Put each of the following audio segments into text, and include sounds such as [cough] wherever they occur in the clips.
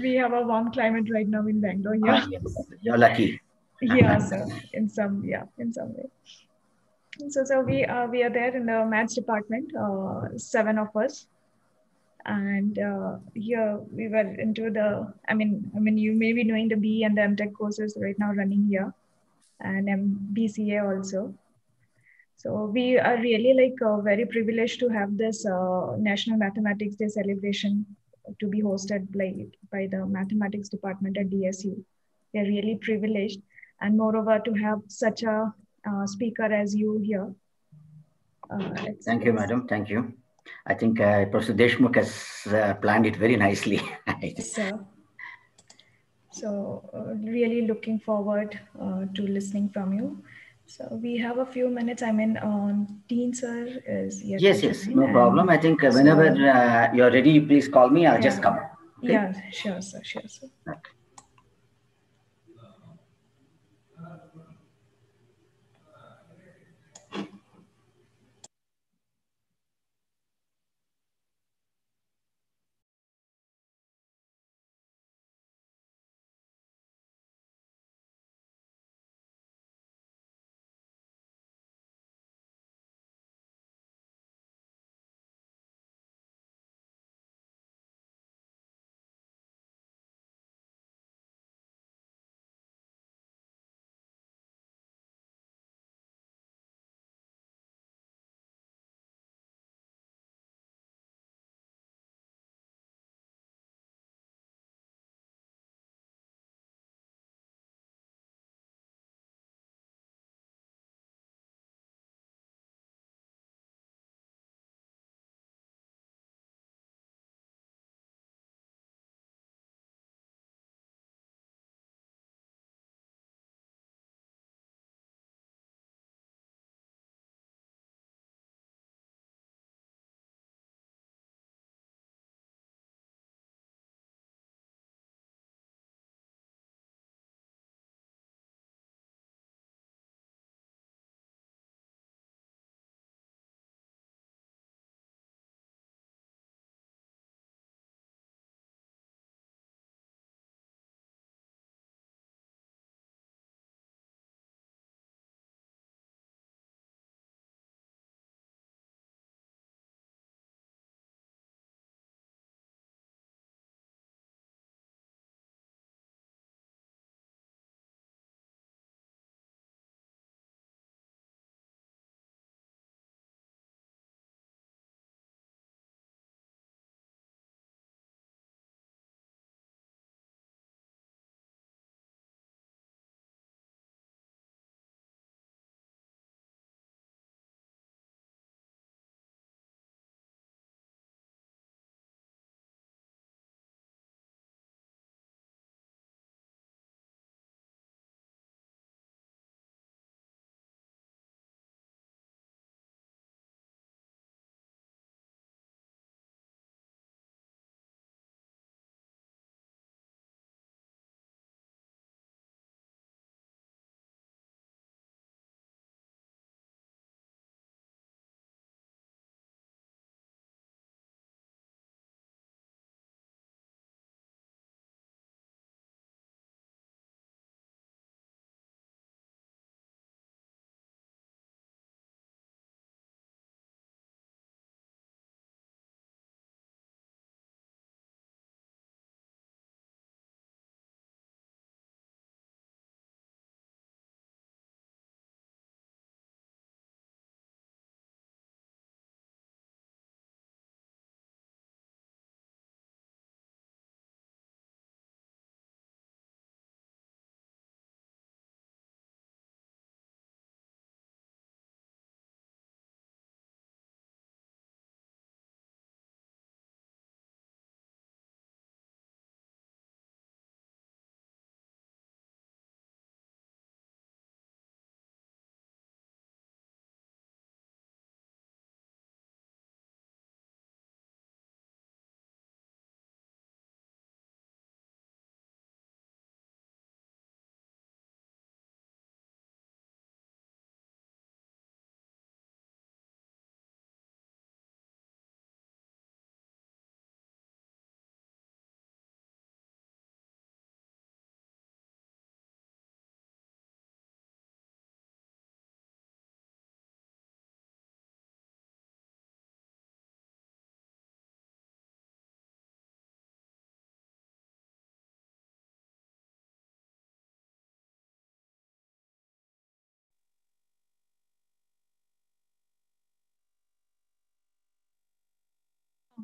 We have a warm climate right now in Bangalore. Yeah. Ah, yes. You're lucky. yeah, so in some yeah, in some way. So so we uh, we are there in the maths department, uh, seven of us, and uh, here we were into the. I mean, I mean, you may be knowing the B and the MTech courses right now running here, and MBCA also. So we are really like uh, very privileged to have this uh, National Mathematics Day celebration to be hosted by, by the mathematics department at DSU. We're really privileged and moreover to have such a uh, speaker as you here. Uh, Thank you, madam. Thank you. I think uh, Professor Deshmukh has uh, planned it very nicely. [laughs] so, so uh, really looking forward uh, to listening from you. So we have a few minutes. I mean, um, Dean sir is yes, yes, yes, no problem. I think uh, whenever so, uh, you're ready, please call me. I'll yeah, just come. Okay? Yeah, sure, sir, sure, sir. Okay.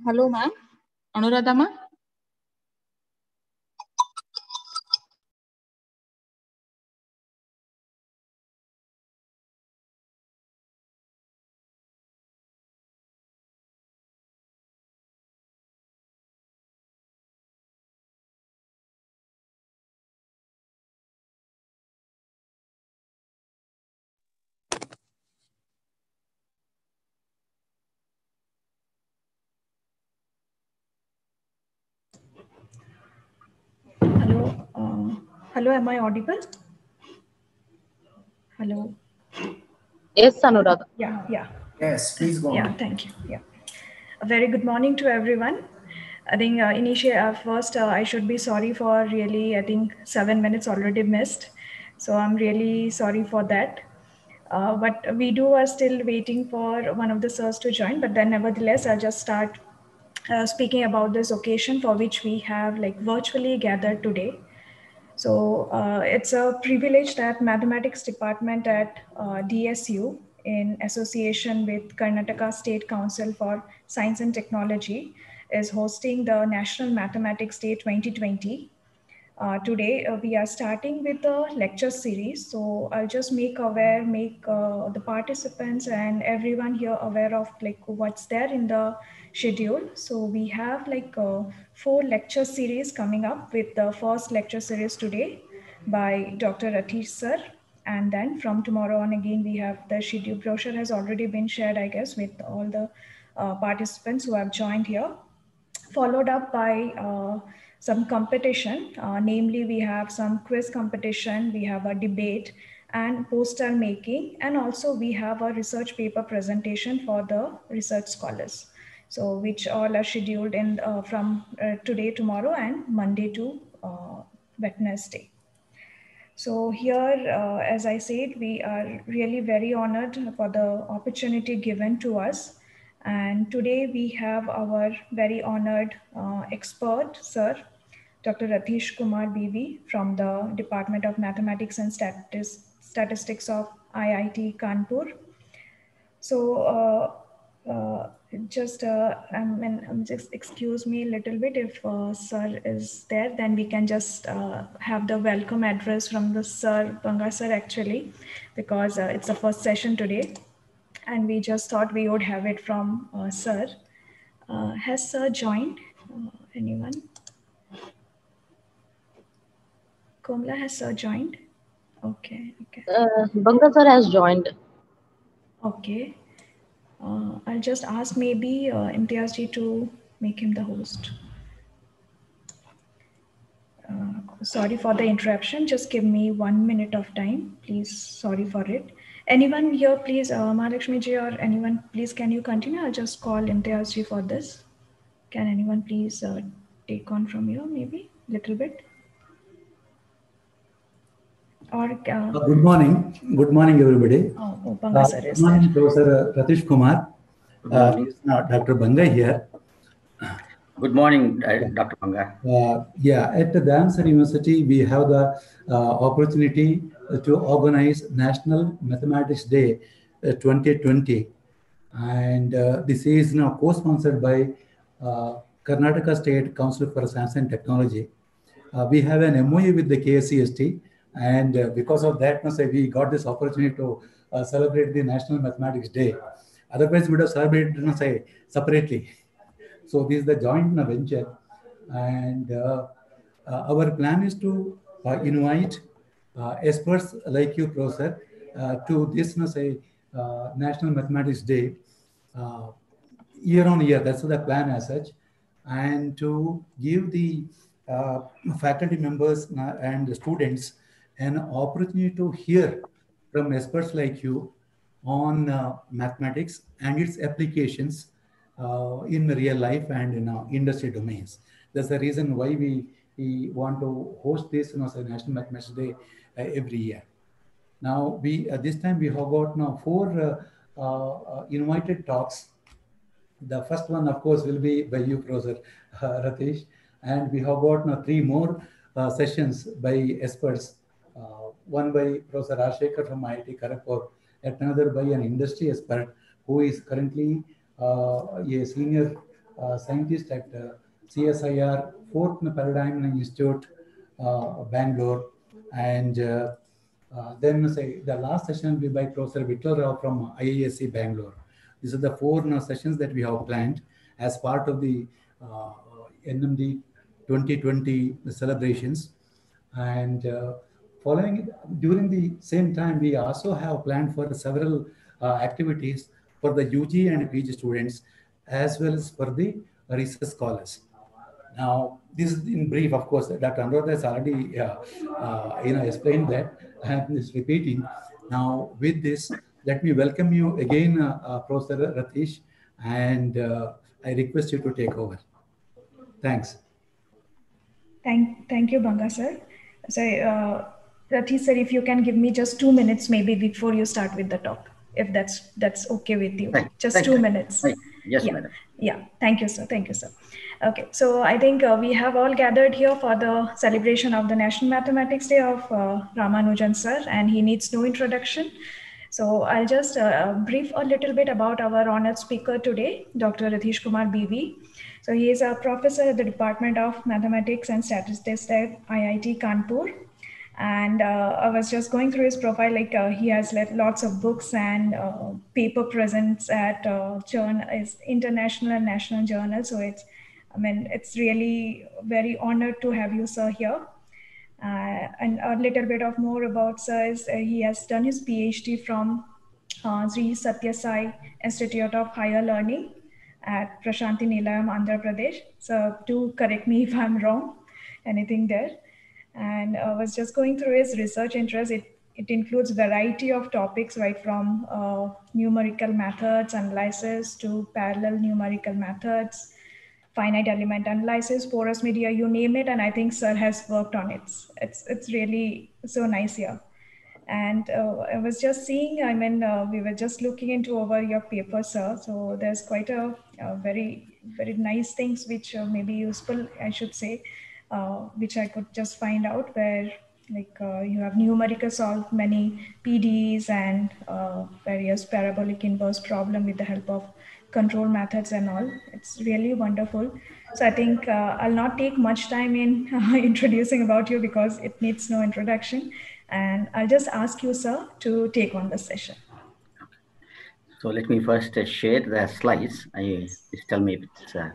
Hello, ma'am. Anuradha, ma'am. Hello, am I audible? Hello. Yes, Anuradha. Yeah, yeah. Yes, please go Yeah, on. thank you. Yeah. A very good morning to everyone. I think uh, initially, uh, first, uh, I should be sorry for really, I think, seven minutes already missed. So I'm really sorry for that. Uh, but we do are still waiting for one of the sirs to join. But then, nevertheless, I'll just start uh, speaking about this occasion for which we have like virtually gathered today. So uh, it's a privilege that mathematics department at uh, DSU in association with Karnataka State Council for Science and Technology is hosting the National Mathematics Day 2020. Uh, today uh, we are starting with a lecture series. So I'll just make aware, make uh, the participants and everyone here aware of like what's there in the schedule. So we have like uh, four lecture series coming up with the first lecture series today by Dr. Atish sir. And then from tomorrow on again, we have the schedule brochure has already been shared, I guess, with all the uh, participants who have joined here followed up by uh, some competition. Uh, namely, we have some quiz competition, we have a debate and poster making, and also we have a research paper presentation for the research scholars. So, which all are scheduled in uh, from uh, today, tomorrow, and Monday to uh, Wednesday. So here, uh, as I said, we are really very honored for the opportunity given to us. And today we have our very honored uh, expert, sir, Dr. Ratish Kumar BV from the Department of Mathematics and Statis- Statistics of IIT Kanpur. So uh, just, uh, I mean, um, just excuse me a little bit if uh, sir is there, then we can just uh, have the welcome address from the sir, Banga sir actually, because uh, it's the first session today. And we just thought we would have it from uh, sir. Uh, has sir joined? Uh, anyone? Komla has sir joined? Okay, okay. Uh, Banga sir has joined. Okay. Uh, I'll just ask maybe uh, Imtiaz ji to make him the host. Uh, sorry for the interruption. Just give me one minute of time, please. Sorry for it. Anyone here, please, uh, Mahalakshmi ji or anyone, please, can you continue? I'll just call Imtiaz ji for this. Can anyone please uh, take on from here, maybe a little bit? Or uh, Uh, Good morning. Good morning, everybody. oh, oh, Uh, sir Good is there. morning, Professor uh, Ratish Kumar. Good Uh, morning. uh, Dr. Banga here. Good morning, uh, Dr. Banga. Uh, Yeah, at the Damsar University, we have the uh, opportunity to organize National Mathematics Day uh, 2020. And uh, this is now co-sponsored by uh, Karnataka State Council for Science and Technology. Uh, we have an MOU with the KSCST, and uh, because of that, say, we got this opportunity to uh, celebrate the National Mathematics Day. Otherwise, we would have celebrated say, separately. [laughs] So this is the joint venture, and uh, uh, our plan is to uh, invite experts like you, Professor, to this no, say, National Mathematics Day year on year. That's the plan as such, and to give the uh, faculty members and the students an opportunity to hear from experts like you on uh, mathematics and its applications uh, in real life and in uh, industry domains. That's the reason why we, we want to host this you know, National Mathematics Day uh, every year. Now, we at this time we have got now four uh, uh, uh, invited talks. The first one, of course, will be by you, Professor uh, Ratish, and we have got now three more uh, sessions by experts. One by Professor Rashekar from IIT Kharagpur, and another by an industry expert who is currently uh, a senior uh, scientist at uh, CSIR, Fourth Paradigm Institute, uh, Bangalore. And uh, uh, then say the last session will be by Professor Vittal Rao from IISc Bangalore. These are the four sessions that we have planned as part of the NMD 2020 celebrations. And following it, during the same time, we also have planned for several uh, activities for the UG and PG students, as well as for the research scholars. Now, this is in brief, of course, Dr. Anuradha has already uh, uh, you know, explained that. I'm just repeating. Now, with this, let me welcome you again, uh, uh, Professor Ratish, and uh, I request you to take over. Thanks. Thank, thank you, Banga sir. So, Ratish sir, if you can give me just two minutes, maybe before you start with the talk, if that's that's okay with you, Right. just two minutes. Right. Yes, Yeah. madam. Yeah, thank you, sir. Thank you, sir. Okay, so I think uh, we have all gathered here for the celebration of the National Mathematics Day of uh, Ramanujan, sir, and he needs no introduction. So I'll just uh, brief a little bit about our honored speaker today, Dr. Ratish Kumar BV. So he is a professor at the Department of Mathematics and Statistics at IIT Kanpur. And uh, I was just going through his profile, like uh, he has let lots of books and uh, paper presents at uh, journal, is international and national journals. So it's, I mean, it's really very honored to have you, sir, here. Uh, and a little bit of more about sir is uh, he has done his PhD from Sri Satya Sai Institute of Higher Learning at Prashanti Nilayam, Andhra Pradesh. So do correct me [laughs] if I'm wrong, anything there. And I was just going through his research interest. It, it includes variety of topics, right from uh, numerical methods analysis to parallel numerical methods, finite element analysis, porous media, you name it. And I think Sir has worked on it. It's, it's really so nice here. And uh, I was just seeing, I mean, uh, we were just looking into over your paper, sir. So there's quite a, a very, very nice things which uh, may be useful, I should say, uh, which I could just find out where like uh, you have numerical solved many PDEs and uh, various parabolic inverse problem with the help of control methods and all. It's really wonderful. So I think uh, I'll not take much time in [laughs] introducing about you because it needs no introduction. And I'll just ask you, sir, to take on the session. So let me first uh, share the slides. I, just tell me if it's, uh,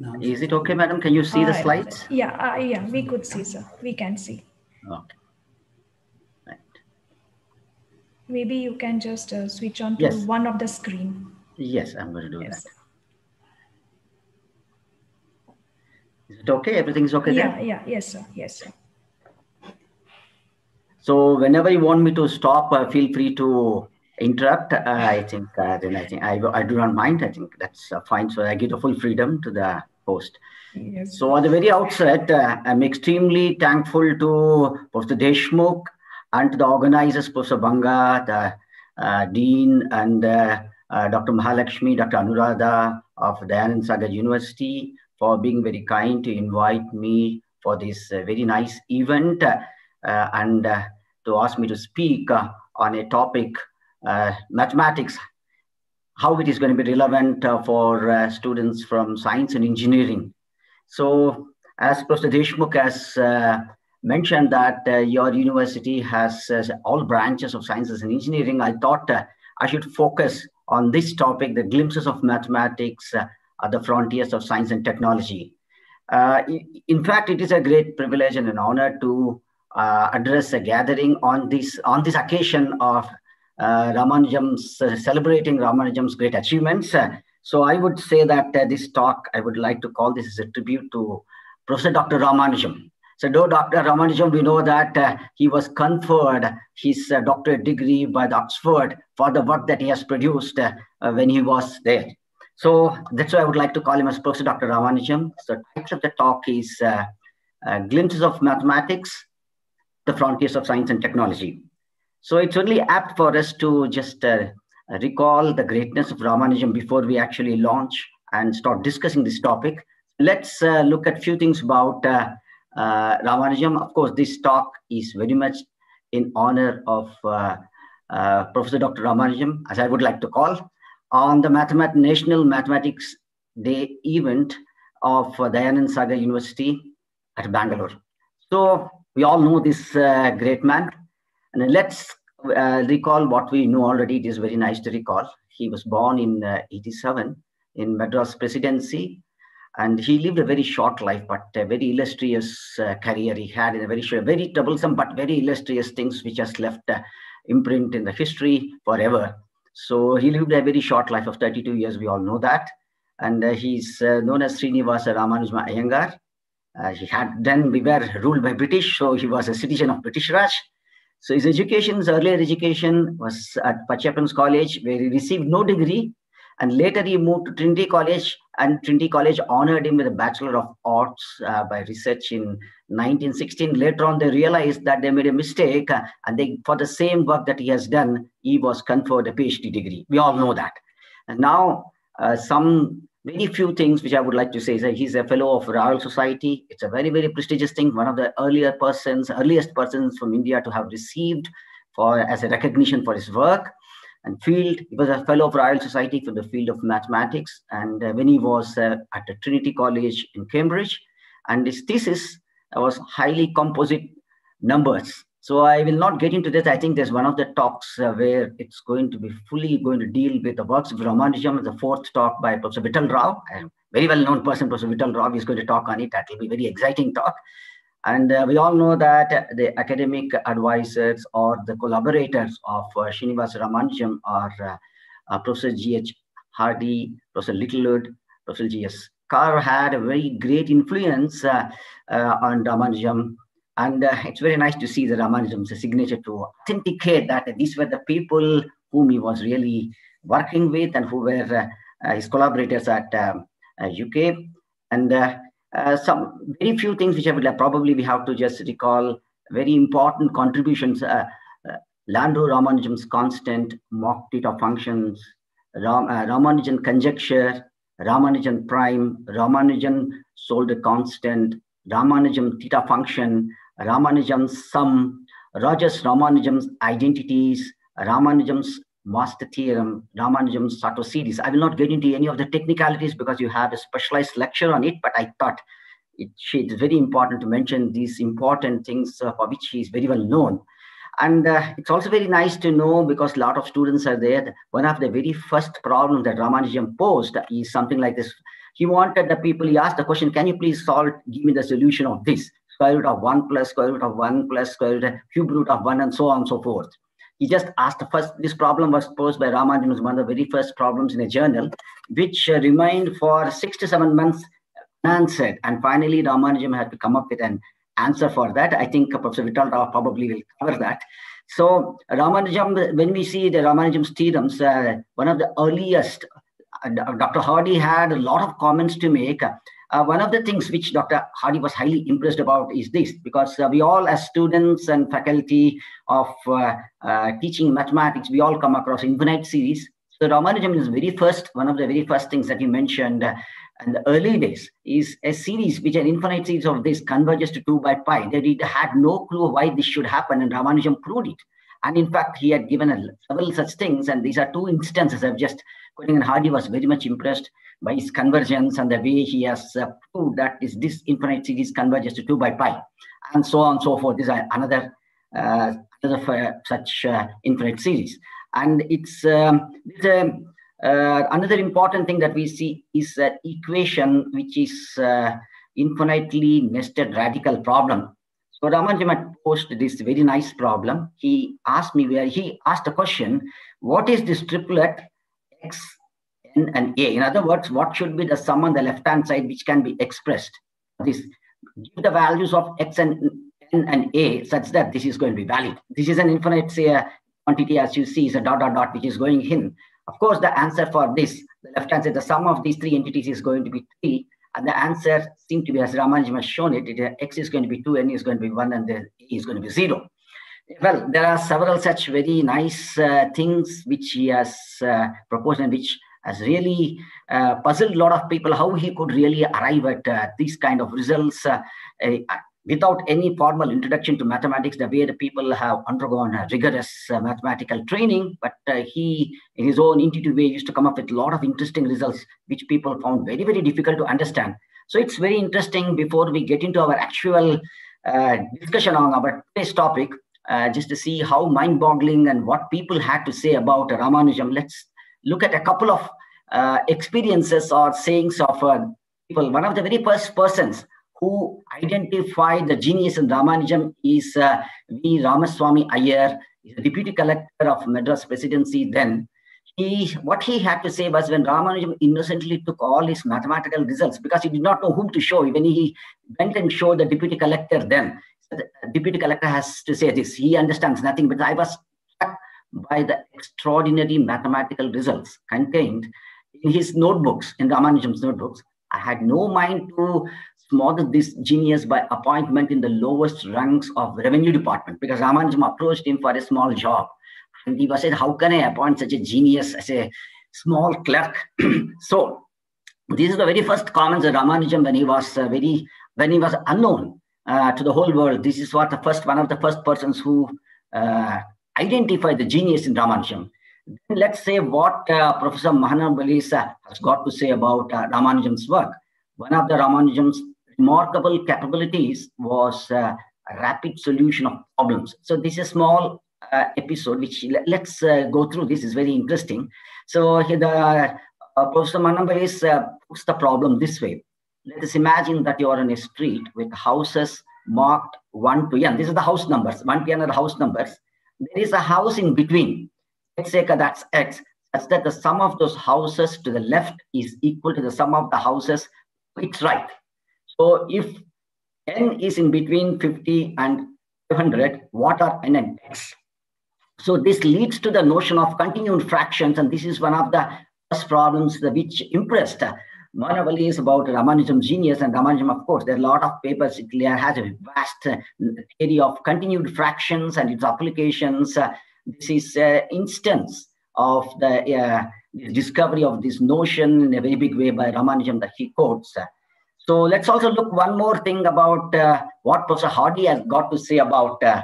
Now, is it okay, madam? Can you see the Uh, slides? Yeah, uh, yeah, we could see, sir. We can see. Okay. Right. Maybe you can just uh, switch on to Yes. one of the screen. Yes, I'm going to do Yes. that. Is it okay? Everything's okay Yeah, there? yeah, yes, sir. Yes, sir. So whenever you want me to stop, uh, feel free to interrupt. Uh, I think uh, then I think I, I do not mind. I think that's uh, fine. So I give the full freedom to the host. Yes. So at the very outset, uh, I'm extremely thankful to Professor Deshmukh and to the organizers, Professor Banga, the uh, Dean, and uh, uh, Dr. Mahalakshmi, Dr. Anuradha of Dayanand Sagar University for being very kind to invite me for this uh, very nice event uh, and uh, to ask me to speak uh, on a topic, uh, mathematics, how it is going to be relevant uh, for uh, students from science and engineering. So, as Professor Deshmukh has uh, mentioned that uh, your university has uh, all branches of sciences and engineering, I thought uh, I should focus on this topic, the glimpses of mathematics at the frontiers of science and technology. In, fact, it is a great privilege and an honor to address a gathering on this on this occasion of Ramanujam's uh, celebrating Ramanujam's great achievements. Uh, so I would say that uh, this talk, I would like to call this as a tribute to Professor Dr. Ramanujam. So though Dr. Ramanujam, we know that uh, he was conferred his uh, doctorate degree by the Oxford for the work that he has produced uh, uh, when he was there. So that's why I would like to call him as Professor Dr. Ramanujam. So the title of the talk is uh, uh, Glimpses of Mathematics, the Frontiers of Science and Technology. So it's only apt for us to just uh, recall the greatness of Ramanujan before we actually launch and start discussing this topic. Let's uh, look at a few things about uh, uh, Ramanujan. Of course, this talk is very much in honor of uh, Professor Dr. Ramanujan, as I would like to call, on the Mathemat National Mathematics Day event of uh, Dayanand Sagar University at Bangalore. So we all know this uh, great man. And let's uh, recall what we know already. It is very nice to recall. He was born in uh, 87 in Madras Presidency. And he lived a very short life, but a very illustrious uh, career he had in a very short, very troublesome, but very illustrious things which has left imprint in the history forever. So he lived a very short life of 32 years. We all know that. And uh, he's uh, known as Srinivasa Ramanujam Iyengar. Uh, he had then we were ruled by British, so he was a citizen of British Raj. So his education, his earlier education was at Pachaiyappa's College, where he received no degree. And later he moved to Trinity College, and Trinity College honored him with a Bachelor of Arts uh, by research in 1916. Later on, they realized that they made a mistake, uh, and they, for the same work that he has done, he was conferred a PhD degree. We all know that. And now, uh, some very few things which I would like to say he's a fellow of Royal Society. It's a very, very prestigious thing. One of the earlier persons, earliest persons from India to have received for as a recognition for his work and field. He was a fellow of Royal Society for the field of mathematics. And uh, when he was uh, at the Trinity College in Cambridge, and his thesis was highly composite numbers. So I will not get into this. I think there's one of the talks uh, where it's going to be fully going to deal with the works of Ramanujam. The fourth talk by Professor Vittal Rao, a very well-known person, Professor Vittal Rao is going to talk on it. That will be a very exciting talk. And uh, we all know that the academic advisors or the collaborators of uh, Srinivasa Ramanujam are uh, uh Professor G.H. Hardy, Professor Littlewood, Professor G.S. Carr had a very great influence uh, uh, on Ramanujam and uh, it's very nice to see the Ramanujam's signature to authenticate that these were the people whom he was really working with and who were uh, uh his collaborators at um, UK. Uh, and uh, some very few things which I would probably we have to just recall very important contributions. Landau-Ramanujan's constant mock theta functions, Ram, Ramanujan conjecture, Ramanujan prime, Ramanujan Soldner constant, Ramanujan theta function, Ramanujam's sum, Rogers Ramanujam's identities, Ramanujam's master theorem, Ramanujam's Sato series. I will not get into any of the technicalities because you have a specialized lecture on it, but I thought it, it's very important to mention these important things uh, for which he is very well known. And uh, it's also very nice to know because a lot of students are there. One of the very first problems that Ramanujam posed is something like this. He wanted the people, he asked the question, can you please solve, give me the solution of this? Square root of 1 plus square root of 1 plus square root of cube root of 1 and so on and so forth. He just asked first, this problem was posed by Ramanujan, was one of the very first problems in a journal, which uh, remained for six to seven months unanswered. And finally, Ramanujam had to come up with an answer for that. I think Professor Vittal Rao probably will cover that. So Ramanujam, when we see the Ramanujam's theorems, uh, one of the earliest, uh, Dr. Hardy had a lot of comments to make. Uh, one of the things which Dr. Hardy was highly impressed about is this, because uh, we all, as students and faculty of uh, uh teaching mathematics, we all come across infinite series. So Ramanujan is very first, one of the very first things that he mentioned uh, in the early days is a series which an infinite series of this converges to 2 by pi. They had no clue why this should happen, and Ramanujan proved it. And in fact, he had given a, several such things, and these are two instances I've just quoting, and Hardy was very much impressed by his convergence and the way he has proved that is this infinite series converges to 2 by pi, and so on and so forth. This is another, uh, another such uh, infinite series. And it's, um, uh, another important thing that we see is an equation which is infinitely nested radical problem. So Ramanujam posed this very nice problem. He asked me where he asked a question, what is this triplet x, n, and a? In other words, what should be the sum on the left-hand side which can be expressed? This give the values of x and n and a such that this is going to be valid. This is an infinite say, uh, quantity as you see is a dot dot dot which is going in. Of course, the answer for this, the left-hand side, the sum of these three entities is going to be 3. And the answer seems to be, as Ramanujam has shown it, it, x is going to be 2, n is going to be 1, and the is going to be 0. Well, there are several such very nice uh, things which he has uh, proposed and which has really uh, puzzled a lot of people how he could really arrive at uh, these kind of results. Uh, without any formal introduction to mathematics, the way the people have undergone rigorous uh, mathematical training, but uh, he, in his own intuitive way, used to come up with a lot of interesting results, which people found very, very difficult to understand. So it's very interesting before we get into our actual uh, discussion on our today's topic, just to see how mind-boggling and what people had to say about Ramanujam. Let's look at a couple of uh, experiences or sayings of uh, people. One of the very first persons who identified the genius in Ramanujam is uh, V. Ramaswamy Iyer, deputy collector of Madras presidency then. He, what he had to say was when Ramanujam innocently took all his mathematical results because he did not know whom to show. When he went and showed the deputy collector then, the deputy collector has to say this. He understands nothing, but I was by the extraordinary mathematical results contained in his notebooks, in Ramanujam's notebooks. I had no mind to smother this genius by appointment in the lowest ranks of revenue department because Ramanujam approached him for a small job. And he was said, how can I appoint such a genius as a small clerk? [clears throat] so this is the very first comments of Ramanujam when he was uh, very, when he was unknown uh, to the whole world. This is what the first, one of the first persons who uh, identified the genius in Ramanujam. Then let's say what uh, Professor Mahalanobis has got to say about uh, Ramanujam's work. One of the Ramanujam's remarkable capabilities was uh, a rapid solution of problems. So this is a small uh, episode which let's uh, go through. This is very interesting. So here the uh, Professor Mahalanobis puts the problem this way. Let us imagine that you are on a street with houses marked 1 to n. This is the house numbers. 1 to n are the house numbers. There is a house in between. Let's say that's x. Such that the sum of those houses to the left is equal to the sum of the houses to its right. So if n is in between 50 and 500, what are n and x? So this leads to the notion of continued fractions, and this is one of the first problems which impressed Mahalanobis about Ramanujam's genius, and Ramanujam, of course, there are a lot of papers. It has a vast theory of continued fractions and its applications. this is an instance of the uh, discovery of this notion in a very big way by Ramanujam that he quotes. So let's also look one more thing about uh, what Professor Hardy has got to say about uh,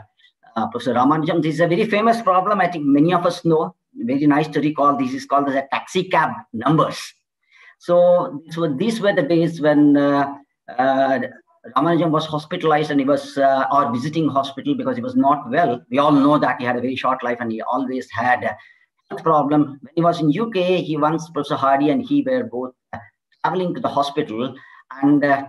uh, Professor Ramanujam. This is a very famous problem. I think many of us know. Very nice to recall. This is called a taxi cab numbers. So, so these were the days when uh, uh, Ramanujam was hospitalized and he was uh, or visiting hospital because he was not well. We all know that he had a very short life and he always had a health problem. When he was in UK, he once Professor Hardy and he were both traveling to the hospital and uh,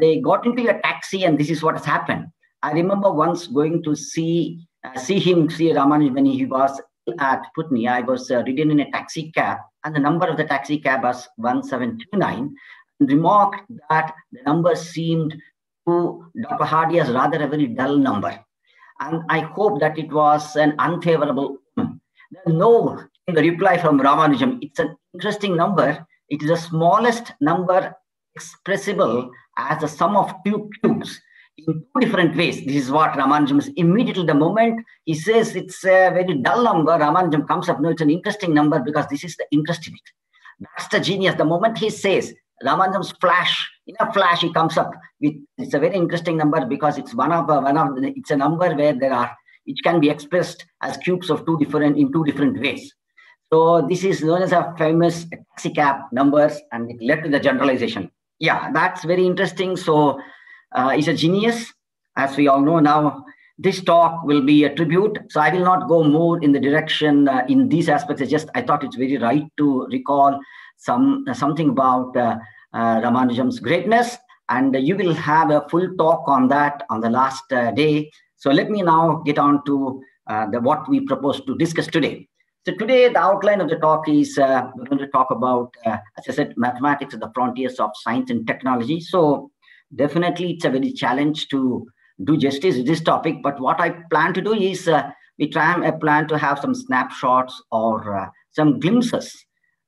they got into a taxi and this is what has happened. I remember once going to see uh, see him, see Ramanujam when he was at Putney. I was uh, ridden in a taxi cab and the number of the taxi cab was 1729 and remarked that the number seemed to Dr. Hardy as rather a very dull number. And I hope that it was an unfavorable. No in the reply from Ramanujam. It's an interesting number. It is the smallest number expressible as the sum of two cubes in two different ways. This is what Ramanujam is immediately the moment he says it's a very dull number, Ramanujam comes up, no, it's an interesting number because this is the interest in it. That's the genius. The moment he says Ramanujam's flash, in a flash, he comes up with it's a very interesting number because it's one of one of it's a number where there are it can be expressed as cubes of two different in two different ways. So this is known as a famous taxicab numbers, and it led to the generalization. Yeah, that's very interesting. So uh, he's a genius, as we all know now. This talk will be a tribute, so I will not go more in the direction uh, in these aspects. I just I thought it's very right to recall some something about uh, uh, Ramanujam's greatness, and you will have a full talk on that on the last uh, day. So let me now get on to the what we propose to discuss today. So today, the outline of the talk is uh, we're going to talk about, uh, as I said, mathematics at the frontiers of science and technology. So definitely, it's a very challenge to do justice to this topic. But what I plan to do is uh, we try and plan to have some snapshots or uh, some glimpses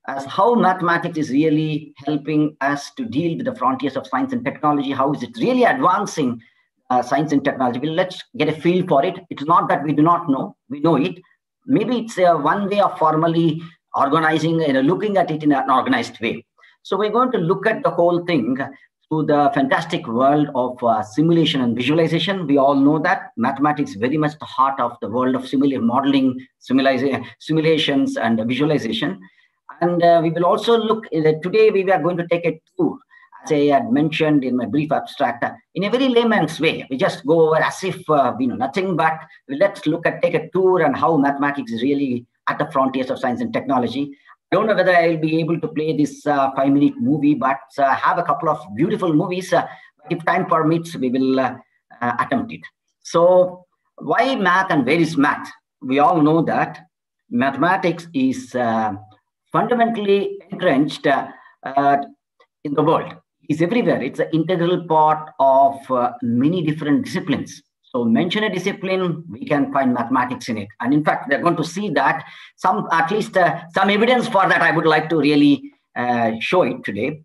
as how mathematics is really helping us to deal with the frontiers of science and technology. How is it really advancing uh, science and technology? Well, let's get a feel for it. It's not that we do not know; we know it maybe it's a one way of formally organizing and looking at it in an organized way. So we're going to look at the whole thing to the fantastic world of uh, simulation and visualization. We all know that mathematics is very much the heart of the world of modeling, simulations, and visualization. And uh, we will also look, uh, today we are going to take a tour, as I had mentioned in my brief abstract, uh, in a very layman's way. We just go over as if uh, we know nothing, but let's look at, take a tour and how mathematics is really at the frontiers of science and technology. I don't know whether I'll be able to play this uh, five minute movie, but uh, have a couple of beautiful movies. Uh, if time permits, we will attempt it. So, why math and where is math? We all know that mathematics is fundamentally entrenched in the world. It's everywhere. It's an integral part of many different disciplines. So mention a discipline, we can find mathematics in it. And in fact, they're going to see that some, at least uh, some evidence for that I would like to really uh, show it today.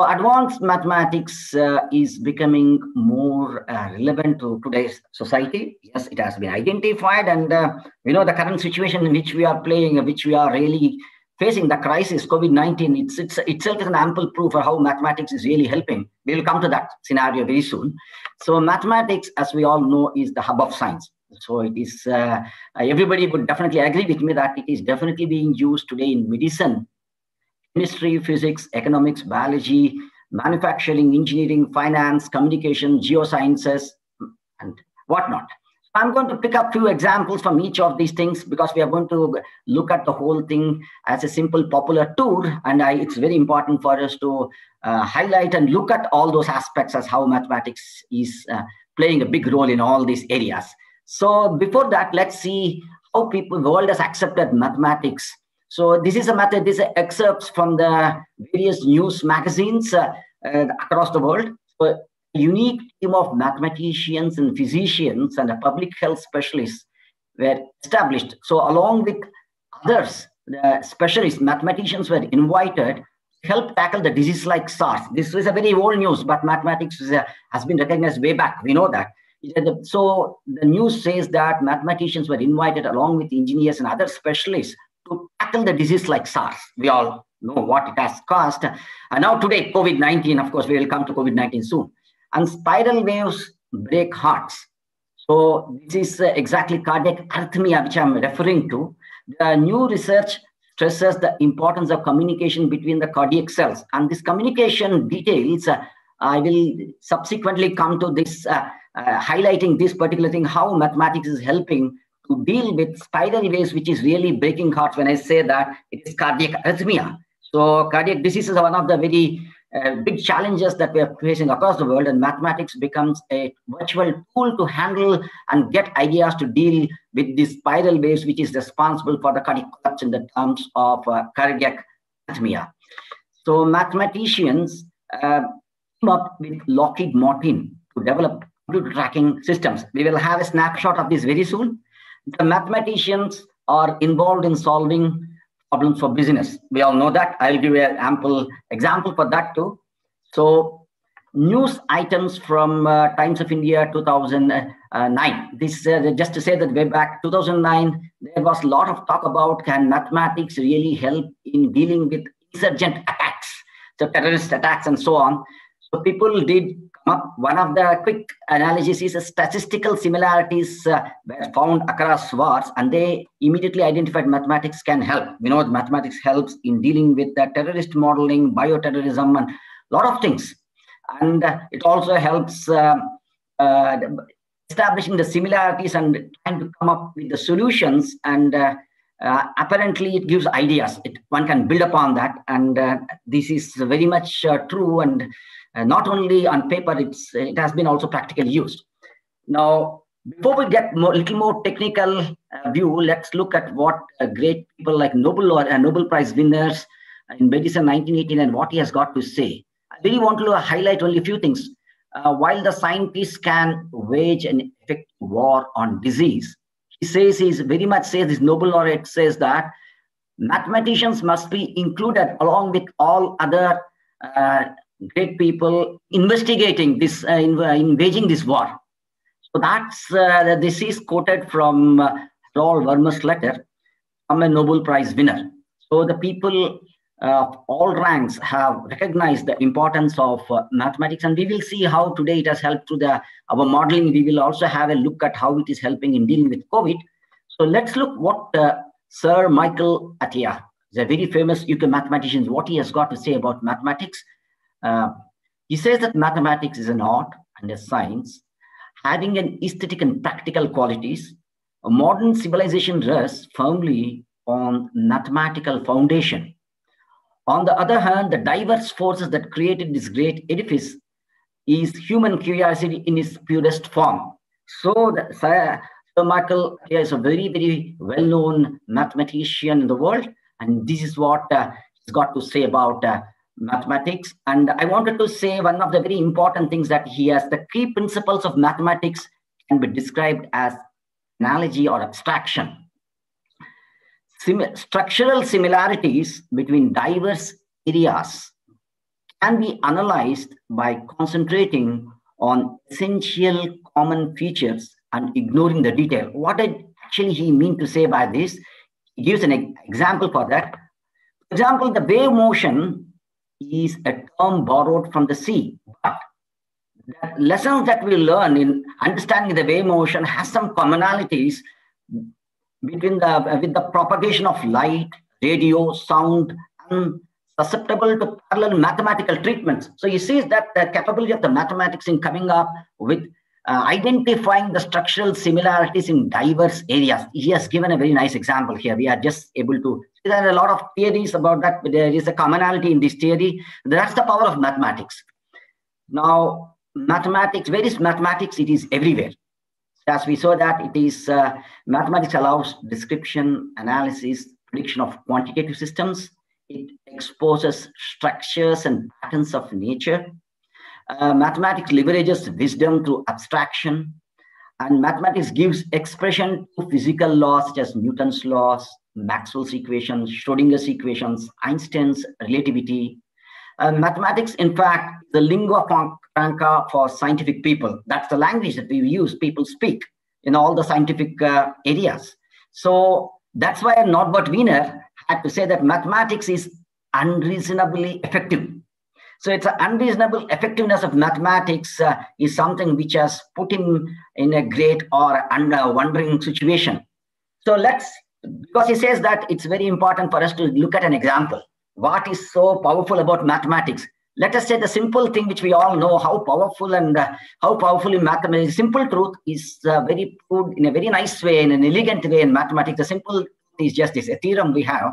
So advanced mathematics uh, is becoming more uh, relevant to today's society. Yes, it has been identified and uh, you know the current situation in which we are playing, which we are really facing the crisis, COVID-19, it's, it's itself is an ample proof for how mathematics is really helping. We will come to that scenario very soon. So mathematics, as we all know, is the hub of science. So it is, uh, everybody would definitely agree with me that it is definitely being used today in medicine, chemistry, physics, economics, biology, manufacturing, engineering, finance, communication, geosciences, and whatnot. I'm going to pick up few examples from each of these things because we are going to look at the whole thing as a simple popular tour. And I, it's very important for us to uh, highlight and look at all those aspects as how mathematics is uh, playing a big role in all these areas. So before that, let's see how people, the world has accepted mathematics. So this is a method, these are excerpts from the various news magazines uh, uh across the world. Unique team of mathematicians and physicians and a public health specialists were established. So along with others, the specialists, mathematicians were invited to help tackle the disease like SARS. This is a very old news, but mathematics a, has been recognized way back. We know that. So the news says that mathematicians were invited along with engineers and other specialists to tackle the disease like SARS. We all know what it has caused. And now today, COVID-19, of course, we will come to COVID-19 soon and spiral waves break hearts. So this is exactly cardiac arrhythmia, which I'm referring to. The new research stresses the importance of communication between the cardiac cells. And this communication details, uh, I will subsequently come to this, uh, uh, highlighting this particular thing, how mathematics is helping to deal with spiral waves, which is really breaking hearts when I say that it is cardiac arrhythmia. So cardiac diseases are one of the very uh, big challenges that we are facing across the world, and mathematics becomes a virtual tool to handle and get ideas to deal with this spiral waves, which is responsible for the cardiac collapse in the terms of uh, cardiac arrhythmia. So mathematicians uh, came up with Lockheed Martin to develop computer tracking systems. We will have a snapshot of this very soon. The mathematicians are involved in solving problems for business. We all know that. I'll give you an ample example for that too. So news items from uh, Times of India 2009. This uh, just to say that way back 2009, there was a lot of talk about can mathematics really help in dealing with insurgent attacks, so terrorist attacks and so on. So people did one of the quick analysis is statistical similarities uh, were found across wars, and they immediately identified mathematics can help. We know mathematics helps in dealing with the terrorist modeling, bioterrorism, and a lot of things. And uh, it also helps uh, uh, establishing the similarities and trying to come up with the solutions. And uh, apparently, it gives ideas. It, one can build upon that, and this is very much true. And uh, not only on paper, it's, it has been also practically used. Now, before we get a little more technical uh, view, let's look at what uh, great people like Nobel or uh, Nobel Prize winners in medicine 1918 and what he has got to say. I really want to highlight only a few things. Uh, while the scientists can wage an effective war on disease, he says he's very much says this Nobel laureate says that mathematicians must be included along with all other uh, great people investigating this, uh, in, uh, this war. So that's uh, this is quoted from uh, Harold Wormer's letter from a Nobel Prize winner. So the people uh, all ranks have recognized the importance of mathematics and we will see how today it has helped to the our modeling we will also have a look at how it is helping in dealing with covid so let's look what uh, sir michael atiyah the very famous uk mathematician what he has got to say about mathematics uh, he says that mathematics is an art and a science having an aesthetic and practical qualities a modern civilization rests firmly on mathematical foundation on the other hand, the diverse forces that created this great edifice is human curiosity in its purest form. So, the, Sir, Sir Michael is a very, very well-known mathematician in the world, and this is what uh, he's got to say about uh, mathematics. And I wanted to say one of the very important things that he has, the key principles of mathematics can be described as analogy or abstraction sim- structural similarities between diverse areas can be analyzed by concentrating on essential common features and ignoring the detail. What did actually he mean to say by this? He gives an example for that. For example, the wave motion is a term borrowed from the sea, but the lessons that we learn in understanding the wave motion has some commonalities between the with the propagation of light, radio, sound, and susceptible to parallel mathematical treatments. So he sees that the capability of the mathematics in coming up with uh, identifying the structural similarities in diverse areas. He has given a very nice example here. We are just able to. There are a lot of theories about that, but there is a commonality in this theory. That's the power of mathematics. Now, mathematics, where is mathematics? It is everywhere as we saw that it is uh, mathematics allows description, analysis, prediction of quantitative systems. It exposes structures and patterns of nature. Uh, mathematics leverages wisdom through abstraction. And mathematics gives expression to physical laws such as Newton's laws, Maxwell's equations, Schrodinger's equations, Einstein's relativity. Uh, mathematics, in fact, the lingua franca for scientific people. That's the language that we use, people speak in all the scientific uh, areas. So that's why Norbert Wiener had to say that mathematics is unreasonably effective. So it's an unreasonable effectiveness of mathematics uh, is something which has put him in a great or under wondering situation. So let's, because he says that it's very important for us to look at an example. What is so powerful about mathematics? let us say the simple thing which we all know how powerful and uh, how powerful in mathematics simple truth is uh, very put in a very nice way in an elegant way in mathematics the simple is just this a theorem we have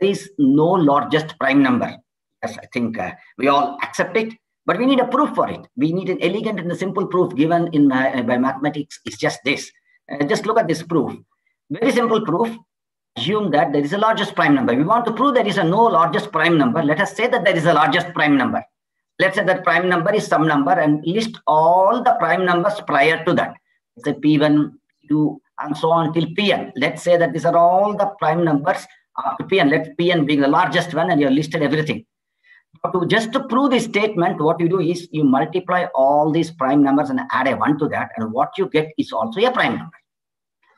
there is no largest prime number yes i think uh, we all accept it but we need a proof for it we need an elegant and a simple proof given in uh, by mathematics it's just this uh, just look at this proof very simple proof assume that there is a largest prime number. We want to prove there is a no largest prime number. Let us say that there is a largest prime number. Let's say that prime number is some number and list all the prime numbers prior to that. Say P1, P2, and so on till Pn. Let's say that these are all the prime numbers up to Pn. Let Pn being the largest one and you have listed everything. To just to prove this statement, what you do is you multiply all these prime numbers and add a 1 to that, and what you get is also a prime number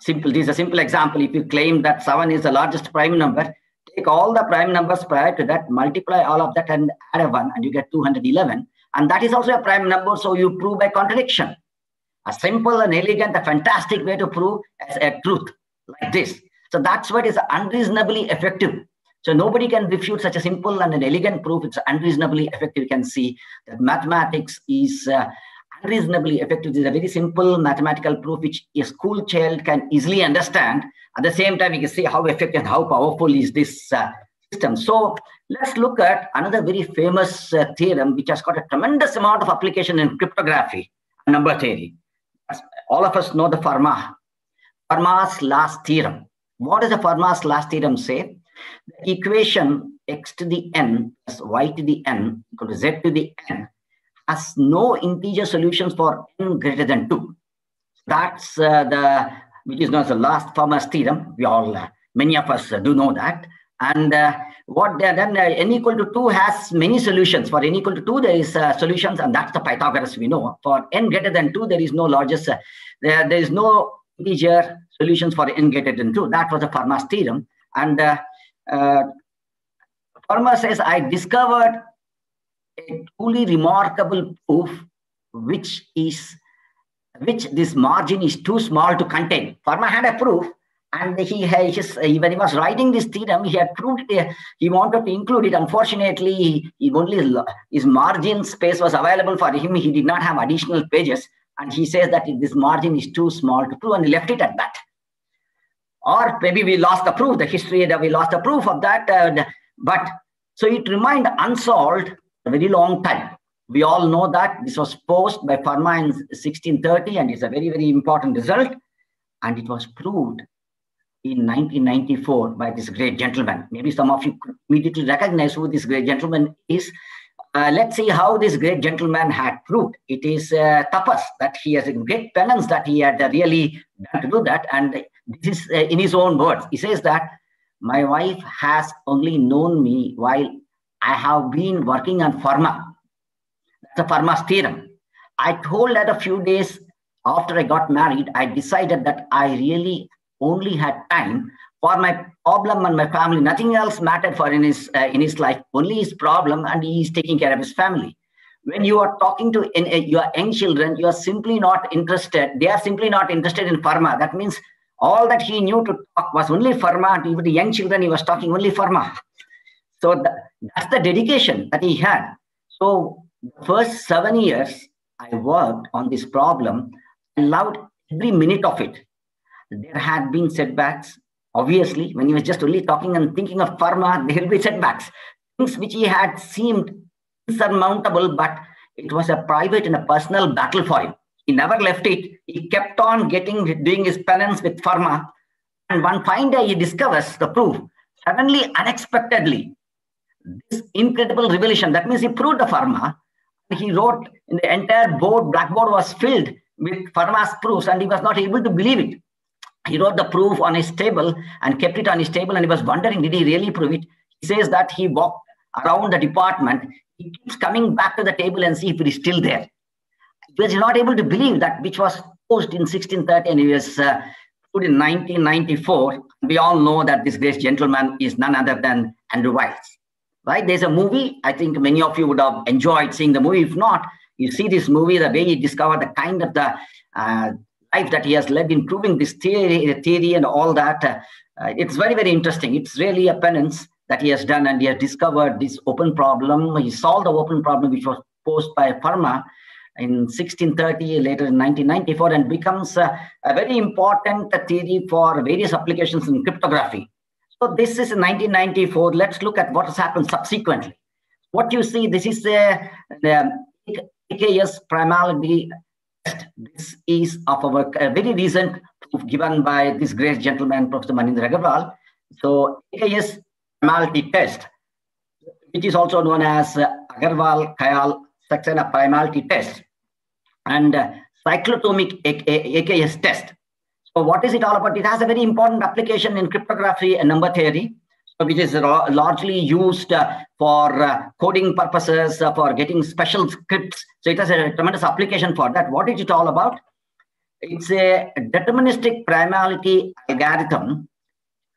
simple, this is a simple example. If you claim that 7 is the largest prime number, take all the prime numbers prior to that, multiply all of that and add a 1 and you get 211. And that is also a prime number, so you prove by contradiction. A simple and elegant, a fantastic way to prove as a truth like this. So that's what is unreasonably effective. So nobody can refute such a simple and an elegant proof. It's unreasonably effective. You can see that mathematics is uh, reasonably effective. This is a very simple mathematical proof which a school child can easily understand. At the same time, you can see how effective, how powerful is this uh, system. So let's look at another very famous uh, theorem which has got a tremendous amount of application in cryptography, number theory. All of us know the Fermat, Fermat's last theorem. What does the Fermat's last theorem say? The equation x to the n plus y to the n equal to z to the n has no integer solutions for n greater than 2. That's uh, the, which is known as the last Fermat's theorem. We all, uh, many of us uh, do know that. And uh, what then uh, n equal to 2 has many solutions. For n equal to 2, there is uh, solutions, and that's the Pythagoras we know. For n greater than 2, there is no largest, there, there is no integer solutions for n greater than 2. That was the Fermat's theorem. And Uh, Fermat says, I discovered a truly remarkable proof which is which this margin is too small to contain. Fermat had a proof, and he his, when he was writing this theorem, he had proved it. He wanted to include it. Unfortunately, he only his margin space was available for him. He did not have additional pages, and he says that this margin is too small to prove, and he left it at that. Or maybe we lost the proof. The history that we lost the proof of that, but so it remained unsolved a very long time. We all know that this was posed by Fermat in 1630, and it's a very, very important result. And it was proved in 1994 by this great gentleman. Maybe some of you immediately recognize who this great gentleman is. Uh, let's see how this great gentleman had proved. It is uh, tapas that he has a great penance that he had uh, really done to do that. And this is uh, in his own words. He says that my wife has only known me while I have been working on Fermat. That's a Fermat's theorem. I told her a few days after I got married, I decided that I really only had time for my problem and my family. Nothing else mattered for in his uh, in his life. Only his problem, and he is taking care of his family. When you are talking to in, uh, your young children, you are simply not interested. They are simply not interested in Fermat. That means all that he knew to talk was only Fermat. Even the young children, he was talking only Fermat. So that's the dedication that he had. So the first seven years, I worked on this problem. I loved every minute of it. There had been setbacks. Obviously, when he was just only talking and thinking of Fermat, [laughs] there will be setbacks. Things which he had seemed insurmountable, but it was a private and a personal battle for him. He never left it. He kept on getting doing his penance with Fermat. And one fine day he discovers the proof. Suddenly, unexpectedly, this incredible revelation. That means he proved the Fermat. He wrote in the entire board, blackboard was filled with Fermat's proofs, and he was not able to believe it. He wrote the proof on his table and kept it on his table, and he was wondering, did he really prove it? He says that he walked around the department. He keeps coming back to the table and see if it is still there. Was not able to believe that which was posed in 1630 and he was uh, put in 1994. We all know that this great gentleman is none other than Andrew Wiles right? There's a movie. I think many of you would have enjoyed seeing the movie. If not, you see this movie, the way he discovered the kind of the uh, life that he has led in proving this theory, theory and all that. Uh, it's very, very interesting. It's really a penance that he has done, and he has discovered this open problem. He solved the open problem which was posed by Fermat in 1630, later in 1994, and becomes a very important theory for various applications in cryptography. So this is 1994. Let's look at what has happened subsequently. What you see, this is the, the AKS primality test. This is of our very recent proof given by this great gentleman, Professor Manindra Agrawal. So AKS primality test, which is also known as uh, Agrawal Kayal Saxena primality test and uh, cyclotomic AKS test. So what is it all about? It has a very important application in cryptography and number theory, so which is largely used uh, for uh, coding purposes, uh, for getting special scripts. So it has a tremendous application for that. What is it all about? It's a deterministic primality algorithm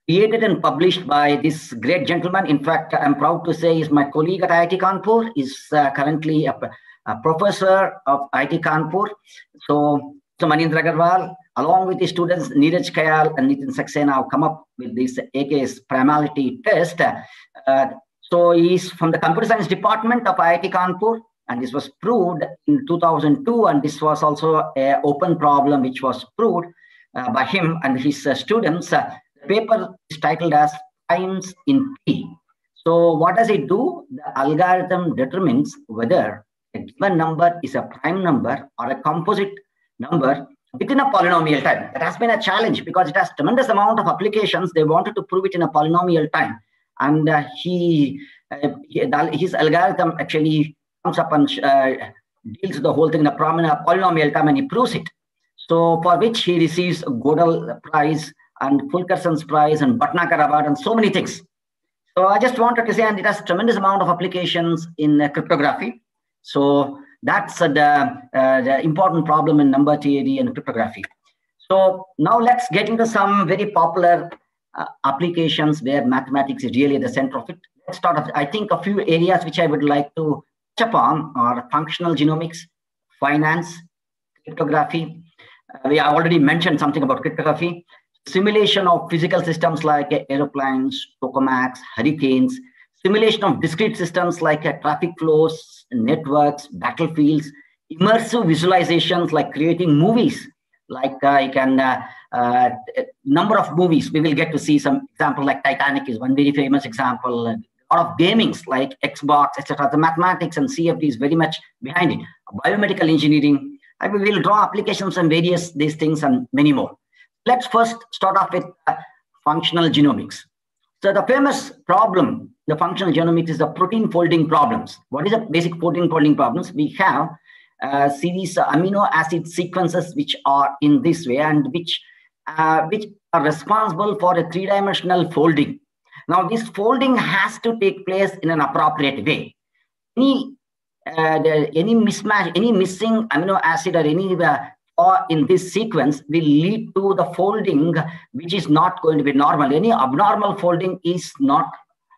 created and published by this great gentleman. In fact, I'm proud to say is my colleague at IIT Kanpur, is uh, currently a, a, professor of IIT Kanpur. So, so Manindra along with the students Neeraj Kayal and Nitin Saxena have come up with this AKS primality test. Uh, so he's from the computer science department of IIT Kanpur, and this was proved in 2002, and this was also an open problem which was proved uh, by him and his uh, students. the paper is titled as Primes in P. So what does it do? The algorithm determines whether given number is a prime number or a composite number within a polynomial time. That has been a challenge because it has tremendous amount of applications. They wanted to prove it in a polynomial time. And uh, he, uh, his algorithm actually comes up and uh, deals the whole thing in a polynomial time and he proves it. So for which he receives a Gödel Prize and Fulkerson's Prize and Bhatnagar Award and so many things. So I just wanted to say, and it has tremendous amount of applications in uh, cryptography. So that's the, uh, the important problem in number theory and cryptography. So now let's get into some very popular uh, applications where mathematics is really at the center of it. let's start off. I think a few areas which I would like to touch upon are functional genomics, finance, cryptography. Uh, we have already mentioned something about cryptography. Simulation of physical systems like aeroplanes, tokamaks, hurricanes, simulation of discrete systems like uh, traffic flows, networks, battlefields, immersive visualizations like creating movies, like uh, you can uh, uh, number of movies. We will get to see some example like Titanic is one very famous example. A lot of gamings like Xbox, etc. The mathematics and CFD is very much behind it. Biomedical engineering. I we'll draw applications and various these things and many more. Let's first start off with uh, functional genomics. So the famous problem, the functional genomics is the protein folding problems. What is the basic protein folding problems? We have uh, series amino acid sequences which are in this way and which uh, which are responsible for a three-dimensional folding. Now, this folding has to take place in an appropriate way. Any uh, any mismatch, any missing amino acid or any uh, or in this sequence will lead to the folding, which is not going to be normal. Any abnormal folding is not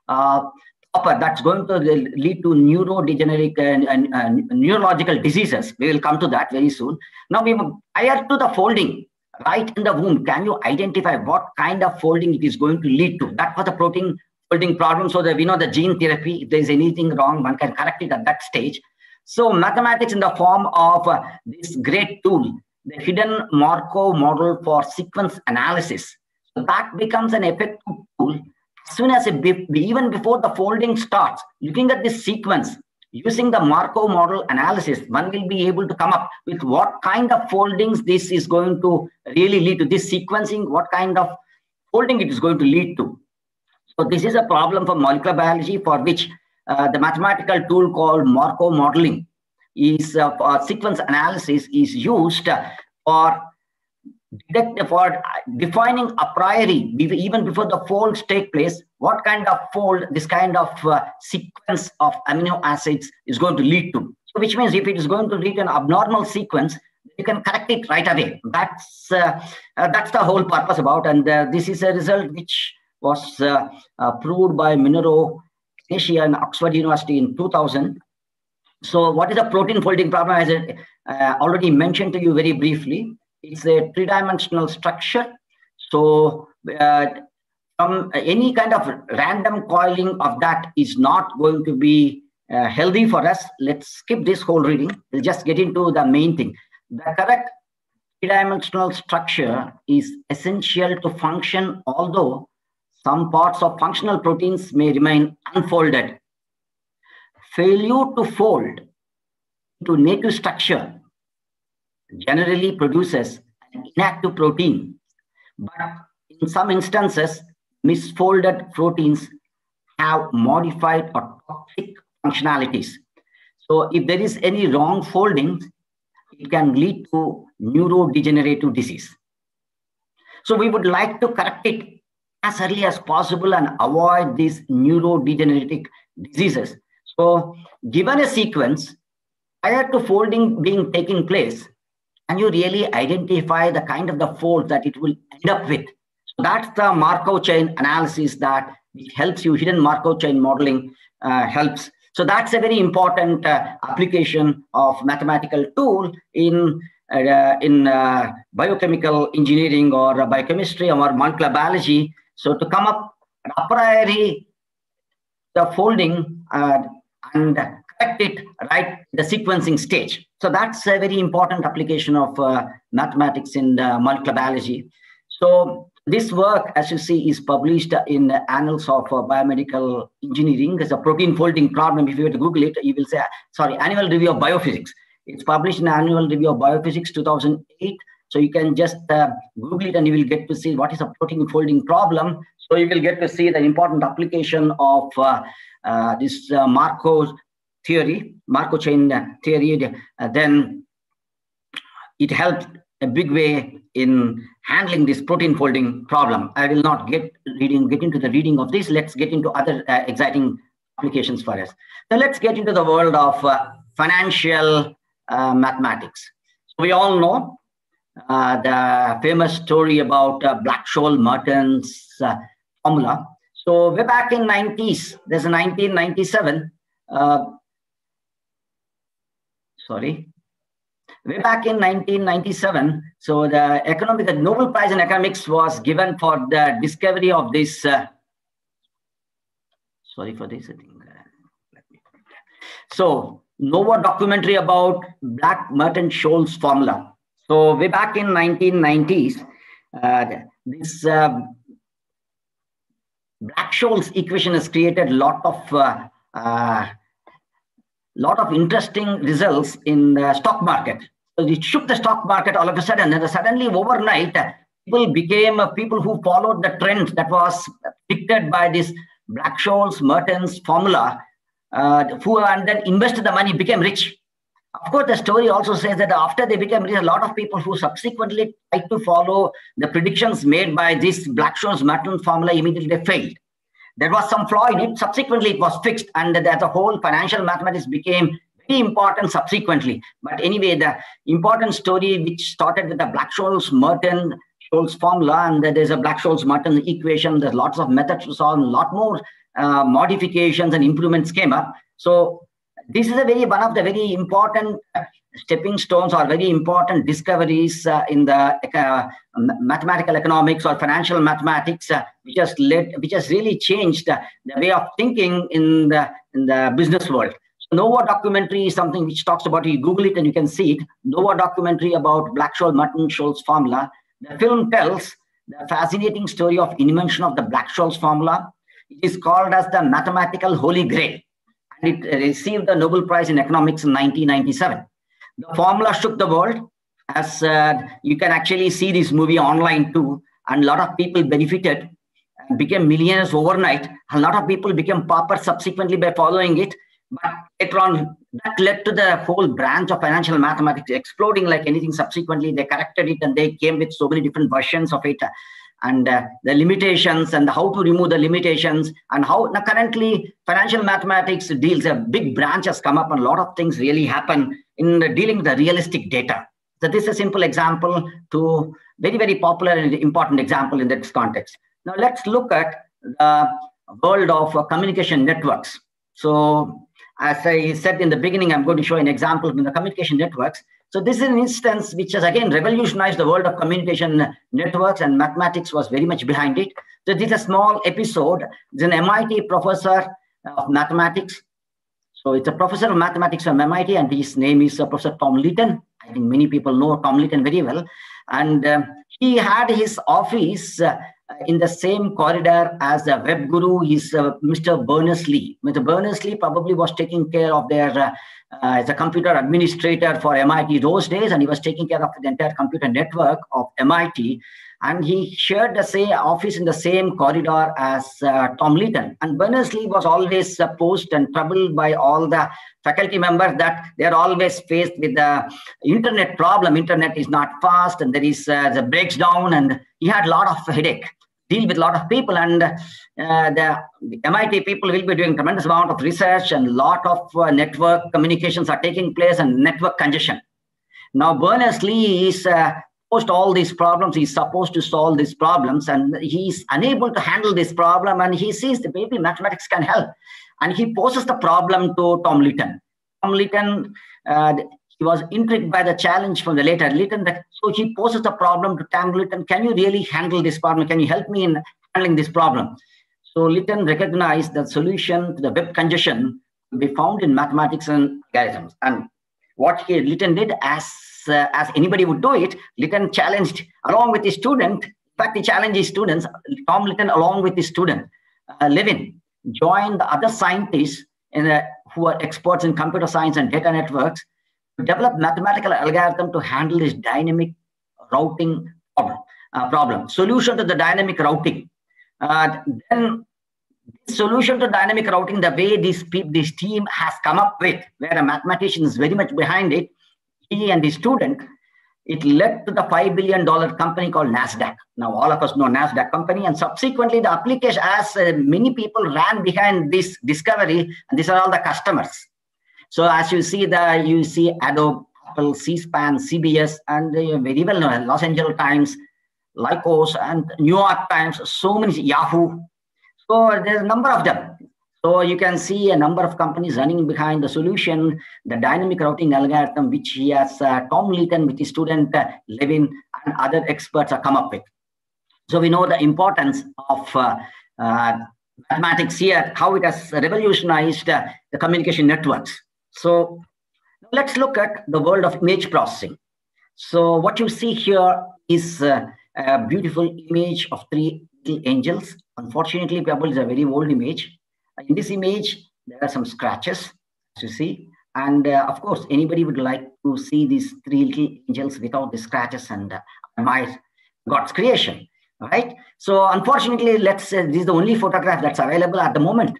uh, proper. That's going to lead to neurodegenerative and, and, and, neurological diseases. We will come to that very soon. Now, we prior to the folding, right in the womb, can you identify what kind of folding it is going to lead to? That was the protein folding problem. So that we know the gene therapy, if there's anything wrong, one can correct it at that stage. So mathematics in the form of uh, this great tool, the hidden Markov model for sequence analysis. So that becomes an effective tool as soon as be, even before the folding starts, looking at this sequence, using the Markov model analysis, one will be able to come up with what kind of foldings this is going to really lead to. This sequencing, what kind of folding it is going to lead to. So this is a problem for molecular biology for which uh, the mathematical tool called Markov modeling is uh, sequence analysis is used for for defining a priori even before the folds take place what kind of fold this kind of uh, sequence of amino acids is going to lead to. So which means if it is going to lead an abnormal sequence you can correct it right away. That's uh, uh, that's the whole purpose about and uh, this is a result which was uh, uh, proved by Minoru Asia and Oxford University in 2000 so what is the protein folding problem? As I already mentioned to you very briefly it's a three-dimensional structure. So uh, from any kind of random coiling of that is not going to be uh, healthy for us. Let's skip this whole reading. We'll just get into the main thing. The correct three-dimensional structure is essential to function, although some parts of functional proteins may remain unfolded. Failure to fold to native structure generally produces an inactive protein. But in some instances, misfolded proteins have modified or toxic functionalities. So if there is any wrong folding, it can lead to neurodegenerative disease. So we would like to correct it as early as possible and avoid these neurodegenerative diseases. So given a sequence, prior to folding being taking place, and you really identify the kind of the folds that it will end up with. So that's the Markov chain analysis that helps you. Hidden Markov chain modeling uh, helps. So that's a very important uh, application of mathematical tool in uh, in uh, biochemical engineering or biochemistry or molecular biology. So to come up a priori the folding uh, and correct it right the sequencing stage. So that's a very important application of uh, mathematics in uh, molecular biology. So this work, as you see, is published in the Annals of uh, Biomedical Engineering. It's a protein folding problem. If you were to Google it, you will say, sorry, Annual Review of Biophysics. It's published in Annual Review of Biophysics 2008. So you can just uh, Google it and you will get to see what is a protein folding problem. So you will get to see the important application of uh, uh, this uh, Markov theory, Markov chain theory, uh, then it helped a big way in handling this protein folding problem. I will not get reading get into the reading of this. Let's get into other uh, exciting applications for us. Now let's get into the world of uh, financial uh, mathematics. So we all know uh, the famous story about uh, Black-Scholes-Merton's formula. So way back in 90s, there's a 1997, uh, sorry, way back in 1997, so the economic, the Nobel Prize in Economics was given for the discovery of this, uh, sorry for this, I think. Uh, so Nova documentary about Black Merton Scholes formula. So way back in 1990s, uh, this uh, Black-Scholes equation has created a lot of uh, uh, lot of interesting results in the stock market. So it shook the stock market all of a sudden, and suddenly overnight, people became uh, people who followed the trend that was dictated by this Black-Scholes Merton's formula, uh, who and then invested the money became rich. Of course, the story also says that after they became rich, a lot of people who subsequently tried to follow the predictions made by this Black-Scholes Merton's formula immediately failed. There was some flaw in it. Subsequently, it was fixed, and that the whole financial mathematics became very important subsequently. But anyway, the important story which started with the Black-Scholes Merton Scholes formula, and there's a Black-Scholes Merton equation. There's lots of methods to solve, a lot more uh, modifications and improvements came up. So this is a very one of the very important stepping stones or very important discoveries uh, in the uh, mathematical economics or financial mathematics, uh, which has led, which has really changed the way of thinking in the in the business world. So Nova documentary is something which talks about. You Google it and you can see it. Nova documentary about Black-Scholes Merton Scholes formula. The film tells the fascinating story of invention of the Black-Scholes formula. It is called as the mathematical holy grail and it received the Nobel Prize in Economics in 1997. The formula shook the world, as uh, you can actually see this movie online too, and a lot of people benefited and became millionaires overnight. A lot of people became paupers subsequently by following it. But later on, that led to the whole branch of financial mathematics exploding like anything. Subsequently, they corrected it and they came with so many different versions of it and uh, the limitations and how to remove the limitations and how now currently financial mathematics deals a big branch has come up and a lot of things really happen in dealing with the realistic data. So this is a simple example to very very popular and important example in this context. Now let's look at the world of uh, communication networks. So as i said in the beginning i'm going to show an example in the communication networks so this is an instance which has again revolutionized the world of communication networks and mathematics was very much behind it. So this is a small episode. It's an MIT professor of mathematics. So it's a professor of mathematics from MIT and his name is uh, Professor Tom Leighton. I think many people know Tom Leighton very well. And um, he had his office uh, in the same corridor as the web guru is uh, Mr. Berners-Lee. Mr. Berners-Lee probably was taking care of their uh, uh, as a computer administrator for MIT those days, and he was taking care of the entire computer network of MIT. And he shared the same office in the same corridor as uh, Tom Leighton. And Berners-Lee was always opposed and troubled by all the faculty members that they're always faced with the internet problem. Internet is not fast, and there is uh, the breaks down, and he had a lot of headache deal with a lot of people and uh, the MIT people will be doing tremendous amount of research and a lot of uh, network communications are taking place and network congestion. Now Berners-Lee is uh, post all these problems, he's supposed to solve these problems and he's unable to handle this problem and he sees that maybe mathematics can help. And he poses the problem to Tom Leighton. Tom Leighton uh, he was intrigued by the challenge from the later Leighton. So he poses the problem to Tom Leighton, can you really handle this problem? Can you help me in handling this problem? So Leighton recognized the solution to the web congestion be found in mathematics and algorithms. And what he, Leighton did, as uh, as anybody would do it, Leighton challenged along with his student. In fact, he challenged his students. Tom Leighton, along with his student, uh, Levin, joined the other scientists in, uh, who are experts in computer science and data networks develop mathematical algorithm to handle this dynamic routing problem. Uh, problem. Solution to the dynamic routing. Uh, then solution to dynamic routing, the way this, this team has come up with, where a mathematician is very much behind it, he and his student, it led to the $5 billion company called NASDAQ. Now, all of us know NASDAQ company. And subsequently, the application, as uh, many people ran behind this discovery, and these are all the customers. So as you see the you see Adobe, Apple, C-SPAN, CBS, and uh, very well known Los Angeles Times, Lycos, and New York Times, so many Yahoo. So there's a number of them. So you can see a number of companies running behind the solution, the dynamic routing algorithm, which he has uh, Tom Leighton with his student uh, Levin and other experts have come up with. So we know the importance of uh, uh mathematics here, how it has revolutionized uh, the communication networks. So let's look at the world of image processing. So what you see here is uh, a beautiful image of three angels. Unfortunately, probably is a very old image. In this image, there are some scratches, as you see. And uh, of course, anybody would like to see these three little angels without the scratches and uh, admire God's creation, right? So unfortunately, let's say this is the only photograph that's available at the moment.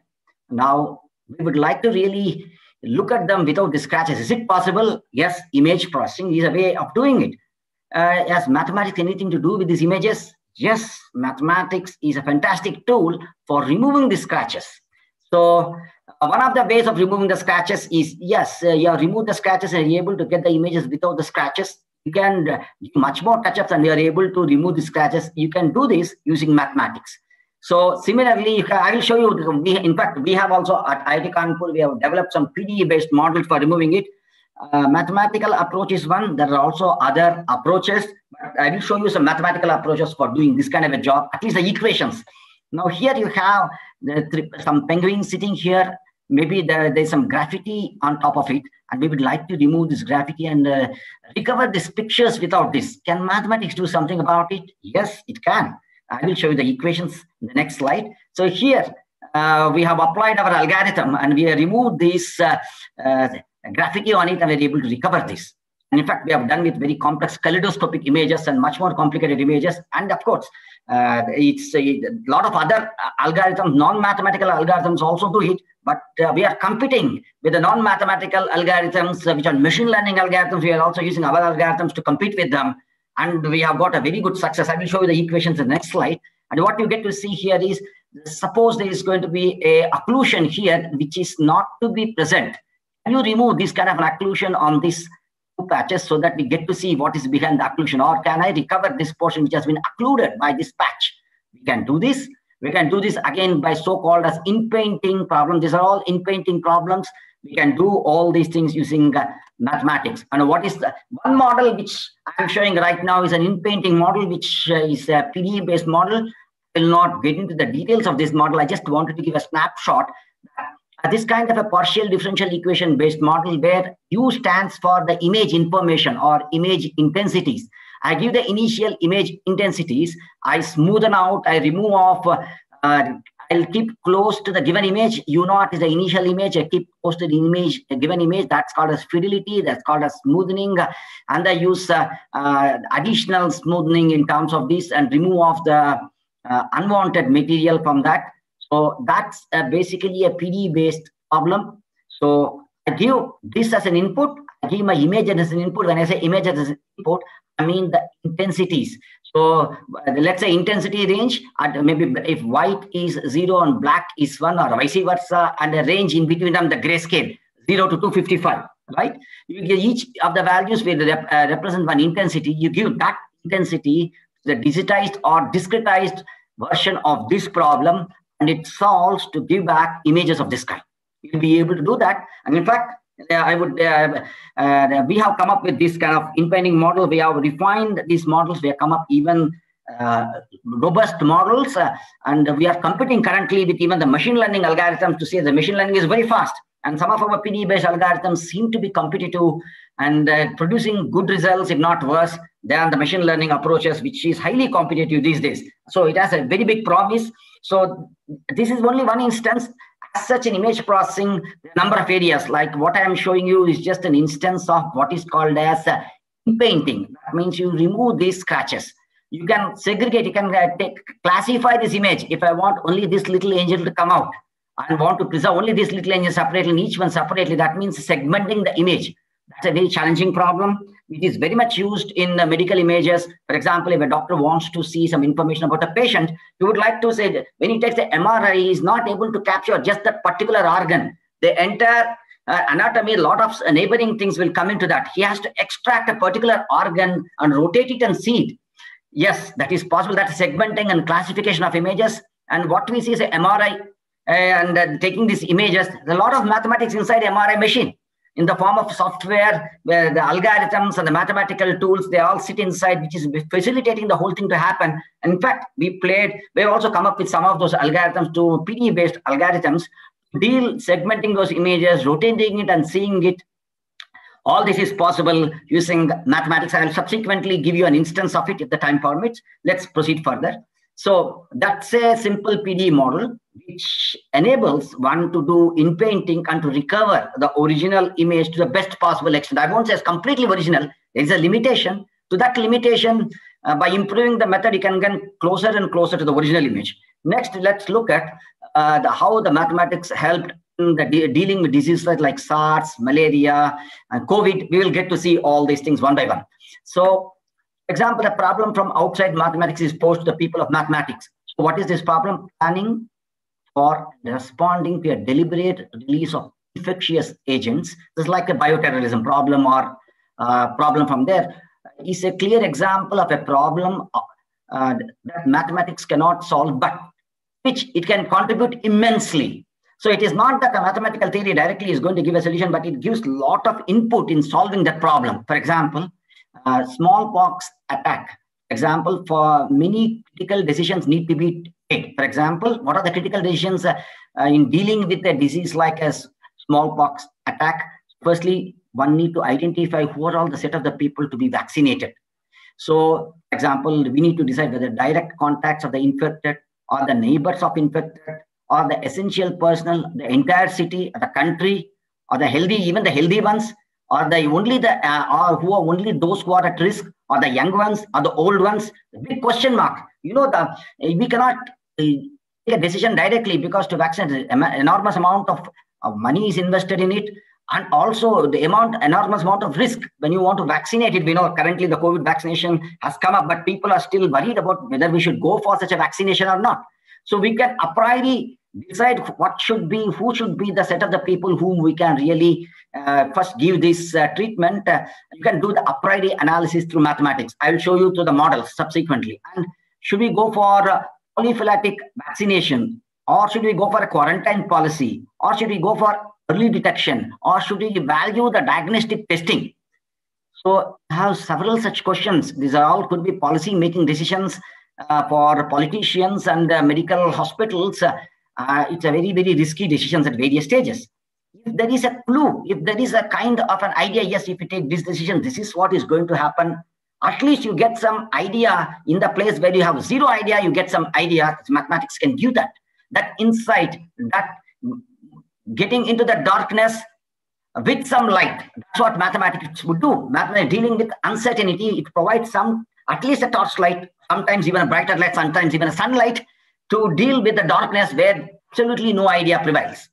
Now, we would like to really look at them without the scratches. Is it possible? Yes, image processing is a way of doing it. Uh, has mathematics anything to do with these images? Yes, mathematics is a fantastic tool for removing the scratches. So uh, one of the ways of removing the scratches is, yes, uh, you remove the scratches and you're able to get the images without the scratches. You can uh, much more touch-ups and you're able to remove the scratches. You can do this using mathematics. So similarly, I will show you, we, in fact, we have also at IIT Kanpur, we have developed some PDE-based models for removing it. Uh, mathematical approach is one. There are also other approaches. I will show you some mathematical approaches for doing this kind of a job, at least the equations. Now here you have the, some penguins sitting here. Maybe there, there's some graffiti on top of it. And we would like to remove this graffiti and uh, recover these pictures without this. Can mathematics do something about it? Yes, it can. I will show you the equations in the next slide. So here uh, we have applied our algorithm and we have removed this uh, uh, on it and we're able to recover this. And in fact, we have done with very complex kaleidoscopic images and much more complicated images. And of course, uh, it's a, lot of other algorithms, non-mathematical algorithms also do it, but uh, we are competing with the non-mathematical algorithms, uh, which are machine learning algorithms. We are also using our algorithms to compete with them and we have got a very good success. I will show you the equations in the next slide. And what you get to see here is, suppose there is going to be a occlusion here, which is not to be present. Can you remove this kind of an occlusion on two patches so that we get to see what is behind the occlusion? Or can I recover this portion which has been occluded by this patch? We can do this. We can do this again by so-called as in-painting problem. These are all in-painting problems. We can do all these things using uh, mathematics. And what is the one model which I'm showing right now is an in-painting model, which uh, is a PDE-based model. Will not get into the details of this model. I just wanted to give a snapshot. Uh, this kind of a partial differential equation based model where U stands for the image information or image intensities. I give the initial image intensities. I smoothen out, I remove off uh, I'll keep close to the given image. You know what is the initial image. I keep close to the image, a given image. That's called as fidelity. That's called as smoothing. And I use uh, uh, additional smoothing in terms of this and remove of the uh, unwanted material from that. So that's uh, basically a PD based problem. So I give this as an input. I give my image as an input. When I say image as an input, I mean the intensities. So uh, let's say intensity range, at maybe if white is zero and black is one or vice versa, and a range in between them, the grayscale, zero to 255, right? Each of the values will rep, uh, represent one intensity. You give that intensity the digitized or discretized version of this problem, and it solves to give back images of this kind. You'll be able to do that. And in fact, I would, uh, we have come up with this kind of in-painting model. We have refined these models. We have come up even uh, robust models, uh, and we are competing currently with even the machine learning algorithms to say the machine learning is very fast. And some of our PD-based algorithms seem to be competitive and uh, producing good results, if not worse, than the machine learning approaches, which is highly competitive these days. So it has a very big promise. So this is only one instance such an image processing number of areas. Like what i am showing you is just an instance of what is called as painting. That means you remove these scratches. You can segregate you can uh, take classify this image. If i want only this little angel to come out and want to preserve only this little angel separately and each one separately that means segmenting the image. That's a very challenging problem. It is very much used in uh, medical images. For example, if a doctor wants to see some information about a patient, he would like to say that when he takes the MRI, he is not able to capture just that particular organ. The entire uh, anatomy, a lot of neighboring things will come into that. He has to extract a particular organ and rotate it and see it. Yes, that is possible. That segmenting and classification of images And what we see is a MRI and uh, taking these images, a lot of mathematics inside MRI machine in the form of software where the algorithms and the mathematical tools, they all sit inside, which is facilitating the whole thing to happen. And in fact, we played, we've also come up with some of those algorithms to PD-based algorithms, deal segmenting those images, rotating it and seeing it all this is possible using mathematics. I will subsequently give you an instance of it if the time permits. Let's proceed further. So that's a simple PD model which enables one to do in painting and to recover the original image to the best possible extent. I won't say it's completely original. There is a limitation. To that limitation, uh, by improving the method, you can get closer and closer to the original image. Next, let's look at uh, the, how the mathematics helped the de dealing with diseases like SARS, malaria, and COVID. We will get to see all these things one by one. So, example, a problem from outside mathematics is posed to the people of mathematics. So, what is this problem? Planning or responding to a deliberate release of infectious agents. This is like a bioterrorism problem or uh, problem from there. Is a clear example of a problem uh, that mathematics cannot solve, but which it can contribute immensely so it is not that the mathematical theory directly is going to give a solution, but it gives a lot of input in solving that problem. For example, uh, smallpox attack. Example, for many critical decisions need to be made. For example, what are the critical decisions uh, uh, in dealing with a disease like a smallpox attack? Firstly, one need to identify who are all the set of the people to be vaccinated. So, example, we need to decide whether direct contacts of the infected or the neighbors of infected or the essential personnel, the entire city, or the country, or the healthy, even the healthy ones, or the only the uh, or who are only those who are at risk, or the young ones, or the old ones. Big question mark. You know, the we cannot uh, take a decision directly because to vaccinate, enormous amount of, of money is invested in it, and also the amount enormous amount of risk when you want to vaccinate it. We know currently the COVID vaccination has come up, but people are still worried about whether we should go for such a vaccination or not. So we can a priori decide what should be, who should be the set of the people whom we can really uh, first give this uh, treatment. Uh, you can do the priori analysis through mathematics. I will show you to the models subsequently. And should we go for uh, prophylactic vaccination or should we go for a quarantine policy or should we go for early detection or should we value the diagnostic testing? So I have several such questions. These are all could be policy making decisions uh, for politicians and uh, medical hospitals, it's a very, very risky decisions at various stages. If there is a clue, if there is a kind of an idea, yes, if you take this decision, this is what is going to happen. At least you get some idea in the place where you have zero idea, you get some idea. Mathematics can give that. That insight, that getting into the darkness with some light. That's what mathematics would do. Mathematics dealing with uncertainty, it provides some, at least a torchlight sometimes even a brighter light, sometimes even a sunlight to deal with the darkness where absolutely no idea prevails.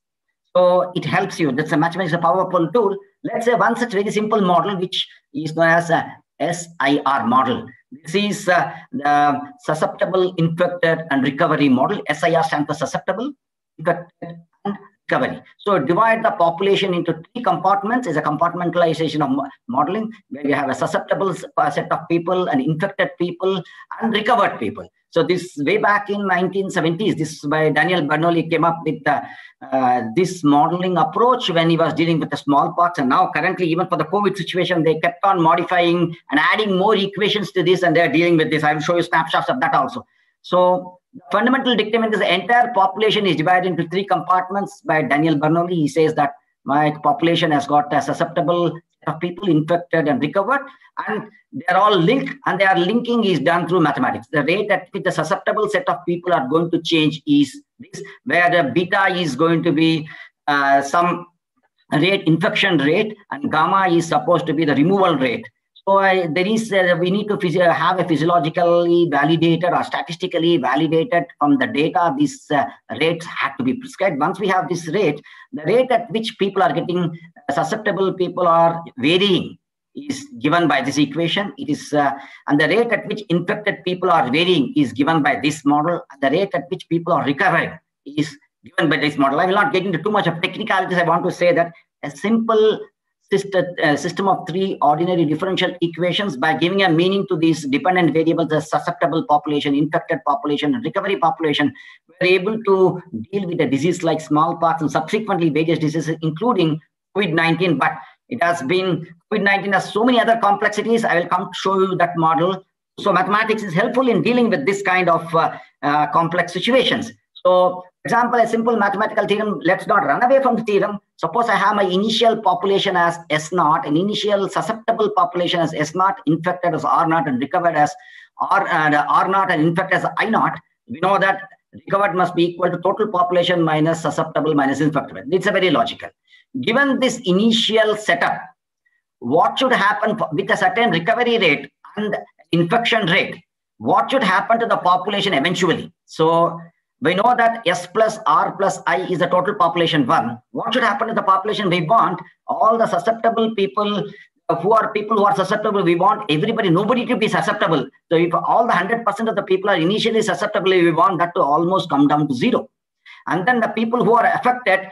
So it helps you. That's a mathematics a powerful tool. Let's say one such very simple model, which is known as a SIR model. This is uh, the susceptible, infected, and recovery model. SIR stands for susceptible, infected, and recovery. So divide the population into three compartments is a compartmentalization of modeling where you have a susceptible set of people, and infected people, and recovered people. So this way back in 1970s, this by Daniel Bernoulli came up with uh, uh, this modeling approach when he was dealing with the smallpox. And now currently, even for the COVID situation, they kept on modifying and adding more equations to this and they're dealing with this. I will show you snapshots of that also. So fundamental dictamen is the entire population is divided into three compartments by Daniel Bernoulli. He says that my population has got a susceptible of people infected and recovered, and they're all linked, and their linking is done through mathematics. The rate at which the susceptible set of people are going to change is this, where the beta is going to be uh, some rate, infection rate, and gamma is supposed to be the removal rate. So uh, there is, uh, we need to have a physiologically validated or statistically validated from the data, these uh, rates have to be prescribed. Once we have this rate, the rate at which people are getting uh, susceptible people are varying is given by this equation. It is, uh, and the rate at which infected people are varying is given by this model. The rate at which people are recovering is given by this model. I will not get into too much of technicalities. I want to say that a simple system, uh, system of three ordinary differential equations by giving a meaning to these dependent variables, the susceptible population, infected population, and recovery population, were able to deal with a disease like smallpox and subsequently various diseases, including COVID-19. But it has been, COVID-19 has so many other complexities. I will come show you that model. So mathematics is helpful in dealing with this kind of uh, uh, complex situations. So example, a simple mathematical theorem, let's not run away from the theorem. Suppose I have my initial population as S naught, an initial susceptible population as S naught, infected as R naught and recovered as R, uh, R naught and infected as I naught. We know that recovered must be equal to total population minus susceptible minus infected. It's a very logical. Given this initial setup, what should happen with a certain recovery rate and infection rate? What should happen to the population eventually? So we know that S plus R plus I is the total population one. What should happen to the population we want? All the susceptible people who are people who are susceptible, we want everybody, nobody to be susceptible. So if all the 100% of the people are initially susceptible, we want that to almost come down to zero. And then the people who are affected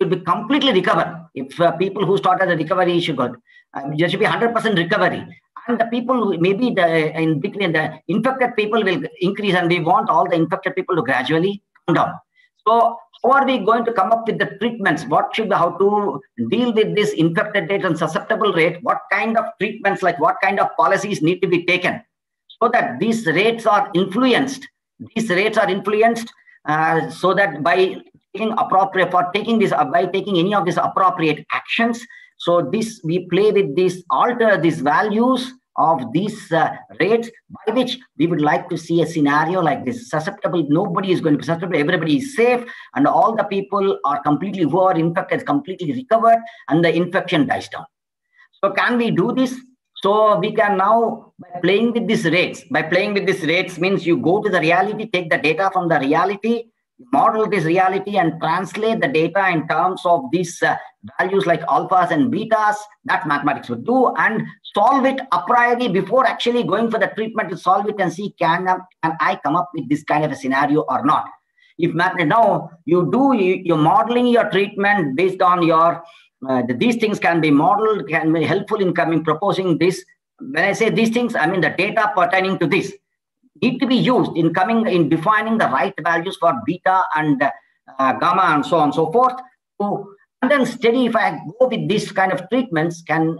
should be completely recovered. If uh, people who started the recovery should go, uh, there should be 100% recovery. And the people who maybe the in between the infected people will increase and we want all the infected people to gradually come down. So how are we going to come up with the treatments? What should how to deal with this infected rate and susceptible rate? What kind of treatments like what kind of policies need to be taken? So that these rates are influenced. These rates are influenced uh, so that by taking appropriate for taking this uh, by taking any of these appropriate actions. So this we play with this alter these values of these uh, rates by which we would like to see a scenario like this. Susceptible nobody is going to be susceptible. Everybody is safe and all the people are completely who are infected completely recovered and the infection dies down. So can we do this? So we can now by playing with these rates by playing with these rates means you go to the reality take the data from the reality model this reality and translate the data in terms of these uh, values like alphas and betas that mathematics would do and solve it a priori before actually going for the treatment to solve it and see can, can I come up with this kind of a scenario or not. If math, now you do, you, you're modeling your treatment based on your, uh, these things can be modeled, can be helpful in coming, proposing this. When I say these things, I mean the data pertaining to this need to be used in coming in defining the right values for beta and uh, gamma and so on and so forth. So, and then study if I go with this kind of treatments, can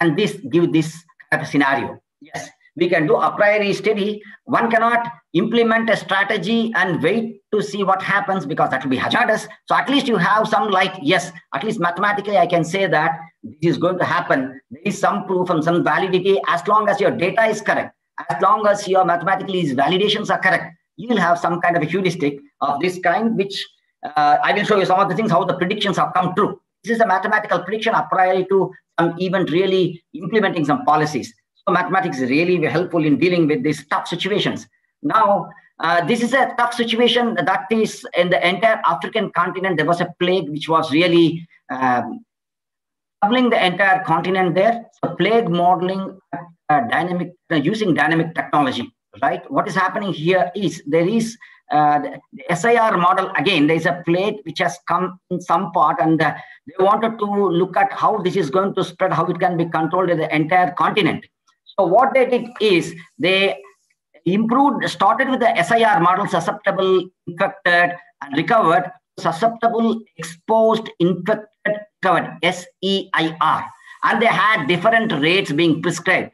and this give this kind of scenario? Yes, we can do a priori study. One cannot implement a strategy and wait to see what happens because that will be hazardous. So at least you have some like, yes, at least mathematically, I can say that this is going to happen. There is some proof and some validity as long as your data is correct as long as your mathematically validations are correct, you will have some kind of a heuristic of this kind, which uh, I will show you some of the things, how the predictions have come true. This is a mathematical prediction prior to even really implementing some policies. So mathematics is really helpful in dealing with these tough situations. Now, uh, this is a tough situation that is in the entire African continent. There was a plague which was really um, troubling the entire continent there. So plague modeling dynamic uh, using dynamic technology right? What is happening here is there is uh, the SIR model again there is a plague which has come in some part and uh, they wanted to look at how this is going to spread how it can be controlled in the entire continent. So what they did is they improved started with the SIR model susceptible infected and recovered. Susceptible exposed infected covered SEIR and they had different rates being prescribed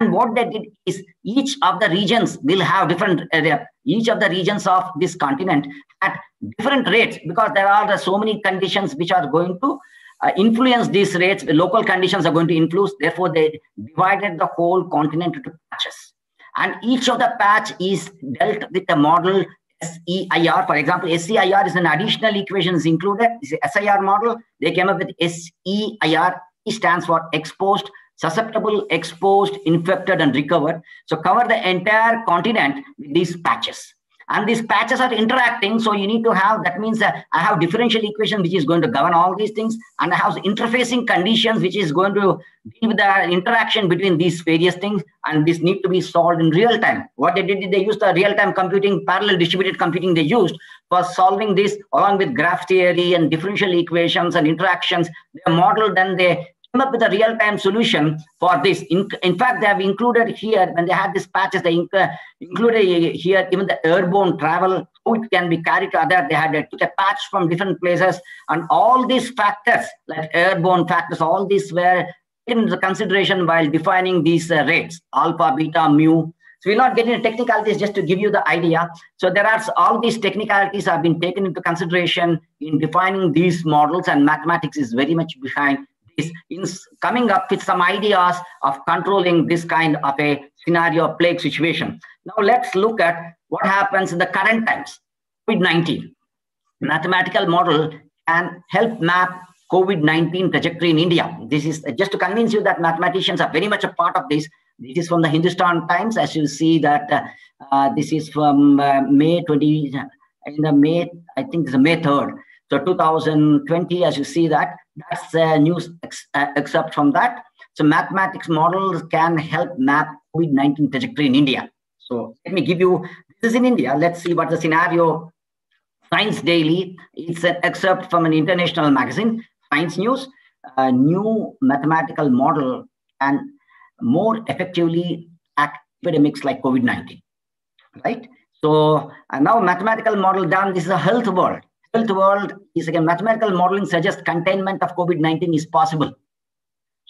and what they did is each of the regions will have different, uh, each of the regions of this continent at different rates because there are so many conditions which are going to uh, influence these rates. The local conditions are going to influence. Therefore, they divided the whole continent into patches. And each of the patch is dealt with a model SEIR. For example, SEIR is an additional equation is included. It's SIR model. They came up with SEIR. E stands for exposed susceptible, exposed, infected, and recovered. So cover the entire continent with these patches. And these patches are interacting. So you need to have, that means that I have differential equation, which is going to govern all these things. And I have interfacing conditions, which is going to with the interaction between these various things. And this need to be solved in real time. What they did, they used the real-time computing, parallel distributed computing they used for solving this along with graph theory and differential equations and interactions. They modeled and they came up with a real-time solution for this. In, in fact, they have included here, when they had these patches, they inc- included here even the airborne travel, how it can be carried to other. They had a, took a patch from different places, and all these factors, like airborne factors, all these were taken into consideration while defining these uh, rates, alpha, beta, mu. So we'll not get into technicalities just to give you the idea. So there are all these technicalities have been taken into consideration in defining these models, and mathematics is very much behind this in coming up with some ideas of controlling this kind of a scenario plague situation. Now let's look at what happens in the current times. COVID-19 mathematical model can help map COVID-19 trajectory in India. This is just to convince you that mathematicians are very much a part of this. This is from the Hindustan Times, as you see that uh, uh, this is from uh, May 20, in the May, I think it's May 3rd. So 2020, as you see that, that's a news ex uh, excerpt from that. So mathematics models can help map COVID-19 trajectory in India. So let me give you, this is in India. Let's see what the scenario Science Daily. It's an excerpt from an international magazine, Science News. A new mathematical model can more effectively act epidemics like COVID-19, right? So and now mathematical model done, this is a health world. Health world is again mathematical modeling suggests containment of COVID-19 is possible.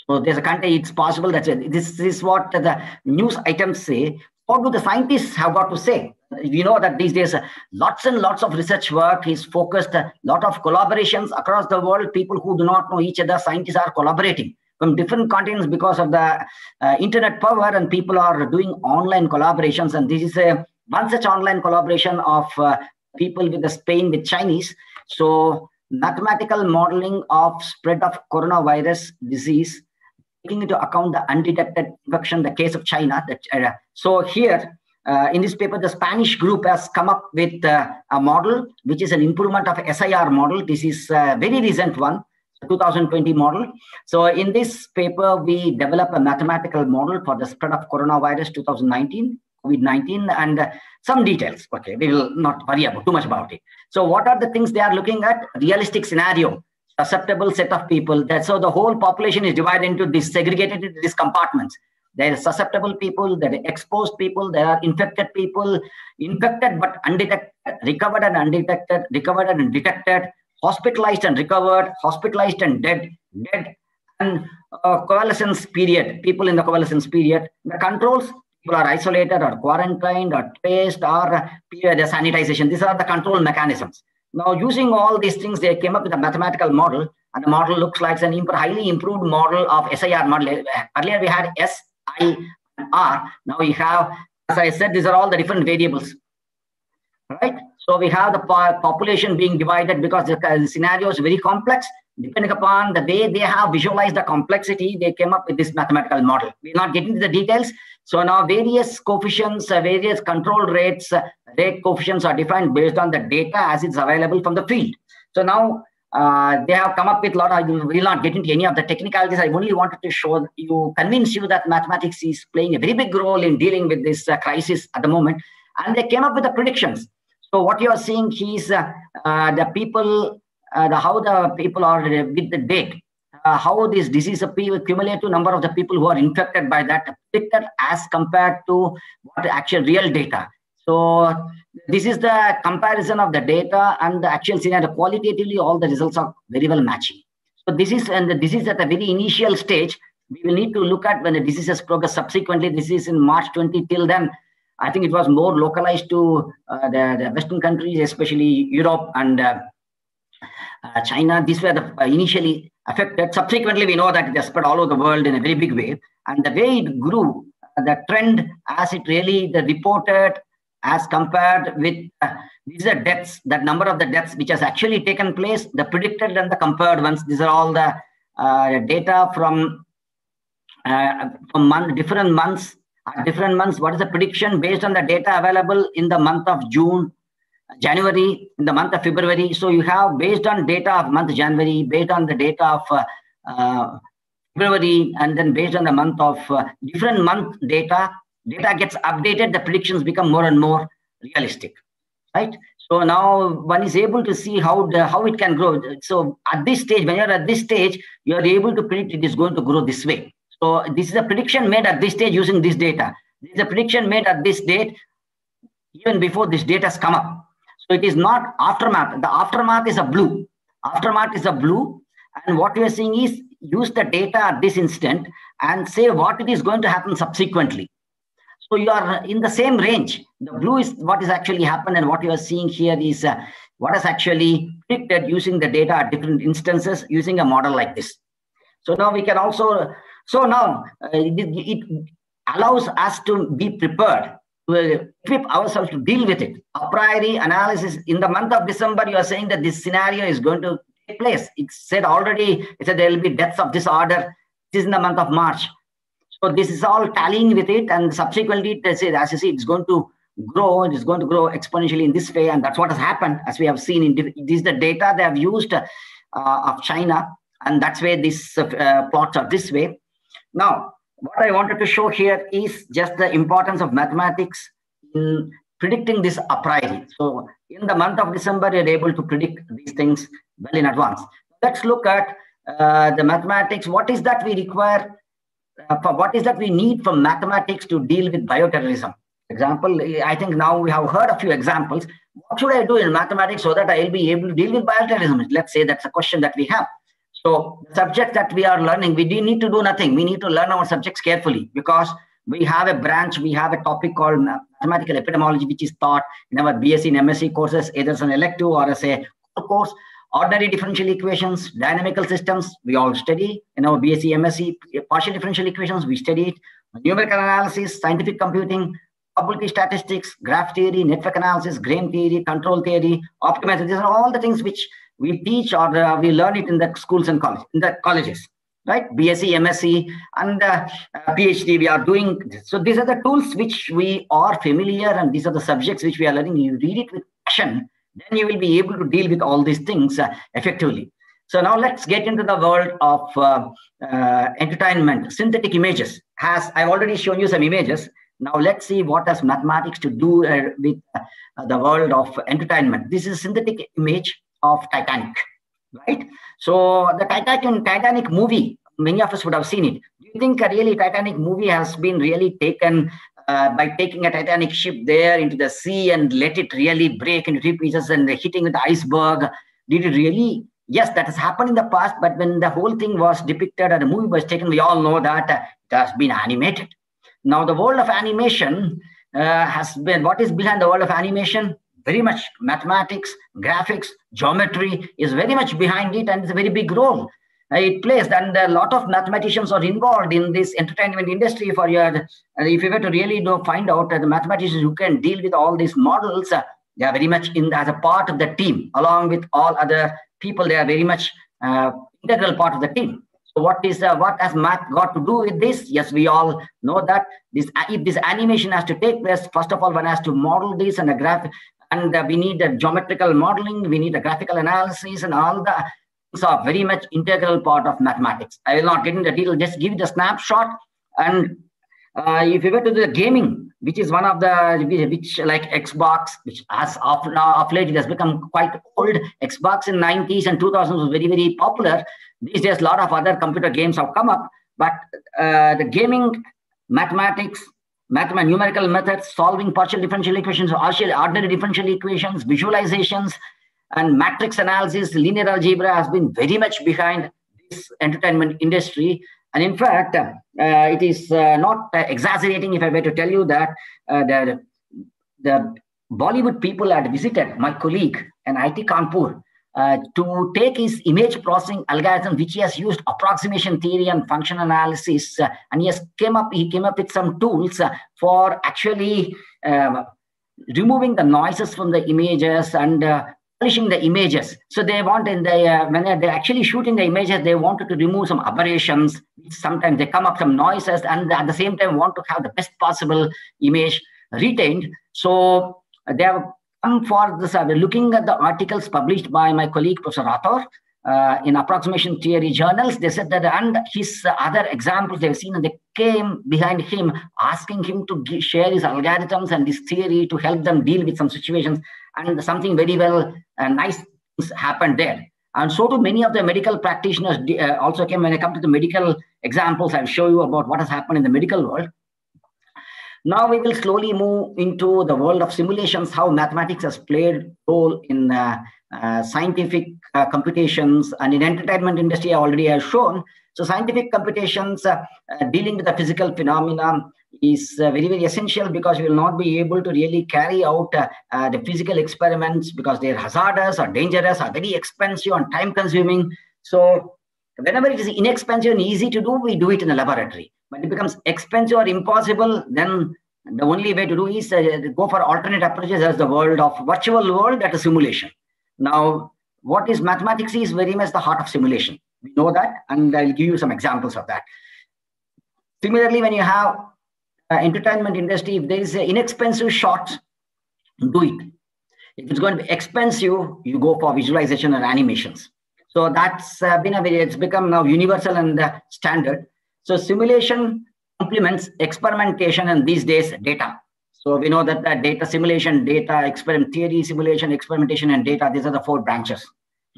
So there's a contain, it's possible. That's it. This is what the news items say. What do the scientists have got to say? We know that these days, uh, lots and lots of research work is focused, a lot of collaborations across the world. People who do not know each other, scientists are collaborating from different continents because of the uh, internet power, and people are doing online collaborations. And this is a one such online collaboration of uh, people with the Spain with Chinese. So mathematical modeling of spread of coronavirus disease taking into account the undetected infection, the case of China. That, uh, so here, uh, in this paper, the Spanish group has come up with uh, a model, which is an improvement of SIR model. This is a very recent one, 2020 model. So in this paper, we develop a mathematical model for the spread of coronavirus 2019, COVID-19, and uh, some details. Okay, we will not worry about too much about it. So what are the things they are looking at? Realistic scenario susceptible set of people. That so the whole population is divided into this segregated into these compartments. There are susceptible people, there are exposed people, there are infected people, infected but undetected, recovered and undetected, recovered and detected, hospitalized and recovered, hospitalized and dead, dead, and uh, convalescence period, people in the convalescence period. The controls, people are isolated or quarantined or traced or the sanitization. These are the control mechanisms. Now, using all these things, they came up with a mathematical model, and the model looks like an highly improved model of SIR model. Earlier, we had S, I, and R. Now we have, as I said, these are all the different variables, right? So we have the population being divided because the scenario is very complex. Depending upon the way they have visualized the complexity, they came up with this mathematical model. We're not getting into the details. So now various coefficients, various control rates, rate coefficients are defined based on the data as it's available from the field. So now uh, they have come up with a lot. I will not get into any of the technicalities. I only wanted to show you, convince you that mathematics is playing a very big role in dealing with this uh, crisis at the moment. And they came up with the predictions. So what you are seeing is uh, the people, the how the people are with the date. Uh, how this disease cumulative number of the people who are infected by that picture as compared to what actual real data. So this is the comparison of the data and the actual scenario. Qualitatively, all the results are very well matching. So this is and this is at a very initial stage. We will need to look at when the disease has progressed. Subsequently, this is in March 20. Till then, I think it was more localized to uh, the, the, Western countries, especially Europe and uh, uh, China. These were the initially affected. Subsequently, we know that it has spread all over the world in a very big way. And the way it grew, the trend as it really the reported as compared with uh, these are deaths, that number of the deaths which has actually taken place, the predicted and the compared ones. These are all the uh, data from uh, from month, different months, different months. What is the prediction based on the data available in the month of June, January, in the month of February? So you have based on data of month January, based on the data of uh, uh, February, and then based on the month of uh, different month data, data gets updated, the predictions become more and more realistic, right? So now one is able to see how the, how it can grow. So at this stage, when you're at this stage, you're able to predict it is going to grow this way. So this is a prediction made at this stage using this data. This is a prediction made at this date, even before this data has come up. So it is not aftermath. The aftermath is a blue. Aftermath is a blue. And what we are seeing is use the data at this instant and say what it is going to happen subsequently. So you are in the same range. The blue is what is actually happened, and what you are seeing here is uh, what is actually predicted using the data at different instances using a model like this. So now we can also, so now uh, it, it, allows us to be prepared equip ourselves to deal with it. A priori analysis in the month of December, you are saying that this scenario is going to take place. It said already, it said there will be deaths of this order. This is in the month of March. So this is all tallying with it, and subsequently, as you see, it's going to grow. It is going to grow exponentially in this way, and that's what has happened, as we have seen. In this is the data they have used uh, of China, and that's where these uh, plots are this way. Now, what I wanted to show here is just the importance of mathematics in predicting this uprising. So, in the month of December, you're able to predict these things well in advance. Let's look at uh, the mathematics. What is that we require? Uh, for what is that we need from mathematics to deal with bioterrorism? Example, I think now we have heard a few examples. What should I do in mathematics so that I'll be able to deal with bioterrorism? Let's say that's a question that we have. So subject that we are learning, we need to do nothing. We need to learn our subjects carefully because we have a branch, we have a topic called mathematical epidemiology, which is taught in our BSc and MSc courses, either as an elective or as a course. Ordinary differential equations, dynamical systems, we all study. In our BSc, MSc, partial differential equations, we study it. Numerical analysis, scientific computing, probability statistics, graph theory, network analysis, game theory, control theory, optimization. These are all the things which we teach or uh, we learn it in the schools and in the colleges, right? BSc, MSc, and uh, uh, PhD we are doing. So these are the tools which we are familiar and these are the subjects which we are learning. You read it with passion, then you will be able to deal with all these things uh, effectively. So now let's get into the world of uh, uh, entertainment, synthetic images. Has I've already shown you some images. Now let's see what has mathematics to do with the world of entertainment. This is synthetic image of Titanic, right? So the Titanic Titanic movie, many of us would have seen it. Do you think a really Titanic movie has been really taken uh, by taking a Titanic ship there into the sea and let it really break into three pieces and hitting the iceberg? Did it really? Yes, that has happened in the past, but when the whole thing was depicted and the movie was taken, we all know that it has been animated. Now, the world of animation uh, has been what is behind the world of animation? Very much mathematics, graphics, geometry is very much behind it, and it's a very big role uh, it plays. And a lot of mathematicians are involved in this entertainment industry. For your, uh, if you were to really know, find out the mathematicians who can deal with all these models, uh, they are very much in as a part of the team, along with all other people. They are very much uh, integral part of the team. So what is uh, what has math got to do with this? Yes, we all know that this if this animation has to take place, first of all, one has to model this and a graph and uh, we need a geometrical modeling, we need a graphical analysis, and all the things are very much integral part of mathematics. I will not get into detail, just give the snapshot. And uh, if you go to the gaming, which is one of the which like Xbox, which has of of late it has become quite old. Xbox in 90s and 2000s was very very popular. These days, a lot of other computer games have come up, but uh, the gaming mathematics mathematical numerical methods, solving partial differential equations, ordinary differential equations, visualizations, and matrix analysis, linear algebra has been very much behind this entertainment industry. And in fact, uh, it is uh, not uh, exaggerating if I were to tell you that uh, the, the Bollywood people had visited my colleague in IIT Kanpur uh, to take his image processing algorithm, which he has used approximation theory and function analysis, uh, and he has came up. He came up with some tools uh, for actually um, removing the noises from the images and uh, polishing the images. So they want in the uh, when they're actually shooting the images, they wanted to remove some aberrations. Sometimes they come up some noises, and at the same time want to have the best possible image retained. So they have come for this, uh, looking at the articles published by my colleague, Professor Rathore, uh, in approximation theory journals, they said that, and his other examples they've seen, and they came behind him, asking him to g- share his algorithms and his theory to help them deal with some situations. And something very well uh, nice happened there. And so do many of the medical practitioners uh, also came when I come to the medical examples. I'll show you about what has happened in the medical world. Now we will slowly move into the world of simulations, how mathematics has played role in uh, uh, scientific uh, computations and in entertainment industry I already have shown. So scientific computations uh, uh, dealing with the physical phenomena is uh, very, very essential because you will not be able to really carry out the physical experiments because they're hazardous or dangerous or very expensive and time consuming. So whenever it is inexpensive and easy to do, we do it in the laboratory. When it becomes expensive or impossible, then the only way to do is uh, go for alternate approaches as the world of virtual world that is simulation. Now, what is mathematics is very much the heart of simulation. We know that, and I'll give you some examples of that. Similarly, when you have uh, entertainment industry, if there is an inexpensive shot, do it. If it's going to be expensive, you go for visualization and animations. So that's uh, been a very, it's become now universal and uh, standard. So simulation complements experimentation and these days data. So we know that the data simulation, data experiment theory, simulation, experimentation, and data, these are the four branches,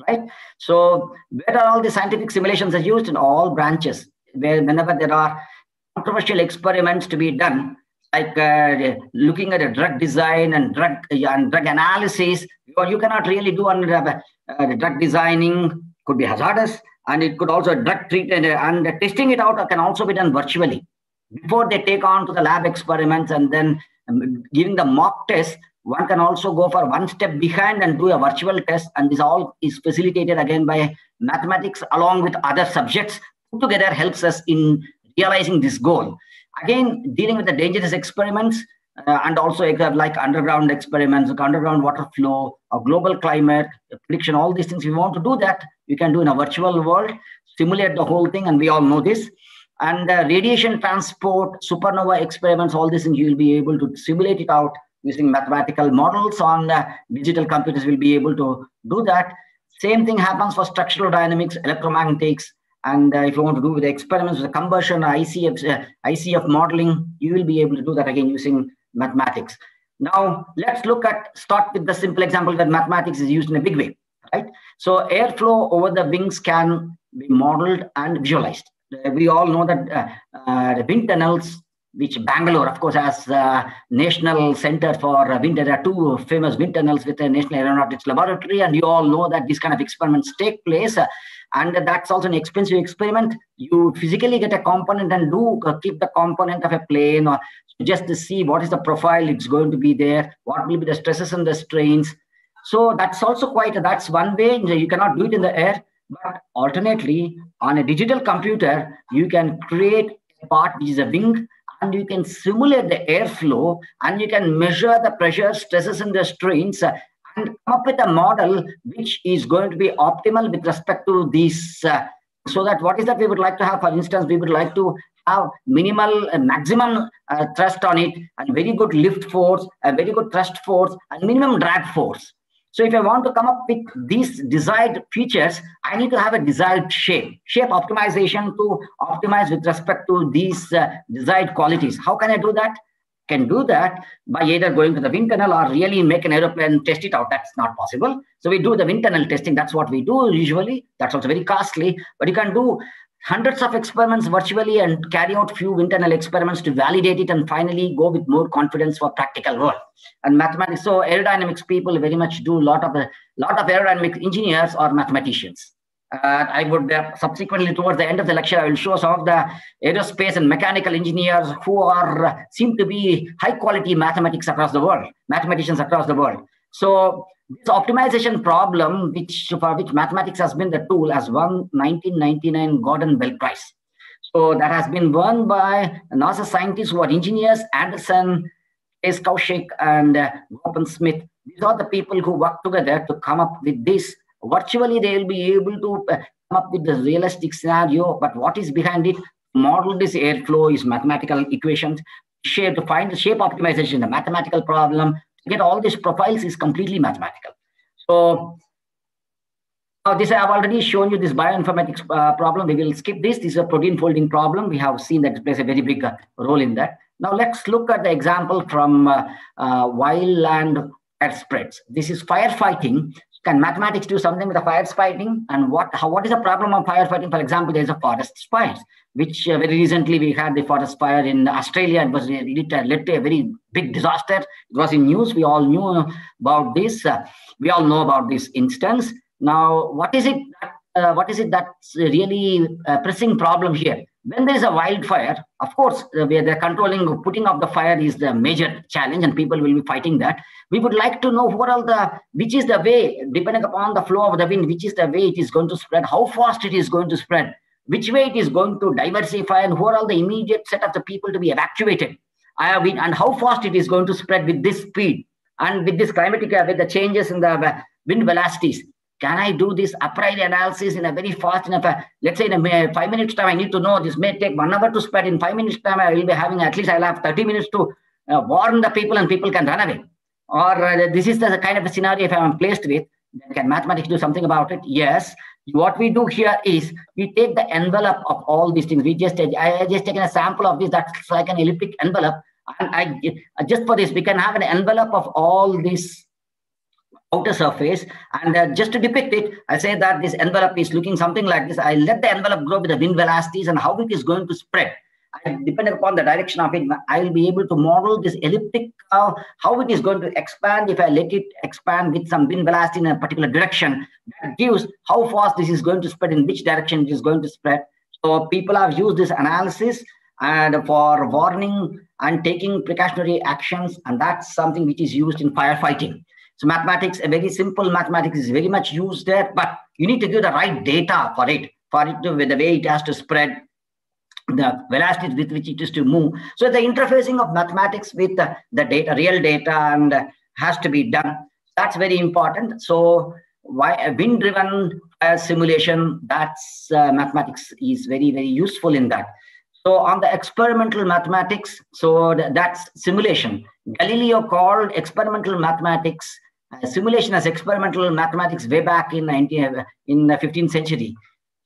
right? So where are all the scientific simulations are used in all branches, where whenever there are controversial experiments to be done, like uh, looking at a drug design and drug and drug analysis, or you cannot really do under uh, uh, drug designing could be hazardous, and it could also drug treatment and testing it out can also be done virtually before they take on to the lab experiments and then um, giving the mock test one can also go for one step behind and do a virtual test. And this all is facilitated again by mathematics along with other subjects. Put together helps us in realizing this goal. Again dealing with the dangerous experiments uh, and also like underground experiments like underground water flow or global climate prediction all these things. We want to do that you can do in a virtual world simulate the whole thing and we all know this and uh, radiation transport, supernova experiments, all these things you will be able to simulate it out using mathematical models on uh, digital computers will be able to do that. Same thing happens for structural dynamics, electromagnetics, and uh, if you want to do with experiments with combustion, ICF, uh, ICF modeling, you will be able to do that again using mathematics. Now, let's look at, start with the simple example that mathematics is used in a big way, right? So airflow over the wings can be modeled and visualized we all know that uh, uh, the wind tunnels, which Bangalore, of course, has uh, National Center for Wind. There are two famous wind tunnels with the National Aeronautics Laboratory, and you all know that these kind of experiments take place. and that's also an expensive experiment. You physically get a component and do keep the component of a plane, or just to see what is the profile it's going to be there, what will be the stresses and the strains. So that's also quite. That's one way. You cannot do it in the air but alternately, on a digital computer, you can create a part which is a wing and you can simulate the airflow and you can measure the pressure, stresses, and the strains and come up with a model which is going to be optimal with respect to these. Uh, so that what is that we would like to have? For instance, we would like to have minimal uh, maximum uh, thrust on it and very good lift force, a very good thrust force, and minimum drag force. So if I want to come up with these desired features, I need to have a desired shape, shape optimization to optimize with respect to these uh, desired qualities. How can I do that? Can do that by either going to the wind tunnel or really make an aeroplane test it out. That's not possible. So we do the wind tunnel testing. That's what we do usually. That's also very costly, but you can do hundreds of experiments virtually and carry out few internal experiments to validate it and finally go with more confidence for practical work and mathematics so aerodynamics people very much do a lot of a lot of aerodynamic engineers or mathematicians uh, I would uh, subsequently, towards the end of the lecture, I will show some of the aerospace and mechanical engineers who are uh, seem to be high quality mathematics across the world, mathematicians across the world. So this optimization problem, which for which mathematics has been the tool, has won 1999 Gordon Bell Prize. So that has been won by NASA scientists who are engineers, Anderson, S. Kaushik, and uh, Smith. These are the people who work together to come up with this. Virtually, they will be able to uh, come up with the realistic scenario, but what is behind it? Model this airflow is mathematical equations. Shape to find the shape optimization, the mathematical problem, get all these profiles is completely mathematical. So Now, this I have already shown you this bioinformatics uh, problem. We will skip this. This is a protein folding problem. We have seen that it plays a very big uh, role in that. Now, let's look at the example from uh, uh, wildland fire spreads. This is firefighting. Can mathematics do something with the firefighting? And what how, what is the problem of firefighting? For example, there is a forest fire, which uh, very recently we had the forest fire in Australia. It was it led to a very big disaster. It was in news. We all knew about this. Uh, we all know about this instance. Now, what is it? That, uh, what is it that's really a pressing problem here? When there is a wildfire, of course, uh, where they're controlling, putting up the fire is the major challenge, and people will be fighting that. We would like to know what are the, which is the way, depending upon the flow of the wind, which is the way it is going to spread, how fast it is going to spread, which way it is going to diversify, and who are all the immediate set of the people to be evacuated, uh, and how fast it is going to spread with this speed and with this climatic, uh, with the changes in the wind velocities can I do this a priori analysis in a very fast enough? Uh, let's say in a five minutes time, I need to know this may take one hour to spread. In five minutes time, I will be having at least I'll have 30 minutes to uh, warn the people and people can run away. Or uh, this is the kind of a scenario if I'm placed with, can mathematics do something about it? Yes. What we do here is we take the envelope of all these things. We just, I just taken a sample of this that's like an elliptic envelope. And I just for this, we can have an envelope of all these outer surface. And uh, just to depict it, I say that this envelope is looking something like this. I let the envelope grow with the wind velocities and how it is going to spread. I, depending upon the direction of it, I will be able to model this elliptic curve, how it is going to expand if I let it expand with some wind velocity in a particular direction. That gives how fast this is going to spread, in which direction it is going to spread. So people have used this analysis and for warning and taking precautionary actions, and that's something which is used in firefighting. So mathematics, a very simple mathematics is very much used there, but you need to give the right data for it, for it to, the way it has to spread, the velocity with which it is to move. So the interfacing of mathematics with the, the data, real data, and uh, has to be done. That's very important. So why wind-driven uh, simulation, that's uh, mathematics is very, very useful in that. So on the experimental mathematics, so that's simulation. Galileo called experimental mathematics uh, simulation as experimental mathematics way back in 19, in the 15th century.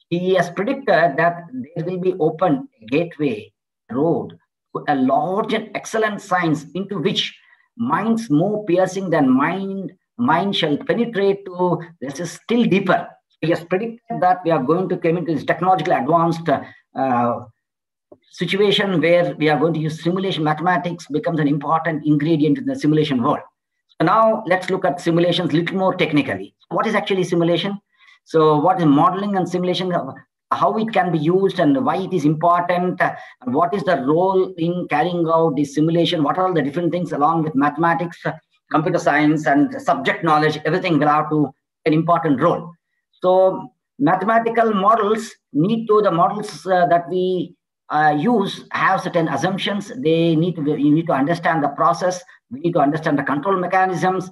He has predicted that there will be open gateway road to a large and excellent science into which minds more piercing than mind mind shall penetrate to this is still deeper. He has predicted that we are going to come into this technologically advanced uh, situation where we are going to use simulation mathematics becomes an important ingredient in the simulation world. So now let's look at simulations a little more technically. What is actually simulation? So what is modeling and simulation? How it can be used and why it is important? And what is the role in carrying out this simulation? What are all the different things along with mathematics, computer science, and subject knowledge? Everything will have to an important role. So mathematical models need to the models uh, that we uh, use have certain assumptions. They need to you need to understand the process. We need to understand the control mechanisms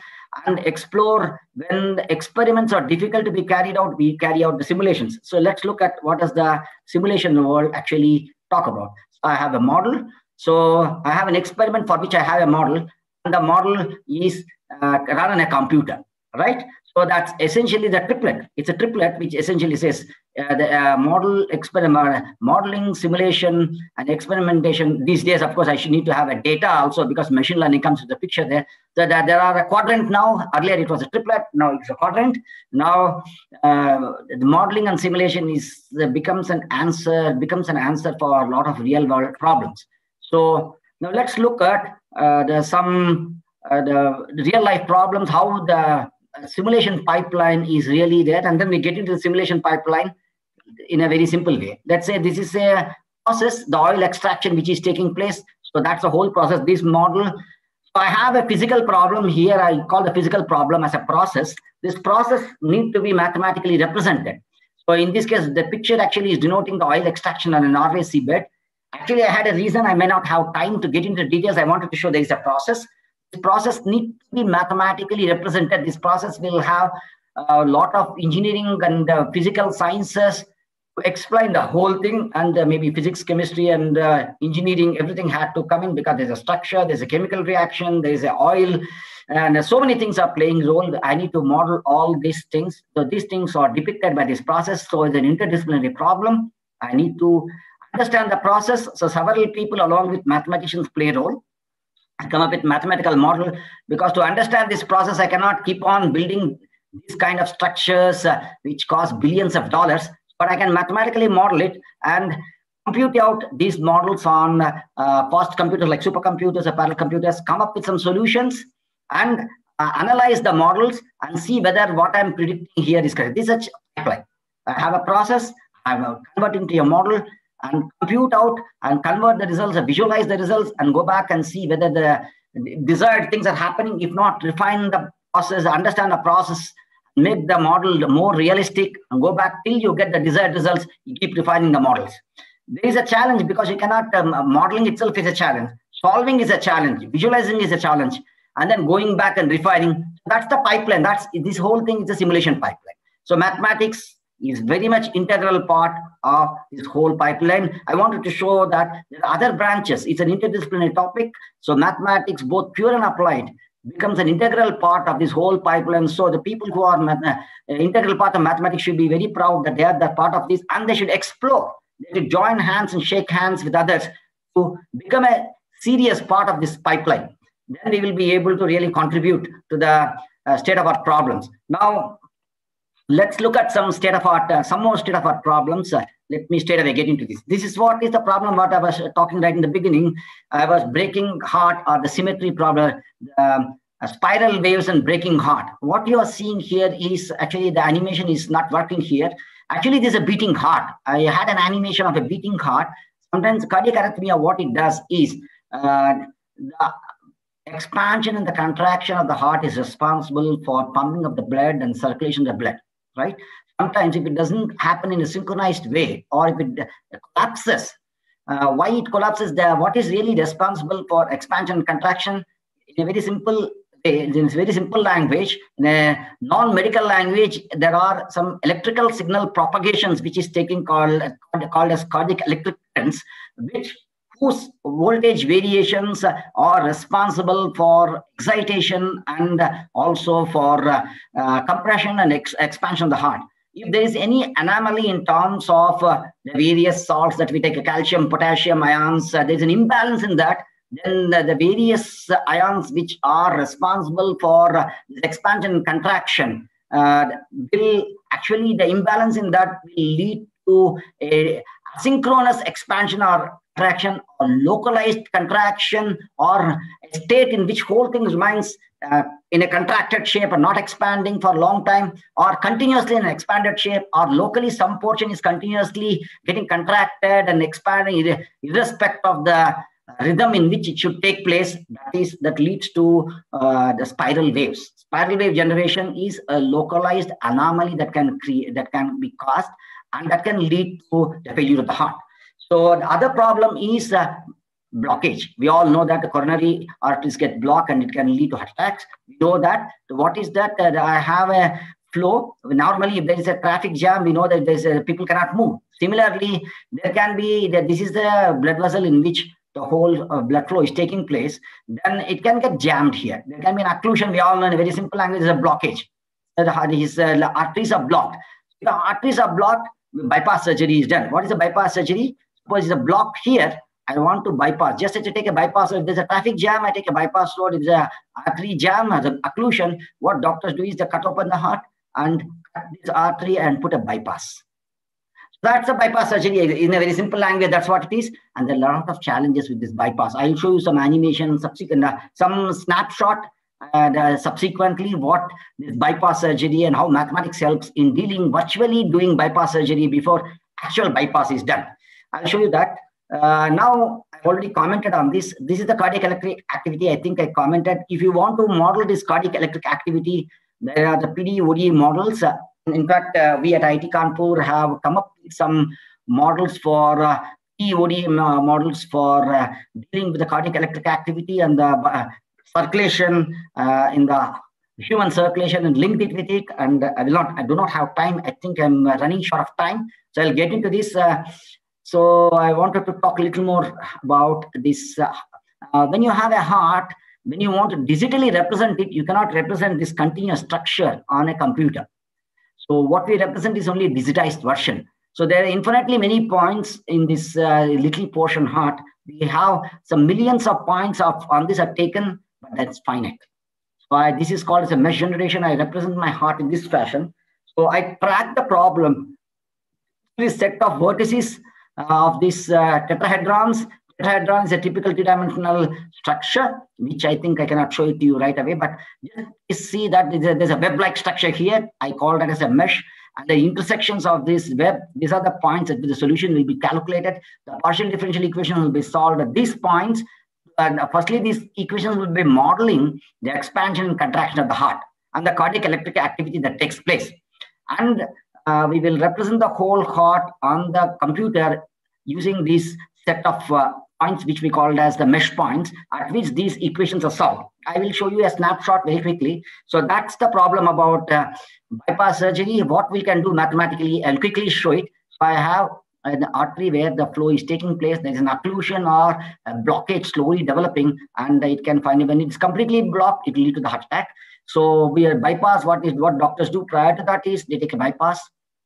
and explore when experiments are difficult to be carried out. We carry out the simulations. So let's look at what does the simulation world actually talk about. So I have a model. So I have an experiment for which I have a model, and the model is uh, run on a computer, right? So that's essentially the triplet. It's a triplet which essentially says uh, the uh, model experiment, modeling, simulation, and experimentation. These days, of course, I should need to have a data also because machine learning comes with the picture there. So that there are a quadrant now. Earlier it was a triplet. Now it's a quadrant. Now uh, the modeling and simulation is uh, becomes an answer becomes an answer for a lot of real world problems. So now let's look at uh, the some uh, the real life problems. How the simulation pipeline is really there and then we get into the simulation pipeline in a very simple way. Let's say this is a process the oil extraction which is taking place. So that's the whole process this model. I have a physical problem here. I call the physical problem as a process. This process need to be mathematically represented. So in this case the picture actually is denoting the oil extraction on a norway seabed. Actually i had a reason. I may not have time to get into details. I wanted to show there is a process. This process needs to be mathematically represented. This process will have a lot of engineering and uh, physical sciences explain the whole thing and uh, maybe physics, chemistry, and uh, engineering, everything had to come in because there's a structure, there's a chemical reaction, there's a oil, and so many things are playing role. I need to model all these things. So these things are depicted by this process. So it's an interdisciplinary problem. I need to understand the process. So several people along with mathematicians play a role. I come up with mathematical model because to understand this process, I cannot keep on building these kind of structures uh, which cost billions of dollars, but I can mathematically model it and compute out these models on uh, fast computers like supercomputers or parallel computers, come up with some solutions and uh, analyze the models and see whether what I'm predicting here is correct. This is a pipeline. I have a process, I will convert into a model and compute out and convert the results, visualize the results and go back and see whether the desired things are happening. If not, refine the process, understand the process, make the model more realistic and go back till you get the desired results. You keep refining the models. There is a challenge because you cannot, um, modeling itself is a challenge. Solving is a challenge. Visualizing is a challenge. And then going back and refining. That's the pipeline. That's this whole thing is a simulation pipeline. So mathematics is very much integral part of this whole pipeline. I wanted to show that there are other branches. It's an interdisciplinary topic. So mathematics, both pure and applied, becomes an integral part of this whole pipeline. So the people who are uh, integral part of mathematics should be very proud that they are that part of this and they should explore. They should join hands and shake hands with others to become a serious part of this pipeline. Then we will be able to really contribute to the uh, state of our problems. Now, let's look at some state of art, uh, some more state of art problems. Uh, let me straight away get into this. This is what is the problem what I was talking right in the beginning. I was breaking heart or the symmetry problem, um, spiral waves and breaking heart. What you are seeing here is actually the animation is not working here. Actually, there's a beating heart. I had an animation of a beating heart. Sometimes cardiac arrhythmia, what it does is uh, the expansion and the contraction of the heart is responsible for pumping of the blood and circulation of the blood right? Sometimes if it doesn't happen in a synchronized way or if it collapses, uh, why it collapses, the, what is really responsible for expansion and contraction in a very simple in very simple language, in a non-medical language, there are some electrical signal propagations which is taking called, called as cardiac electric currents, which whose voltage variations are responsible for excitation and also for uh, uh, compression and ex expansion of the heart. If there is any anomaly in terms of uh, the various salts that we take, calcium, potassium ions, there's an imbalance in that, then the, various ions which are responsible for expansion and contraction uh, will actually, the imbalance in that will lead to a synchronous expansion or contraction or localized contraction or a state in which whole thing remains uh, in a contracted shape and not expanding for a long time or continuously in an expanded shape or locally some portion is continuously getting contracted and expanding irrespective of the rhythm in which it should take place that is that leads to uh, the spiral waves. Spiral wave generation is a localized anomaly that can create that can be caused and that can lead to the failure of the heart so the other problem is uh, blockage. We all know that the coronary arteries get blocked and it can lead to heart attacks. We know that. What is that? Uh, I have a flow. Normally, if there is a traffic jam, we know that there's a, people cannot move. Similarly, there can be that this is the blood vessel in which the whole uh, blood flow is taking place. Then it can get jammed here. There can be an occlusion. We all know in a very simple language is a blockage. His uh, arteries are blocked. The arteries are blocked, bypass surgery is done. What is a bypass surgery? Suppose a block here, I want to bypass. Just to take a bypass, if there's a traffic jam, I take a bypass road. If there's a artery jam, the occlusion, what doctors do is they cut open the heart and cut this artery and put a bypass. That's a bypass surgery in a very simple language. That's what it is. And there are a lot of challenges with this bypass. I'll show you some animation, subsequent, uh, some snapshot and uh, subsequently what this bypass surgery and how mathematics helps in dealing virtually doing bypass surgery before actual bypass is done. I'll show you that. Uh, now, I've already commented on this. This is the cardiac electric activity. I think I commented. If you want to model this cardiac electric activity, there are the PD-ODE models. In fact, uh, we at IIT Kanpur have come up with some models for uh, uh, models for uh, dealing with the cardiac electric activity and the uh, circulation in the human circulation and linked it with it. And I will not, I do not have time. I think I'm running short of time. So I'll get into this. So I wanted to talk a little more about this. Uh, when you have a heart, when you want to digitally represent it, you cannot represent this continuous structure on a computer. So what we represent is only a digitized version. So there are infinitely many points in this uh, little portion heart. We have some millions of points of on this are taken, but that's finite. So I, this is called as a mesh generation. I represent my heart in this fashion. So I track the problem. This set of vertices of these uh, tetrahedrons. Tetrahedron is a typical two-dimensional structure, which I think I cannot show it to you right away, but just see that there's a web-like structure here. I call that as a mesh and the intersections of this web, these are the points that the solution will be calculated. The partial differential equation will be solved at these points. And firstly, these equations will be modeling the expansion and contraction of the heart and the cardiac electric activity that takes place. And uh, we will represent the whole heart on the computer using this set of uh, points, which we called as the mesh points, at which these equations are solved. I will show you a snapshot very quickly. So that's the problem about uh, bypass surgery. What we can do mathematically, I'll quickly show it. So I have an artery where the flow is taking place. There is an occlusion or blockage slowly developing, and it can find when it's completely blocked, it will lead to the heart attack. So we bypass. What is what doctors do prior to that is they take a bypass,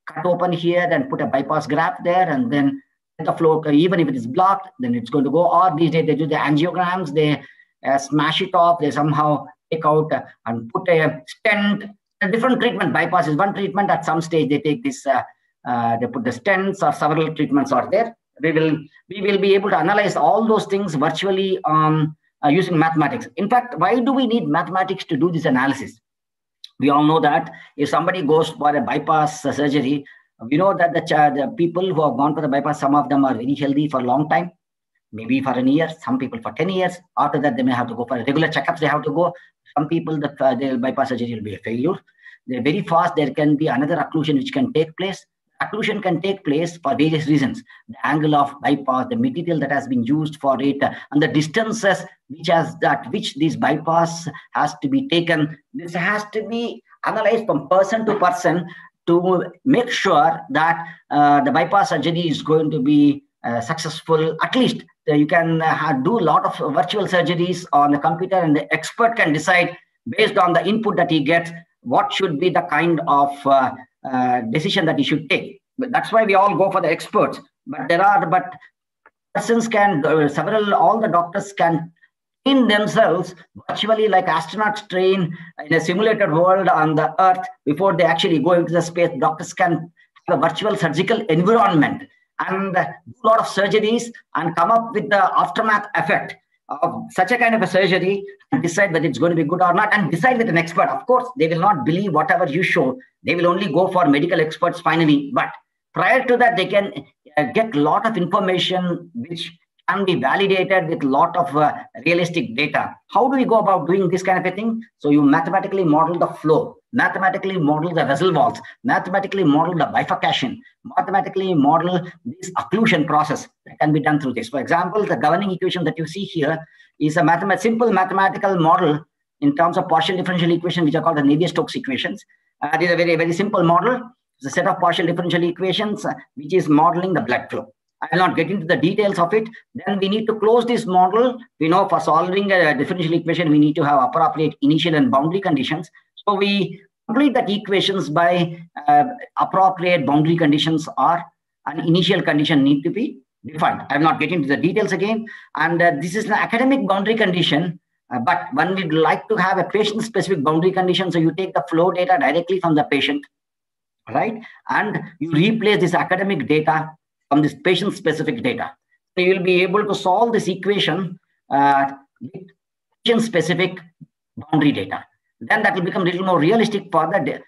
cut open here, and put a bypass graft there, and then the flow, even if it is blocked, then it's going to go. Or these days they do the angiograms, they uh, smash it off, they somehow take out uh, and put a stent. A different treatment bypass is one treatment. At some stage, they take this, uh, uh, they put the stents or several treatments are there. We will we will be able to analyze all those things virtually on uh, using mathematics. In fact, why do we need mathematics to do this analysis? We all know that if somebody goes for a bypass surgery, we know that the, the people who have gone for the bypass, some of them are very healthy for a long time, maybe for a year, some people for 10 years. After that, they may have to go for regular checkups. They have to go. Some people, the, uh, bypass surgery will be a failure. They're very fast. There can be another occlusion which can take place. Occlusion can take place for various reasons. The angle of bypass, the material that has been used for it, and the distances which has that which this bypass has to be taken. This has to be analyzed from person to person to make sure that uh, the bypass surgery is going to be uh, successful. At least uh, you can uh, do a lot of virtual surgeries on the computer, and the expert can decide based on the input that he gets what should be the kind of uh, uh, decision that you should take. But that's why we all go for the experts. But there are, but persons can, several, all the doctors can train themselves virtually like astronauts train in a simulated world on the earth before they actually go into the space doctors can have a virtual surgical environment and do a lot of surgeries and come up with the aftermath effect of such a kind of a surgery and decide whether it's going to be good or not and decide with an expert. Of course they will not believe whatever you show. They will only go for medical experts finally. But prior to that they can uh, get a lot of information which can be validated with a lot of uh, realistic data. How do we go about doing this kind of a thing? So you mathematically model the flow, mathematically model the vessel walls, mathematically model the bifurcation, mathematically model this occlusion process that can be done through this. For example, the governing equation that you see here is a simple mathematical model in terms of partial differential equation, which are called the Navier-Stokes equations. Uh, it is a very, very simple model. It's a set of partial differential equations, uh, which is modeling the blood flow. I will not get into the details of it. Then we need to close this model. We know for solving a differential equation, we need to have appropriate initial and boundary conditions. So we complete that equations by uh, appropriate boundary conditions or an initial condition need to be defined. I will not get into the details again. And uh, this is an academic boundary condition. Uh, but one would like to have a patient-specific boundary condition. So you take the flow data directly from the patient, right? And you replace this academic data from this patient specific data. So you will be able to solve this equation uh, with patient specific boundary data. Then that will become a little more realistic for the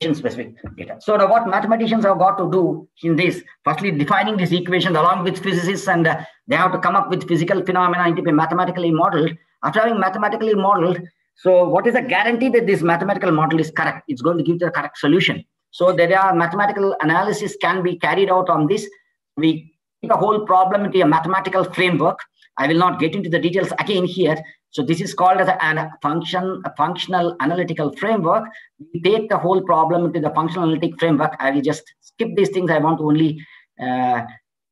patient specific data. So now what mathematicians have got to do in this, firstly defining this equation along with physicists and uh, they have to come up with physical phenomena to be mathematically modeled. After having mathematically modeled, so what is the guarantee that this mathematical model is correct? It's going to give the correct solution. So there are mathematical analysis can be carried out on this we take the whole problem into a mathematical framework I will not get into the details again here. So this is called as a, a function, a functional analytical framework. We take the whole problem into the functional analytic framework. I will just skip these things. I want to only uh,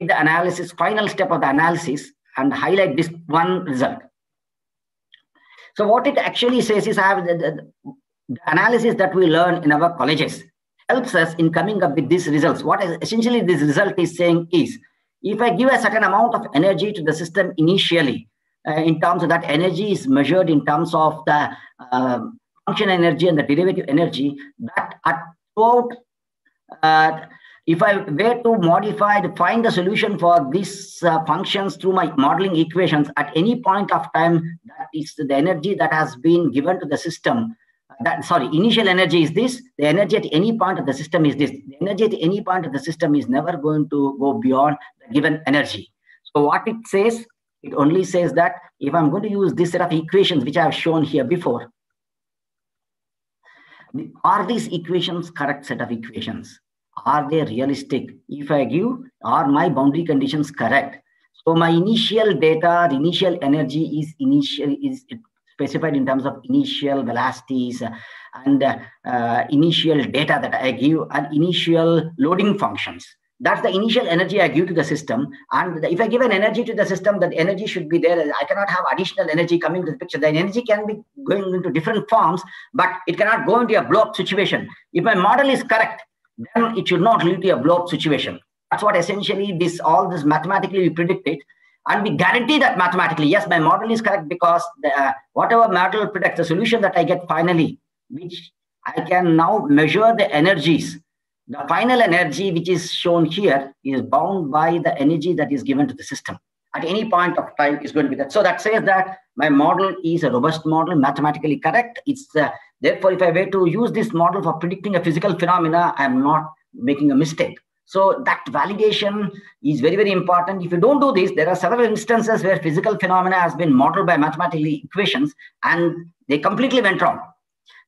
the analysis, final step of the analysis and highlight this one result. So what it actually says is I have the, the, the analysis that we learn in our colleges helps us in coming up with these results. What is, essentially this result is saying is, if I give a certain amount of energy to the system initially, uh, in terms of that energy is measured in terms of the uh, function energy and the derivative energy, that at throughout, uh, if I were to modify, to find the solution for these uh, functions through my modeling equations at any point of time, that is the energy that has been given to the system that sorry initial energy is this the energy at any point of the system is this. The energy at any point of the system is never going to go beyond the given energy. So what it says it only says that if i'm going to use this set of equations which i have shown here before are these equations correct set of equations? Are they realistic? If i give are my boundary conditions correct? So my initial data the initial energy is initial is specified in terms of initial velocities and uh, initial data that I give and initial loading functions. That's the initial energy I give to the system. And if I give an energy to the system, that energy should be there. I cannot have additional energy coming to the picture. The energy can be going into different forms, but it cannot go into a blow-up situation. If my model is correct, then it should not lead to a blow-up situation. That's what essentially this all this mathematically we predicted and we guarantee that mathematically. Yes my model is correct because the, uh, whatever model predicts the solution that i get finally which i can now measure the energies. The final energy which is shown here is bound by the energy that is given to the system. At any point of time is going to be that. So that says that my model is a robust model mathematically correct. It's uh, therefore if i were to use this model for predicting a physical phenomena i'm not making a mistake so that validation is very, very important. If you don't do this, there are several instances where physical phenomena has been modeled by mathematical equations and they completely went wrong.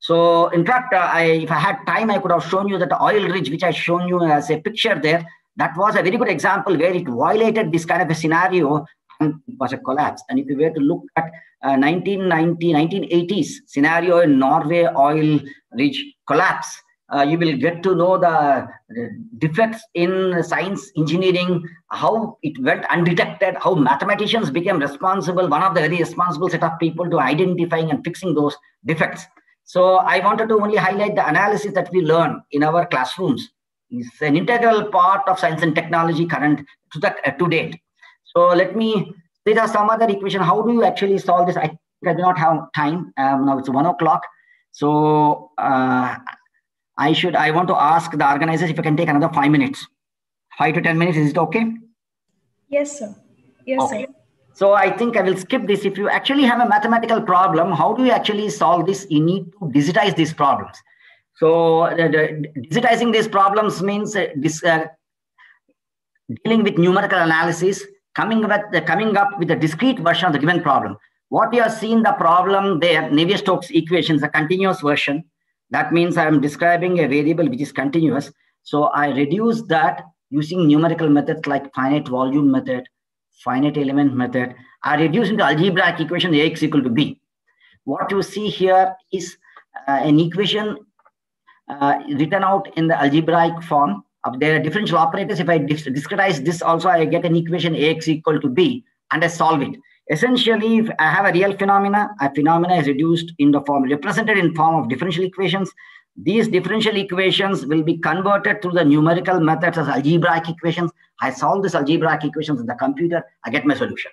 So in fact, uh, I, if I had time, I could have shown you that oil ridge, which I shown you as a picture there, that was a very good example where it violated this kind of a scenario and was a collapse. And if you were to look at uh, 1990, 1980s scenario in Norway oil ridge collapse, uh, you will get to know the, defects in science engineering how it went undetected how mathematicians became responsible one of the very responsible set of people to identifying and fixing those defects. So i wanted to only highlight the analysis that we learn in our classrooms. It's an integral part of science and technology current to, the, uh, to date. So let me there are some other equation. How do you actually solve this? I, I do not have time. Um, now it's one o'clock. So uh, I should, I want to ask the organizers if I can take another five minutes. Five to 10 minutes, is it okay? Yes, sir. Yes, okay. sir. So I think I will skip this. If you actually have a mathematical problem, how do you actually solve this? You need to digitize these problems. So uh, the, digitizing these problems means uh, this, uh, dealing with numerical analysis, coming, with, uh, coming up with a discrete version of the given problem. What you have seen the problem there, Navier-Stokes equations, a continuous version, that means I'm describing a variable which is continuous. So I reduce that using numerical methods like finite volume method, finite element method. I reduce into algebraic equation Ax equal to B. What you see here is uh, an equation uh, written out in the algebraic form. There are differential operators. If I discretize this also, I get an equation Ax equal to B and I solve it. Essentially, if I have a real phenomena, a phenomena is reduced in the form, represented in form of differential equations. These differential equations will be converted through the numerical methods as algebraic equations. I solve these algebraic equations in the computer, I get my solution.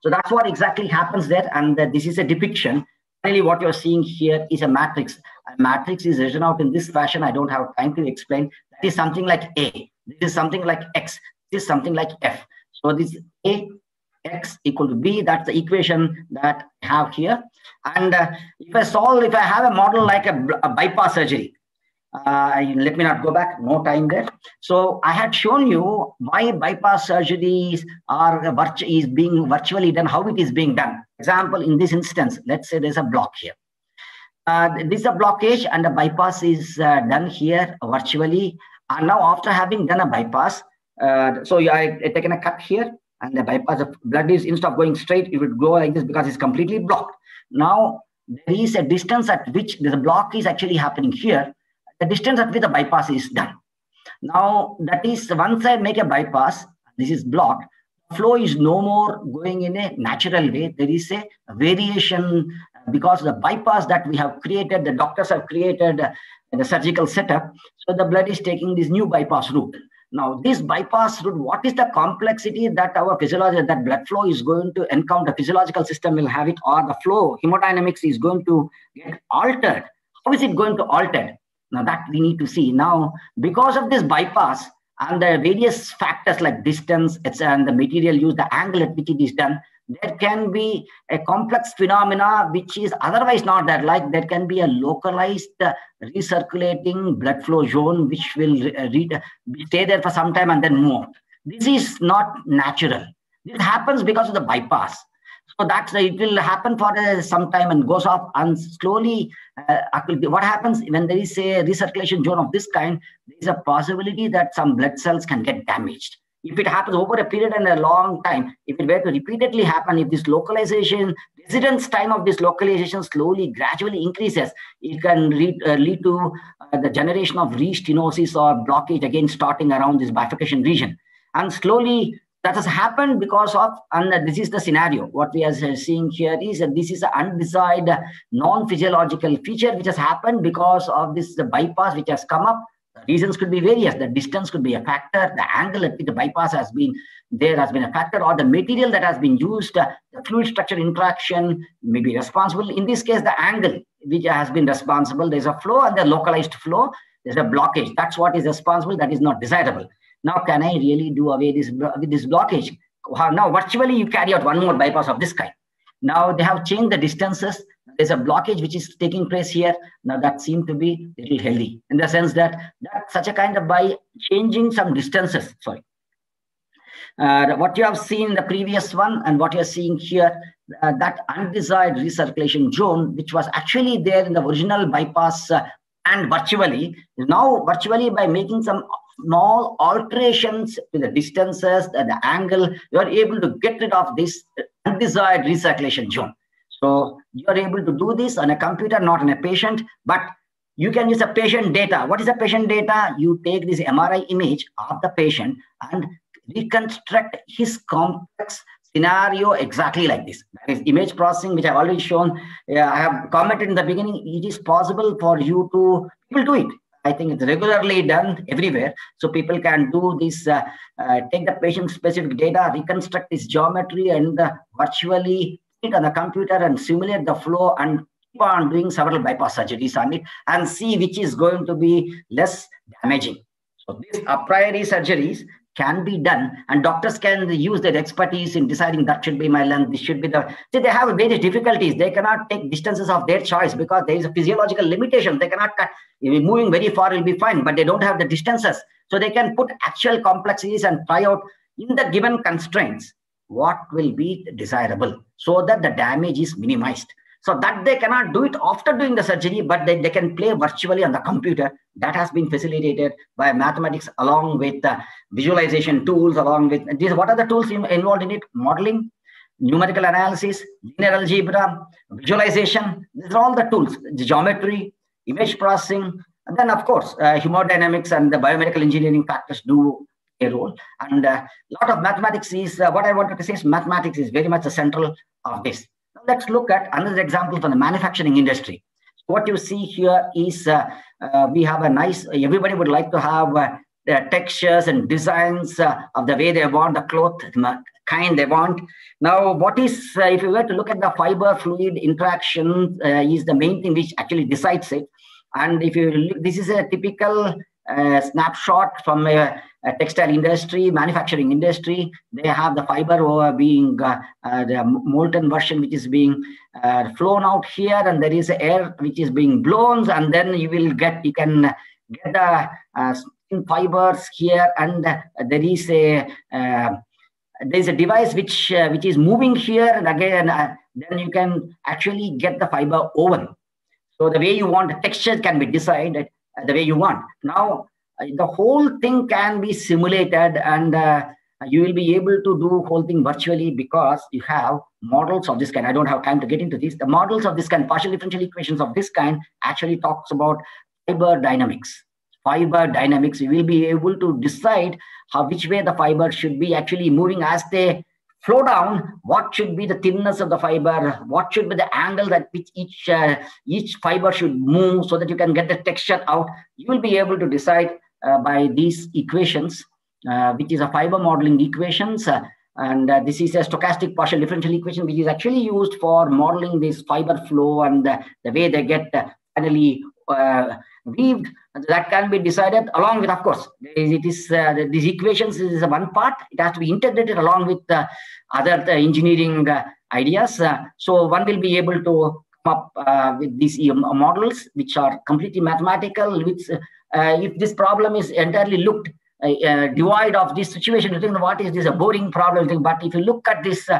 So that's what exactly happens there. And this is a depiction. Really what you're seeing here is a matrix. A matrix is written out in this fashion. I don't have time to explain. That is something like A. This is something like X. This is something like F. So this A x equal to b that's the equation that i have here. And uh, if i solve if i have a model like a, a bypass surgery uh, let me not go back no time there. So i had shown you why bypass surgeries are is being virtually done how it is being done. Example in this instance let's say there's a block here. Uh, this is a blockage and the bypass is uh, done here virtually. And now after having done a bypass uh, so I, I taken a cut here and the bypass of blood is instead of going straight, it would go like this because it's completely blocked. Now there is a distance at which the block is actually happening here. The distance at which the bypass is done. Now that is once I make a bypass, this is blocked. Flow is no more going in a natural way. There is a variation uh, because the bypass that we have created, the doctors have created uh, the surgical setup. So the blood is taking this new bypass route. Now, this bypass route, what is the complexity that our physiology, that blood flow is going to encounter? Physiological system will have it, or the flow, hemodynamics is going to get altered. How is it going to alter? Now, that we need to see. Now, because of this bypass and the various factors like distance etc. and the material used, the angle at which it is done, there can be a complex phenomena which is otherwise not there like there can be a localized uh, recirculating blood flow zone which will uh, re- stay there for some time and then move this is not natural. This happens because of the bypass. So that's it will happen for uh, some time and goes off and slowly uh, what happens when there is a recirculation zone of this kind there is a possibility that some blood cells can get damaged if it happens over a period and a long time, if it were to repeatedly happen, if this localization, residence time of this localization slowly, gradually increases, it can lead, uh, lead to uh, the generation of restenosis or blockage again starting around this bifurcation region. And slowly that has happened because of, and this is the scenario. What we are seeing here is that this is an undesired non-physiological feature which has happened because of this bypass which has come up reasons could be various. The distance could be a factor. The angle at which the bypass has been there has been a factor, or the material that has been used, uh, the fluid structure interaction may be responsible. In this case, the angle which has been responsible. There's a flow and the localized flow. There's a blockage. That's what is responsible. That is not desirable. Now, can I really do away this with this blockage? Now, virtually, you carry out one more bypass of this kind. Now they have changed the distances there's a blockage which is taking place here. Now that seemed to be a little healthy in the sense that that such a kind of by changing some distances, sorry. Uh, what you have seen in the previous one and what you're seeing here, uh, that undesired recirculation zone, which was actually there in the original bypass uh, and virtually, now virtually by making some small alterations to the distances, the, the angle, you are able to get rid of this undesired recirculation zone. So you are able to do this on a computer, not on a patient, but you can use a patient data. What is a patient data? You take this MRI image of the patient and reconstruct his complex scenario exactly like this. That is image processing, which I've already shown. Yeah, I have commented in the beginning, it is possible for you to, people do it. I think it's regularly done everywhere. So people can do this, uh, uh, take the patient specific data, reconstruct this geometry and uh, virtually it on the computer and simulate the flow and keep on doing several bypass surgeries on it and see which is going to be less damaging. So these a priori surgeries can be done and doctors can use their expertise in deciding that should be my length, this should be the, see they have various difficulties. They cannot take distances of their choice because there is a physiological limitation. They cannot cut, moving very far will be fine, but they don't have the distances. So they can put actual complexities and try out in the given constraints what will be desirable so that the damage is minimized. So that they cannot do it after doing the surgery, but they, they can play virtually on the computer. That has been facilitated by mathematics along with uh, visualization tools, along with these. What are the tools involved in it? Modeling, numerical analysis, linear algebra, visualization. These are all the tools. The geometry, image processing, and then of course, uh, hemodynamics and the biomedical engineering factors do role. And a uh, lot of mathematics is, uh, what I wanted to say is mathematics is very much the central of this. Now let's look at another example from the manufacturing industry. What you see here is uh, uh, we have a nice, everybody would like to have uh, the textures and designs uh, of the way they want the cloth kind they want. Now, what is, if you were to look at the fiber fluid interaction is the main thing which actually decides it. And if you, look, this is a typical snapshot from a textile industry, manufacturing industry, they have the fiber over being uh, uh, the molten version which is being uh, flown out here, and there is air which is being blown, and then you will get you can get the uh, fibers here, and there is a there is a device which which is moving here, and again then you can actually get the fiber oven. So the way you want the texture can be decided the way you want. Now uh, the whole thing can be simulated and uh, you will be able to do whole thing virtually because you have models of this kind. I don't have time to get into this. The models of this kind, partial differential equations of this kind actually talks about fiber dynamics. Fiber dynamics, you will be able to decide how which way the fiber should be actually moving as they flow down. What should be the thinness of the fiber? What should be the angle that which each uh, each fiber should move so that you can get the texture out? You will be able to decide uh, by these equations, uh, which is a fiber modeling equations. Uh, and uh, this is a stochastic partial differential equation, which is actually used for modeling this fiber flow and the way they get finally weaved that can be decided along with of course it is uh, these equations is one part it has to be integrated along with uh, other uh, engineering uh, ideas uh, so one will be able to come up with these models which are completely mathematical which if this problem is entirely looked uh, divide of this situation. You think, what is this a boring problem? But if you look at this,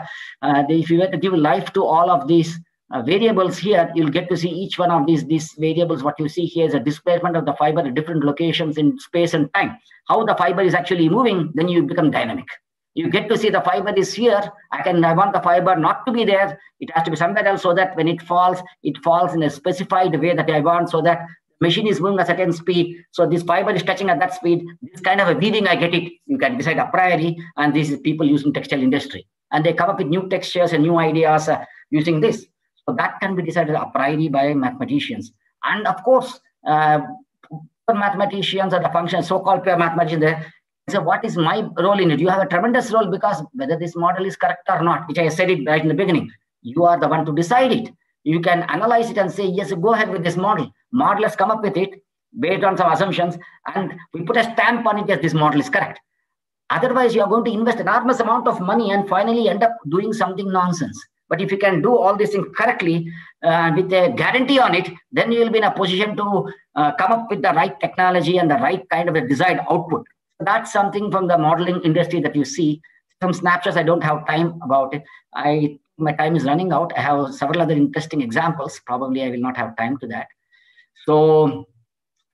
if you were to give life to all of these uh, variables here, you'll get to see each one of these, these variables. What you see here is a displacement of the fiber at different locations in space and time. How the fiber is actually moving, then you become dynamic. You get to see the fiber is here. I can I want the fiber not to be there. It has to be somewhere else so that when it falls, it falls in a specified way that I want so that machine is moving at a certain speed. So this fiber is touching at that speed. This kind of a weaving, I get it. You can decide a priori. And this is people using textile industry. And they come up with new textures and new ideas uh, using this. So that can be decided a priori by mathematicians. And of course, uh, mathematicians or the function, so-called pure mathematicians, so what is my role in it? You have a tremendous role because whether this model is correct or not, which I said it right in the beginning, you are the one to decide it. You can analyze it and say, yes, go ahead with this model. Modelers come up with it based on some assumptions, and we put a stamp on it, yes, this model is correct. Otherwise, you are going to invest an enormous amount of money and finally end up doing something nonsense. But if you can do all these things correctly uh, with a guarantee on it, then you will be in a position to uh, come up with the right technology and the right kind of a desired output. That's something from the modeling industry that you see. Some snapshots, I don't have time about it. I my time is running out. I have several other interesting examples. Probably I will not have time to that. So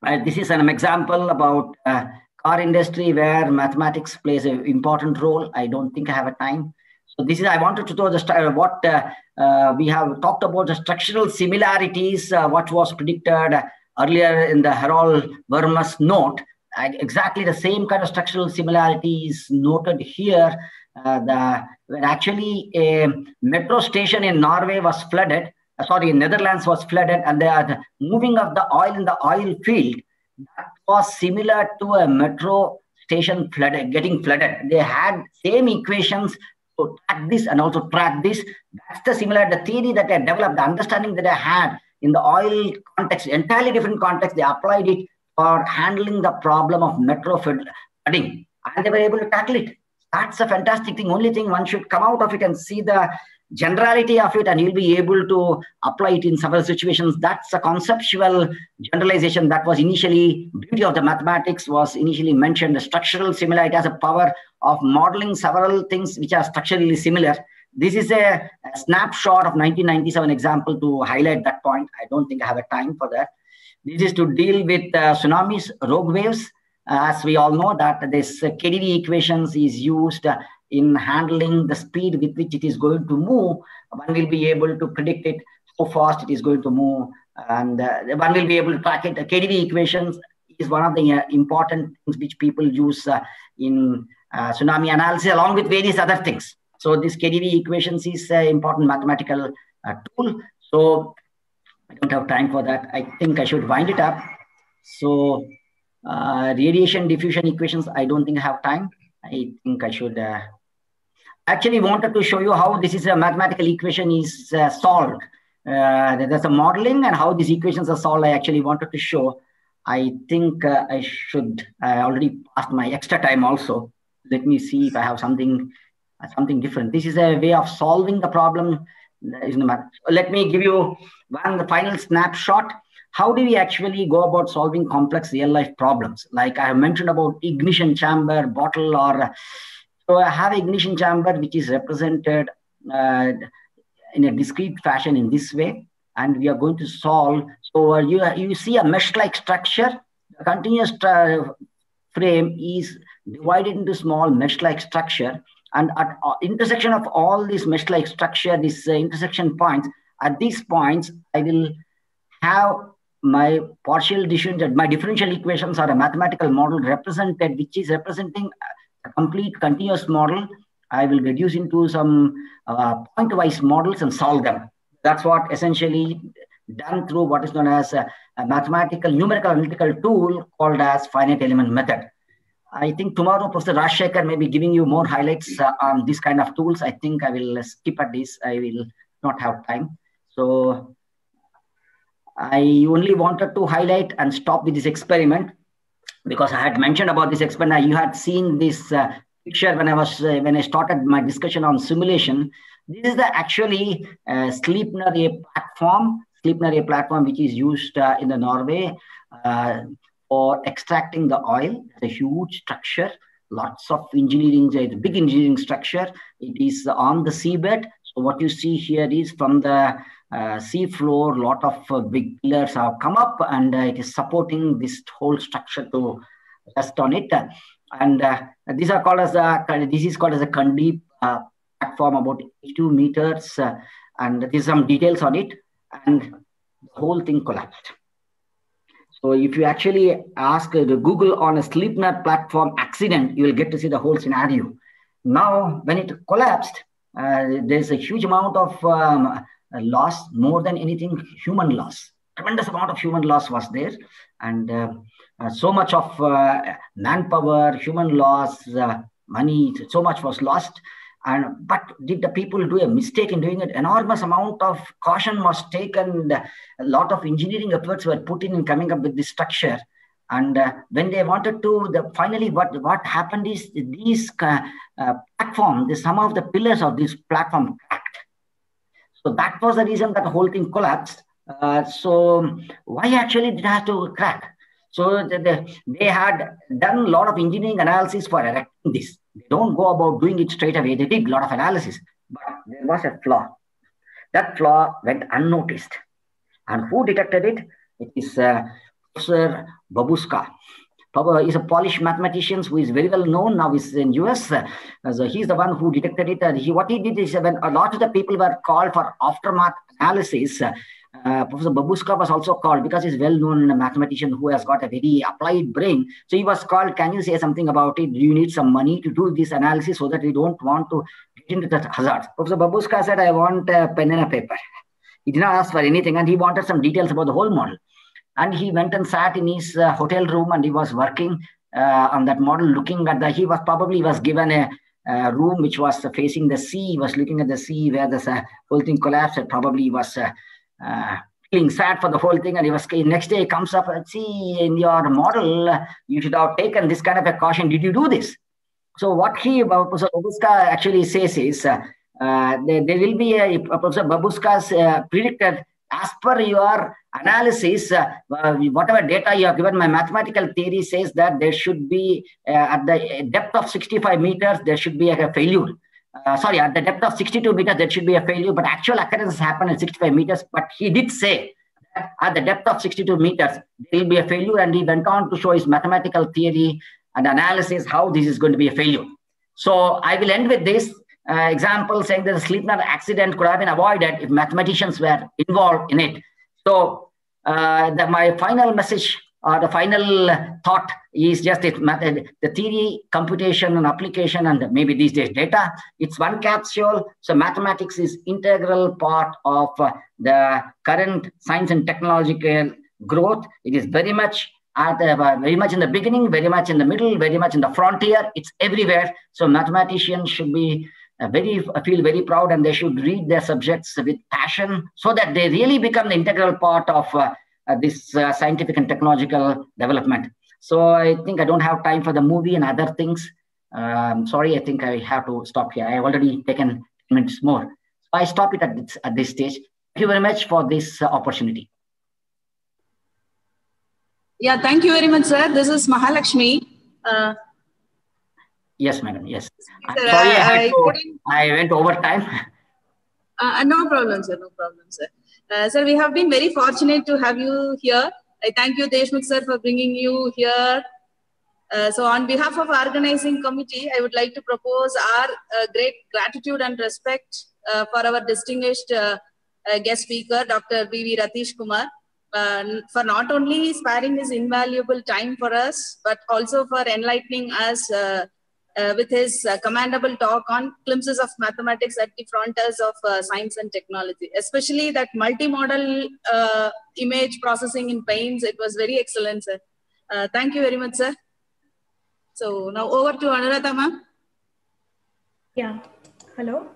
uh, this is an example about uh, car industry where mathematics plays an important role. I don't think I have a time. So this is, I wanted to throw the, what uh, uh, we have talked about the structural similarities, uh, what was predicted earlier in the Harold Verma's note. exactly the same kind of structural similarities noted here. Uh, the, when actually a metro station in Norway was flooded, uh, sorry, Netherlands was flooded, and the moving of the oil in the oil field, that was similar to a metro station flooded, getting flooded. They had same equations to track this and also track this. That's the similar, the theory that I developed, the understanding that I had in the oil context, entirely different context, they applied it for handling the problem of metro flooding. And they were able to tackle it. That's a fantastic thing. Only thing one should come out of it and see the generality of it and you'll be able to apply it in several situations that's a conceptual generalization that was initially beauty of the mathematics was initially mentioned the structural similarity has a power of modeling several things which are structurally similar. This is a, a snapshot of 1997 example to highlight that point. I don't think i have a time for that. This is to deal with uh, tsunamis rogue waves. As we all know that this KdV equations is used in handling the speed with which it is going to move, one will be able to predict it, how fast it is going to move, and uh, one will be able to track it. The KdV equations is one of the uh, important things which people use uh, in uh, tsunami analysis along with various other things. So this KdV equations is an important mathematical uh, tool. So I don't have time for that. I think I should wind it up. So uh, radiation diffusion equations, I don't think I have time. I think I should actually wanted to show you how this is a mathematical equation is uh, solved. Uh, there's a modeling and how these equations are solved. I actually wanted to show. I think uh, I should. I already passed my extra time also. Let me see if I have something something different. This is a way of solving the problem. Let me give you one final snapshot. How do we actually go about solving complex real life problems? Like I have mentioned about ignition chamber, bottle, or so I have ignition chamber, which is represented uh, in a discrete fashion in this way. And we are going to solve. So uh, you, you see a mesh-like structure. The continuous frame is divided into small mesh-like structure. And at uh, intersection of all these mesh-like structure, these uh, intersection points, at these points, I will have my partial differential, my differential equations are a mathematical model represented, which is representing a complete continuous model. I will reduce into some uh, point-wise models and solve them. That's what essentially done through what is known as a, a mathematical numerical analytical tool called as finite element method. I think tomorrow Professor Rajshekhar may be giving you more highlights uh, on this kind of tools. I think I will skip at this. I will not have time. So I only wanted to highlight and stop with this experiment because I had mentioned about this experiment. You had seen this uh, picture when I was uh, when I started my discussion on simulation. This is the actually uh, Sleipner A platform, Sleipner A platform, which is used uh, in the Norway uh, for extracting the oil. It's a huge structure, lots of engineering, it's a big engineering structure. It is on the seabed. So what you see here is from the uh, sea floor, lot of uh, big pillars have come up and uh, it is supporting this whole structure to rest on it. And uh, these are called as a, this is called as a Condeep uh, platform about 82 meters. Uh, and there's some details on it and the whole thing collapsed. So if you actually ask the Google on a Sleipner platform accident, you will get to see the whole scenario. Now, when it collapsed, there's a huge amount of um, loss more than anything human loss. Tremendous amount of human loss was there. And uh, uh, so much of uh, manpower human loss money so much was lost and but did the people do a mistake in doing it enormous amount of caution was taken a lot of engineering efforts were put in in coming up with this structure and uh, when they wanted to the finally what what happened is these uh, uh, platform the some of the pillars of this platform cracked. so that was the reason that the whole thing collapsed. Uh, so why actually did it have to crack? So the, the, they had done a lot of engineering analysis for erecting this. They don't go about doing it straight away. They did a lot of analysis, but there was a flaw. That flaw went unnoticed. And who detected it? It is uh, Professor Babuška. He's a Polish mathematician who is very well known now. He's in US. Uh, so he's the one who detected it. And he, what he did is when a lot of the people were called for aftermath analysis, uh, Professor Babuška was also called because he's well-known mathematician who has got a very applied brain. So he was called, can you say something about it? Do you need some money to do this analysis so that we don't want to get into the hazards? Professor Babuška said, I want a pen and a paper. He did not ask for anything and he wanted some details about the whole model and he went and sat in his uh, hotel room and he was working uh, on that model looking at the he was probably was given a, room which was facing the sea he was looking at the sea where the uh, whole thing collapsed and probably was uh, uh, feeling sad for the whole thing and he was next day he comes up and see in your model you should have taken this kind of a caution. Did you do this? So what he Professor Babuška actually says is uh, there, there, will be a Professor Babuška's predicted as per your analysis, uh, uh, whatever data you have given, my mathematical theory says that there should be, uh, at the depth of 65 meters, there should be a failure. Uh, sorry, at the depth of 62 meters, there should be a failure, but actual occurrences happen at 65 meters. But he did say that at the depth of 62 meters, there will be a failure. And he went on to show his mathematical theory and analysis how this is going to be a failure. So I will end with this uh, example saying that the Sleipner accident could have been avoided if mathematicians were involved in it. So uh, the, my final message or the final thought is just it, the theory, computation, and application, and maybe these days data. It's one capsule. So mathematics is integral part of uh, the current science and technological growth. It is very much at the, uh, very much in the beginning, very much in the middle, very much in the frontier. It's everywhere. So mathematicians should be uh, very feel very proud and they should read their subjects with passion so that they really become the integral part of uh, uh, this uh, scientific and technological development so i think i don't have time for the movie and other things um, sorry i think i have to stop here i have already taken minutes more so i stop it at this, at this stage thank you very much for this uh, opportunity yeah thank you very much sir this is mahalakshmi uh, Yes, madam. Yes. Sir, Sorry, I, I, to, I, went over time. Uh, no problem, sir. No problem, sir. Uh, sir, we have been very fortunate to have you here. I thank you, Deshmukh sir, for bringing you here. Uh, so on behalf of organizing committee, I would like to propose our uh, great gratitude and respect uh, for our distinguished uh, guest speaker, Dr. B.V. Rathish Kumar, for not only sparing his invaluable time for us, but also for enlightening us uh, with his uh, commendable talk on glimpses of mathematics at the frontiers of uh, science and technology, especially that multimodal uh, image processing in paints. It was very excellent, sir. Uh, thank you very much, sir. So now over to Anuradha, ma'am. Yeah. Hello.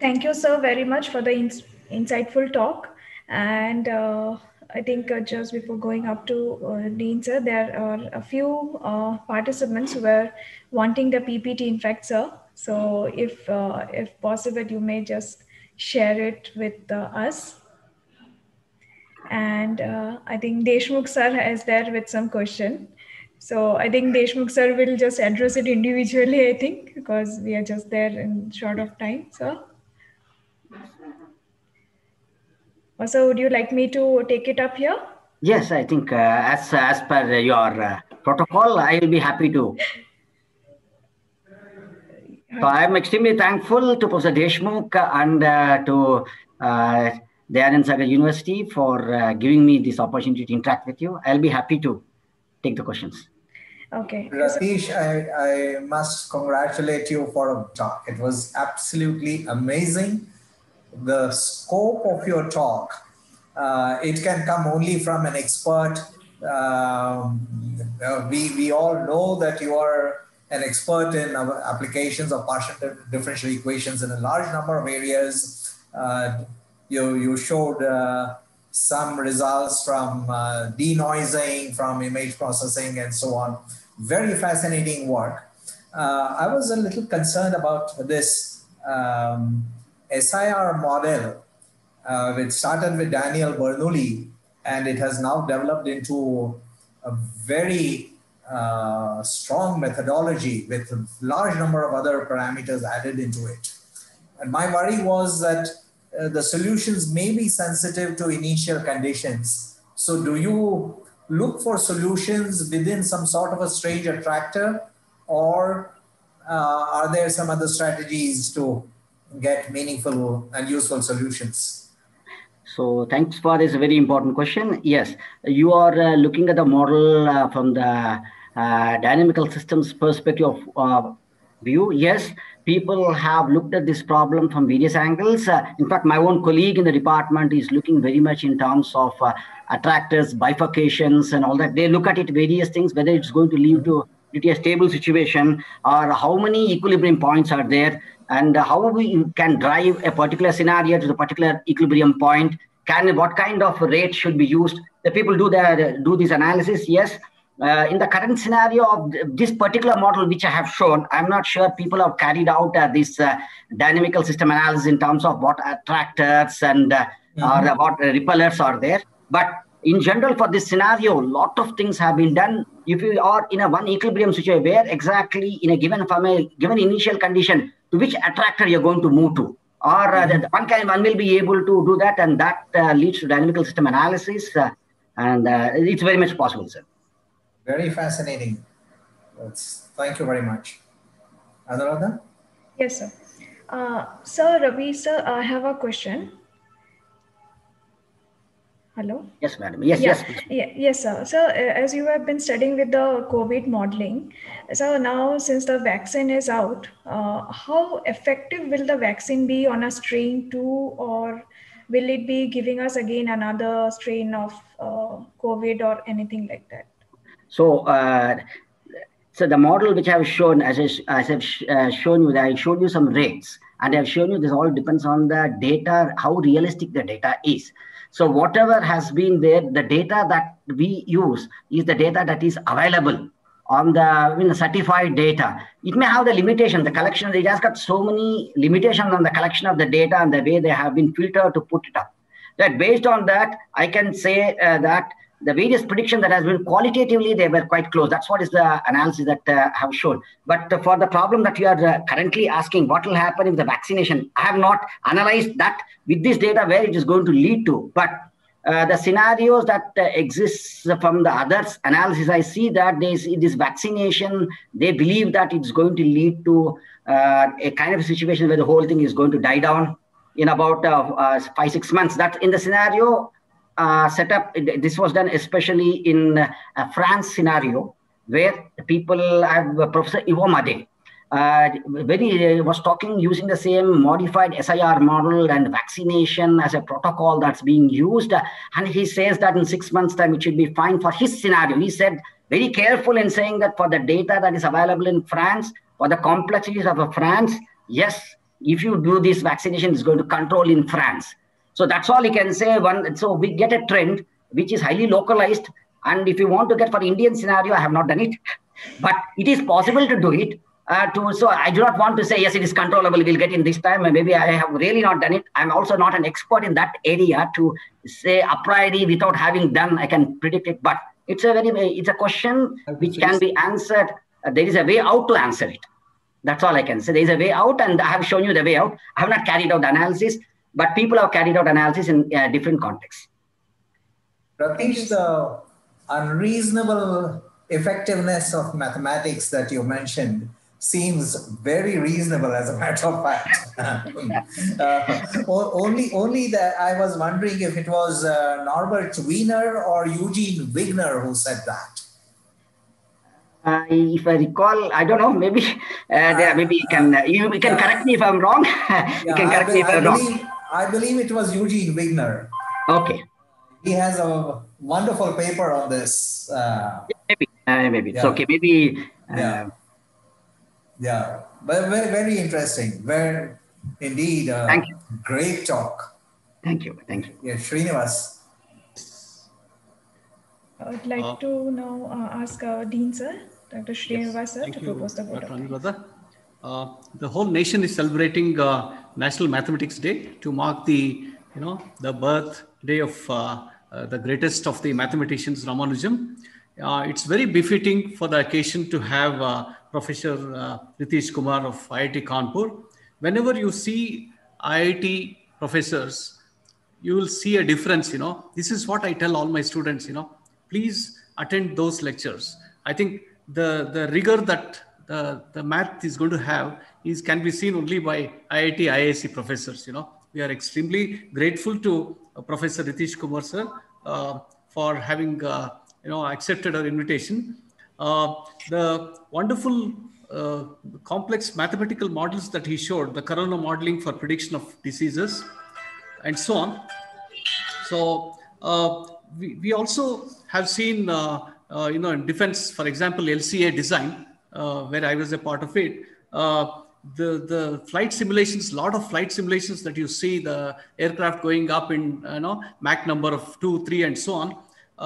Thank you, sir, very much for the ins- insightful talk. And uh, I think uh, just before going up to uh, Dean, sir, there are a few uh, participants who were wanting the PPT, in fact, sir. So if uh, if possible, you may just share it with uh, us. And uh, I think Deshmukh sir is there with some question. So I think Deshmukh sir will just address it individually, I think, because we are just there in short of time. So, would you like me to take it up here? Yes, I think uh, as as per your uh, protocol, I will be happy to. [laughs] So I am extremely thankful to Professor Deshmukh and uh, to uh, Dayanand Sagar University for uh, giving me this opportunity to interact with you. I'll be happy to take the questions. Okay. Rathish, I, I must congratulate you for a talk. It was absolutely amazing. The scope of your talk, uh, it can come only from an expert. Um, uh, we, we all know that you are an expert in applications of partial differential equations in a large number of areas. Uh, you, you showed uh, some results from uh, denoising, from image processing, and so on. Very fascinating work. Uh, I was a little concerned about this um, SIR model, uh, which started with Daniel Bernoulli, and it has now developed into a very uh, strong methodology with a large number of other parameters added into it. And my worry was that uh, the solutions may be sensitive to initial conditions. So, do you look for solutions within some sort of a strange attractor, or uh, are there some other strategies to get meaningful and useful solutions? So thanks for this very important question. Yes, you are uh, looking at the model uh, from the uh, dynamical systems perspective of uh, view. Yes, people have looked at this problem from various angles. Uh, in fact, my own colleague in the department is looking very much in terms of uh, attractors, bifurcations, and all that. They look at it various things, whether it's going to lead to a stable situation or how many equilibrium points are there and how we can drive a particular scenario to the particular equilibrium point? Can what kind of rate should be used? The people do their do this analysis yes. Uh, in the current scenario of this particular model which i have shown i'm not sure people have carried out uh, this uh, dynamical system analysis in terms of what attractors and mm-hmm. or what repellers are there. But in general for this scenario a lot of things have been done. If you are in a one equilibrium situation where exactly in a given from a given initial condition to which attractor you're going to move to. Or uh, mm-hmm. one can one will be able to do that and that uh, leads to dynamical system analysis uh, and it's very much possible sir. Very fascinating. That's, thank you very much. Anuradha? Yes sir. Uh, sir ravi sir i have a question. Hello? Yes madam. Yes yeah. yes yeah, yes sir. So uh, as you have been studying with the covid modeling so now since the vaccine is out uh, how effective will the vaccine be on a strain 2 or will it be giving us again another strain of uh, covid or anything like that so uh, so the model which I have shown, as, I, as I've uh, shown you, I showed you some rates, and I've shown you this all depends on the data, how realistic the data is. So whatever has been there, the data that we use is the data that is available on the you know, certified data. It may have the limitation. The collection, they just got so many limitations on the collection of the data and the way they have been filtered to put it up. That based on that, I can say uh, that the various prediction that has been qualitatively they were quite close that's what is the analysis that uh, have shown but uh, for the problem that you are uh, currently asking what will happen if the vaccination i have not analyzed that with this data where it is going to lead to but uh, the scenarios that uh, exists from the others analysis, I see that this, this vaccination, they believe that it's going to lead to uh, a kind of situation where the whole thing is going to die down in about uh, uh, five, six months. That in the scenario uh, set up, this was done especially in a France scenario where people have Professor Ivo Made, uh, very uh, was talking using the same modified SIR model and vaccination as a protocol that's being used. and he says that in six months' time it should be fine for his scenario. He said very careful in saying that for the data that is available in France, for the complexities of France, yes, if you do this vaccination, it's going to control in France. So that's all he can say. One, so we get a trend which is highly localized. And if you want to get for Indian scenario, I have not done it, [laughs] but it is possible to do it uh, to so I do not want to say yes, it is controllable. We'll get in this time. Maybe I have really not done it. I'm also not an expert in that area to say a priori without having done. I can predict it, but it's a very it's a question which can be answered. Uh, there is a way out to answer it. That's all I can say. There is a way out, and I have shown you the way out. I have not carried out the analysis, but people have carried out analysis in uh, different contexts. Rathish, the unreasonable effectiveness of mathematics that you mentioned seems very reasonable as a matter of fact. [laughs] uh, only, only that I was wondering if it was uh, Norbert Wiener or Eugene Wigner who said that. Uh, if I recall, I don't know. Maybe uh, there, maybe you can uh, you, you, can correct me if I'm wrong. [laughs] you can correct I, me if I'm believe, wrong. I believe it was Eugene Wigner. Okay. He has a wonderful paper on this. Uh, maybe, uh, maybe yeah. it's okay. Maybe. yeah yeah, but very, very interesting. Very indeed. Uh, Thank you. Great talk. Thank you. Thank you. Yeah, Srinivas. I would like uh, to now uh, ask our Dean sir, Dr. Srinivas sir, to propose the vote. Uh, the whole nation is celebrating uh, National Mathematics Day to mark the, you know, the birthday of uh, uh, the greatest of the mathematicians, Ramanujan. it's very befitting for the occasion to have Professor uh, Rathish Kumar of IIT Kanpur. Whenever you see IIT professors, you will see a difference. You know, this is what I tell all my students. You know, please attend those lectures. I think the the rigor that the, the math is going to have is can be seen only by IIT IISc professors. You know, we are extremely grateful to uh, Professor Rathish Kumar sir uh, for having uh, you know accepted our invitation. Uh, the wonderful uh, complex mathematical models that he showed, the corona modeling for prediction of diseases and so on. So uh, we, we also have seen, uh, uh, you know, in defense, for example, LCA design, uh, where I was a part of it, the, the flight simulations, lot of flight simulations that you see, the aircraft going up in, you know, Mach number of two, three, and so on,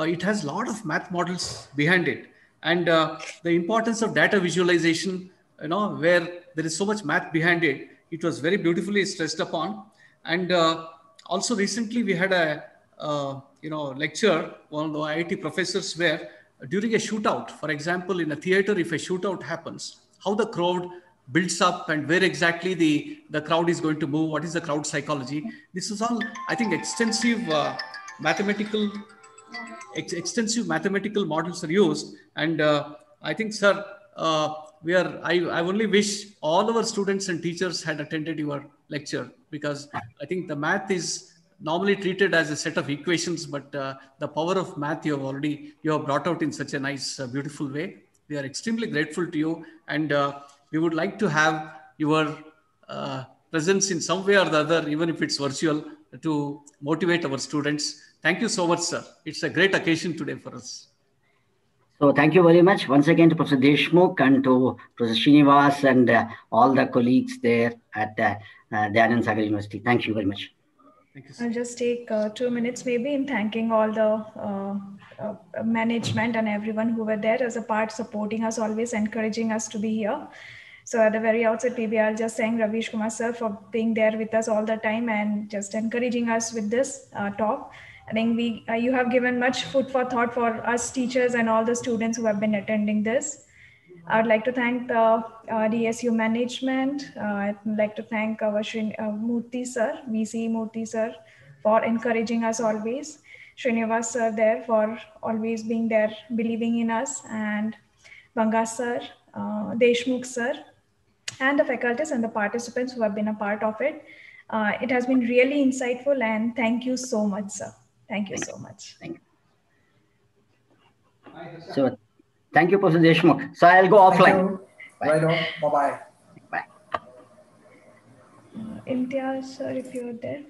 it has a lot of math models behind it and uh, the importance of data visualization you know where there is so much math behind it it was very beautifully stressed upon. And uh, also recently we had a uh, you know lecture one of the IIT professors where during a shootout for example in a theater if a shootout happens how the crowd builds up and where exactly the the crowd is going to move what is the crowd psychology. This is all i think extensive uh, mathematical ex extensive mathematical models are used. And uh, I think, sir, uh, we are, I, I only wish all our students and teachers had attended your lecture because I think the math is normally treated as a set of equations, but uh, the power of math you have already, you have brought out in such a nice, uh, beautiful way. We are extremely grateful to you. And uh, we would like to have your uh, presence in some way or the other, even if it's virtual, to motivate our students Thank you so much, sir. It's a great occasion today for us. So thank you very much once again to Professor Deshmukh and to Professor Srinivas and uh, all the colleagues there at uh, uh, Dayanand Sagar University. Thank you very much. Thank you, I'll just take uh, two minutes maybe in thanking all the uh, uh, management and everyone who were there as a part supporting us always encouraging us to be here. So at the very outset, maybe I'll just thank Rathish Kumar sir for being there with us all the time and just encouraging us with this uh, talk. I think we uh, you have given much food for thought for us teachers and all the students who have been attending this. I would like to thank the uh, DSU management. Uh, I'd like to thank our Shri, uh, Murthy sir, VC Murthy sir, for encouraging us always. Srinivas sir there for always being there, believing in us, and Banga sir, uh, Deshmukh sir, and the faculties and the participants who have been a part of it. Uh, it has been really insightful, and thank you so much, sir. Thank you so much. Thank you. So, thank you, Professor Deshmukh. So, I'll go offline. you. Right on. Bye-bye. Bye. Uh, Imtiaz sir, if you're there.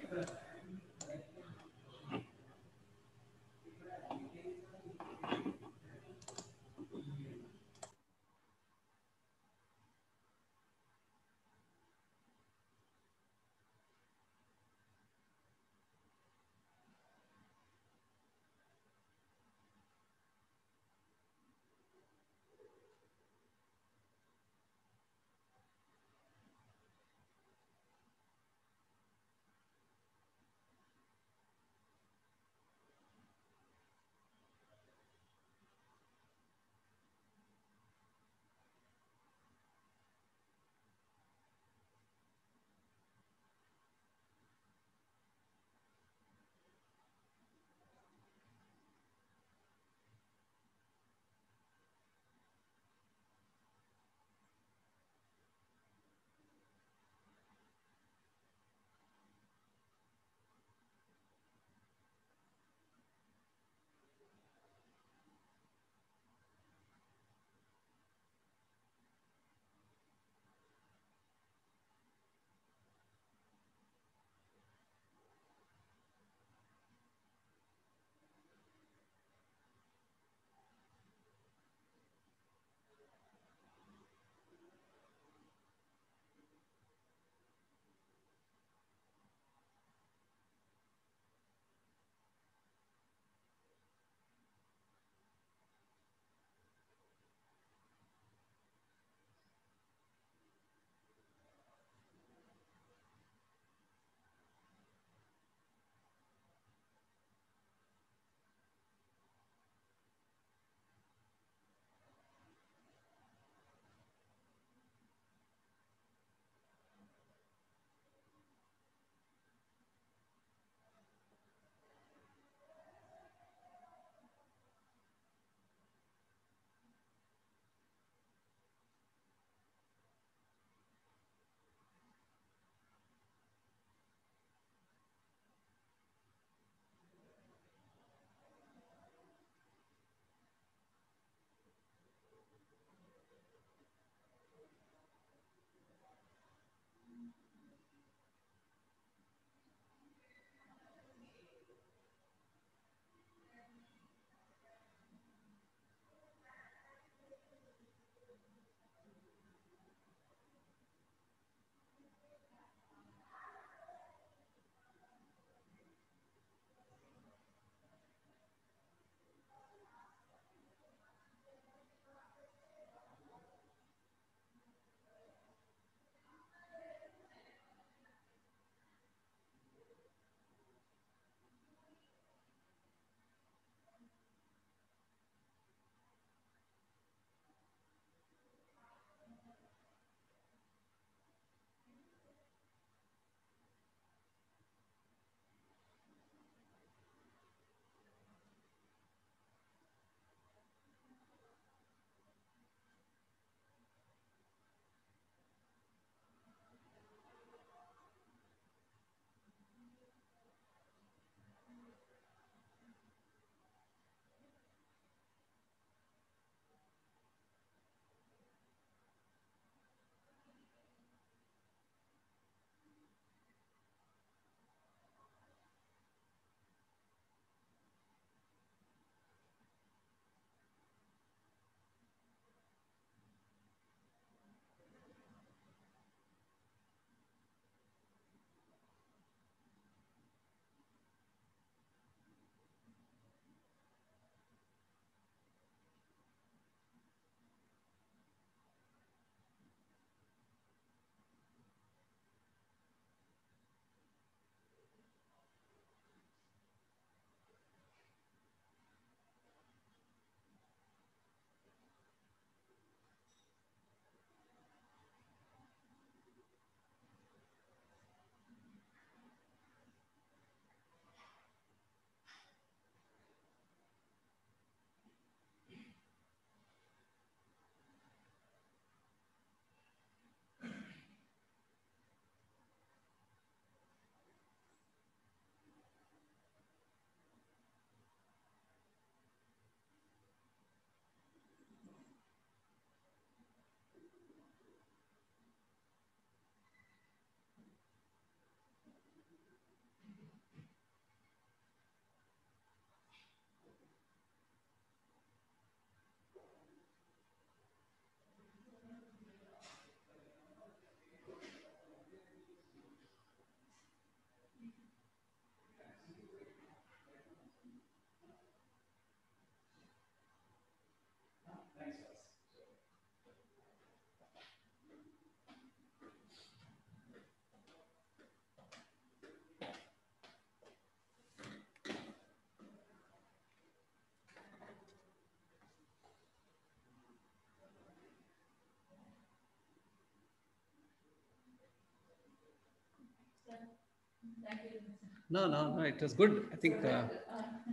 No, no, no. It was good. I think uh,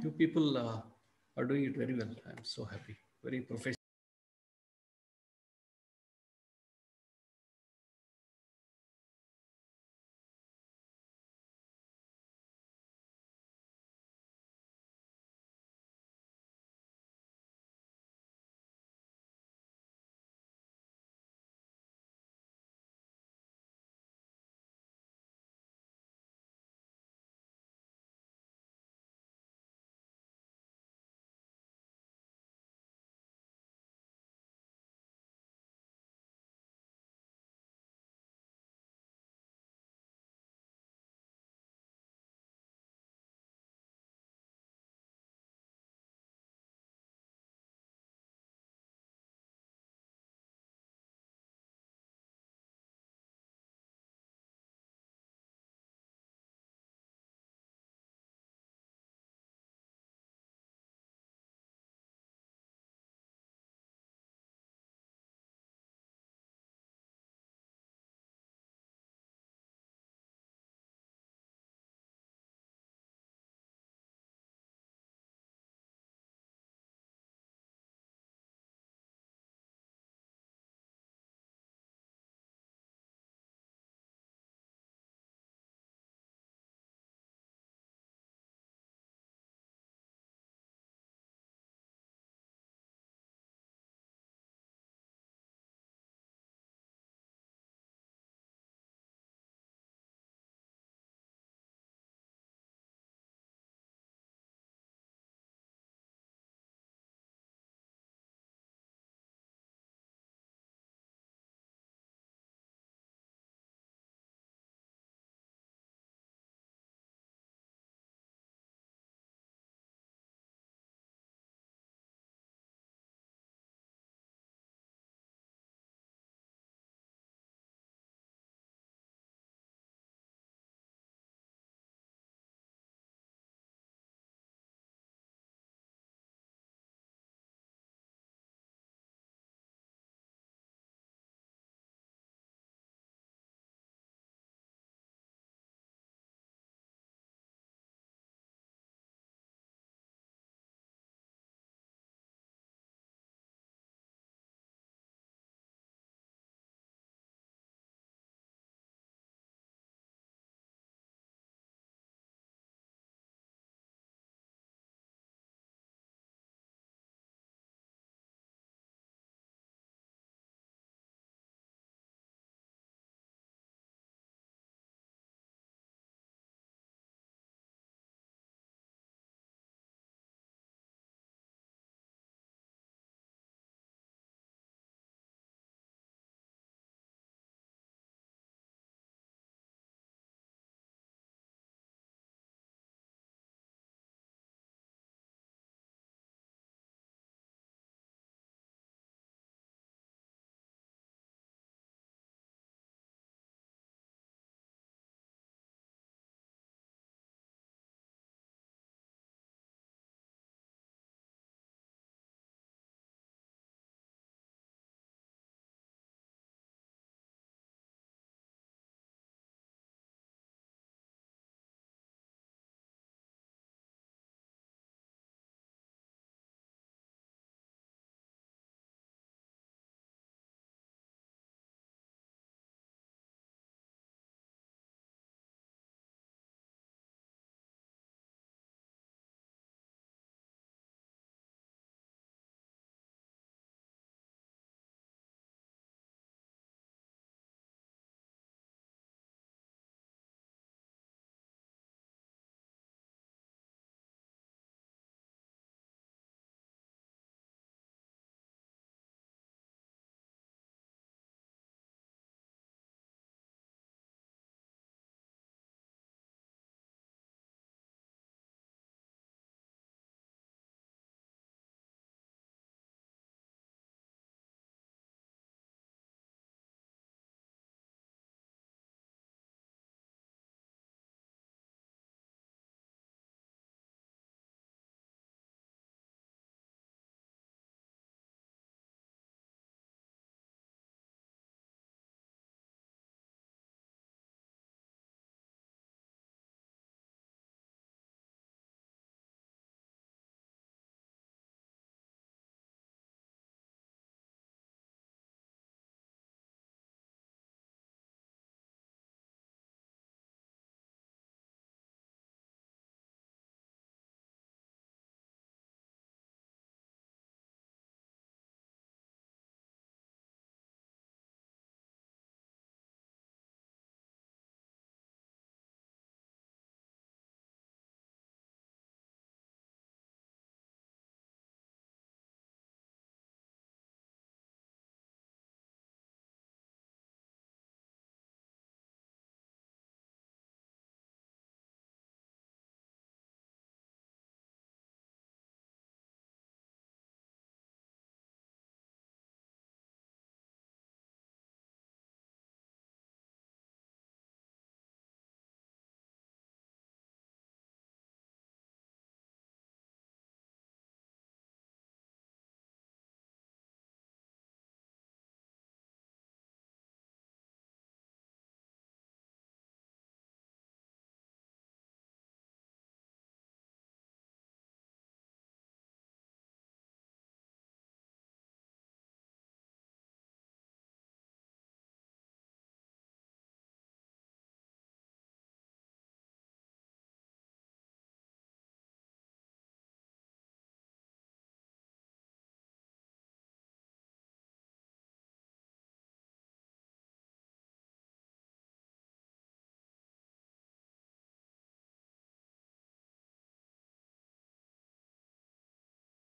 you people uh, are doing it very well. I'm so happy. Very professional.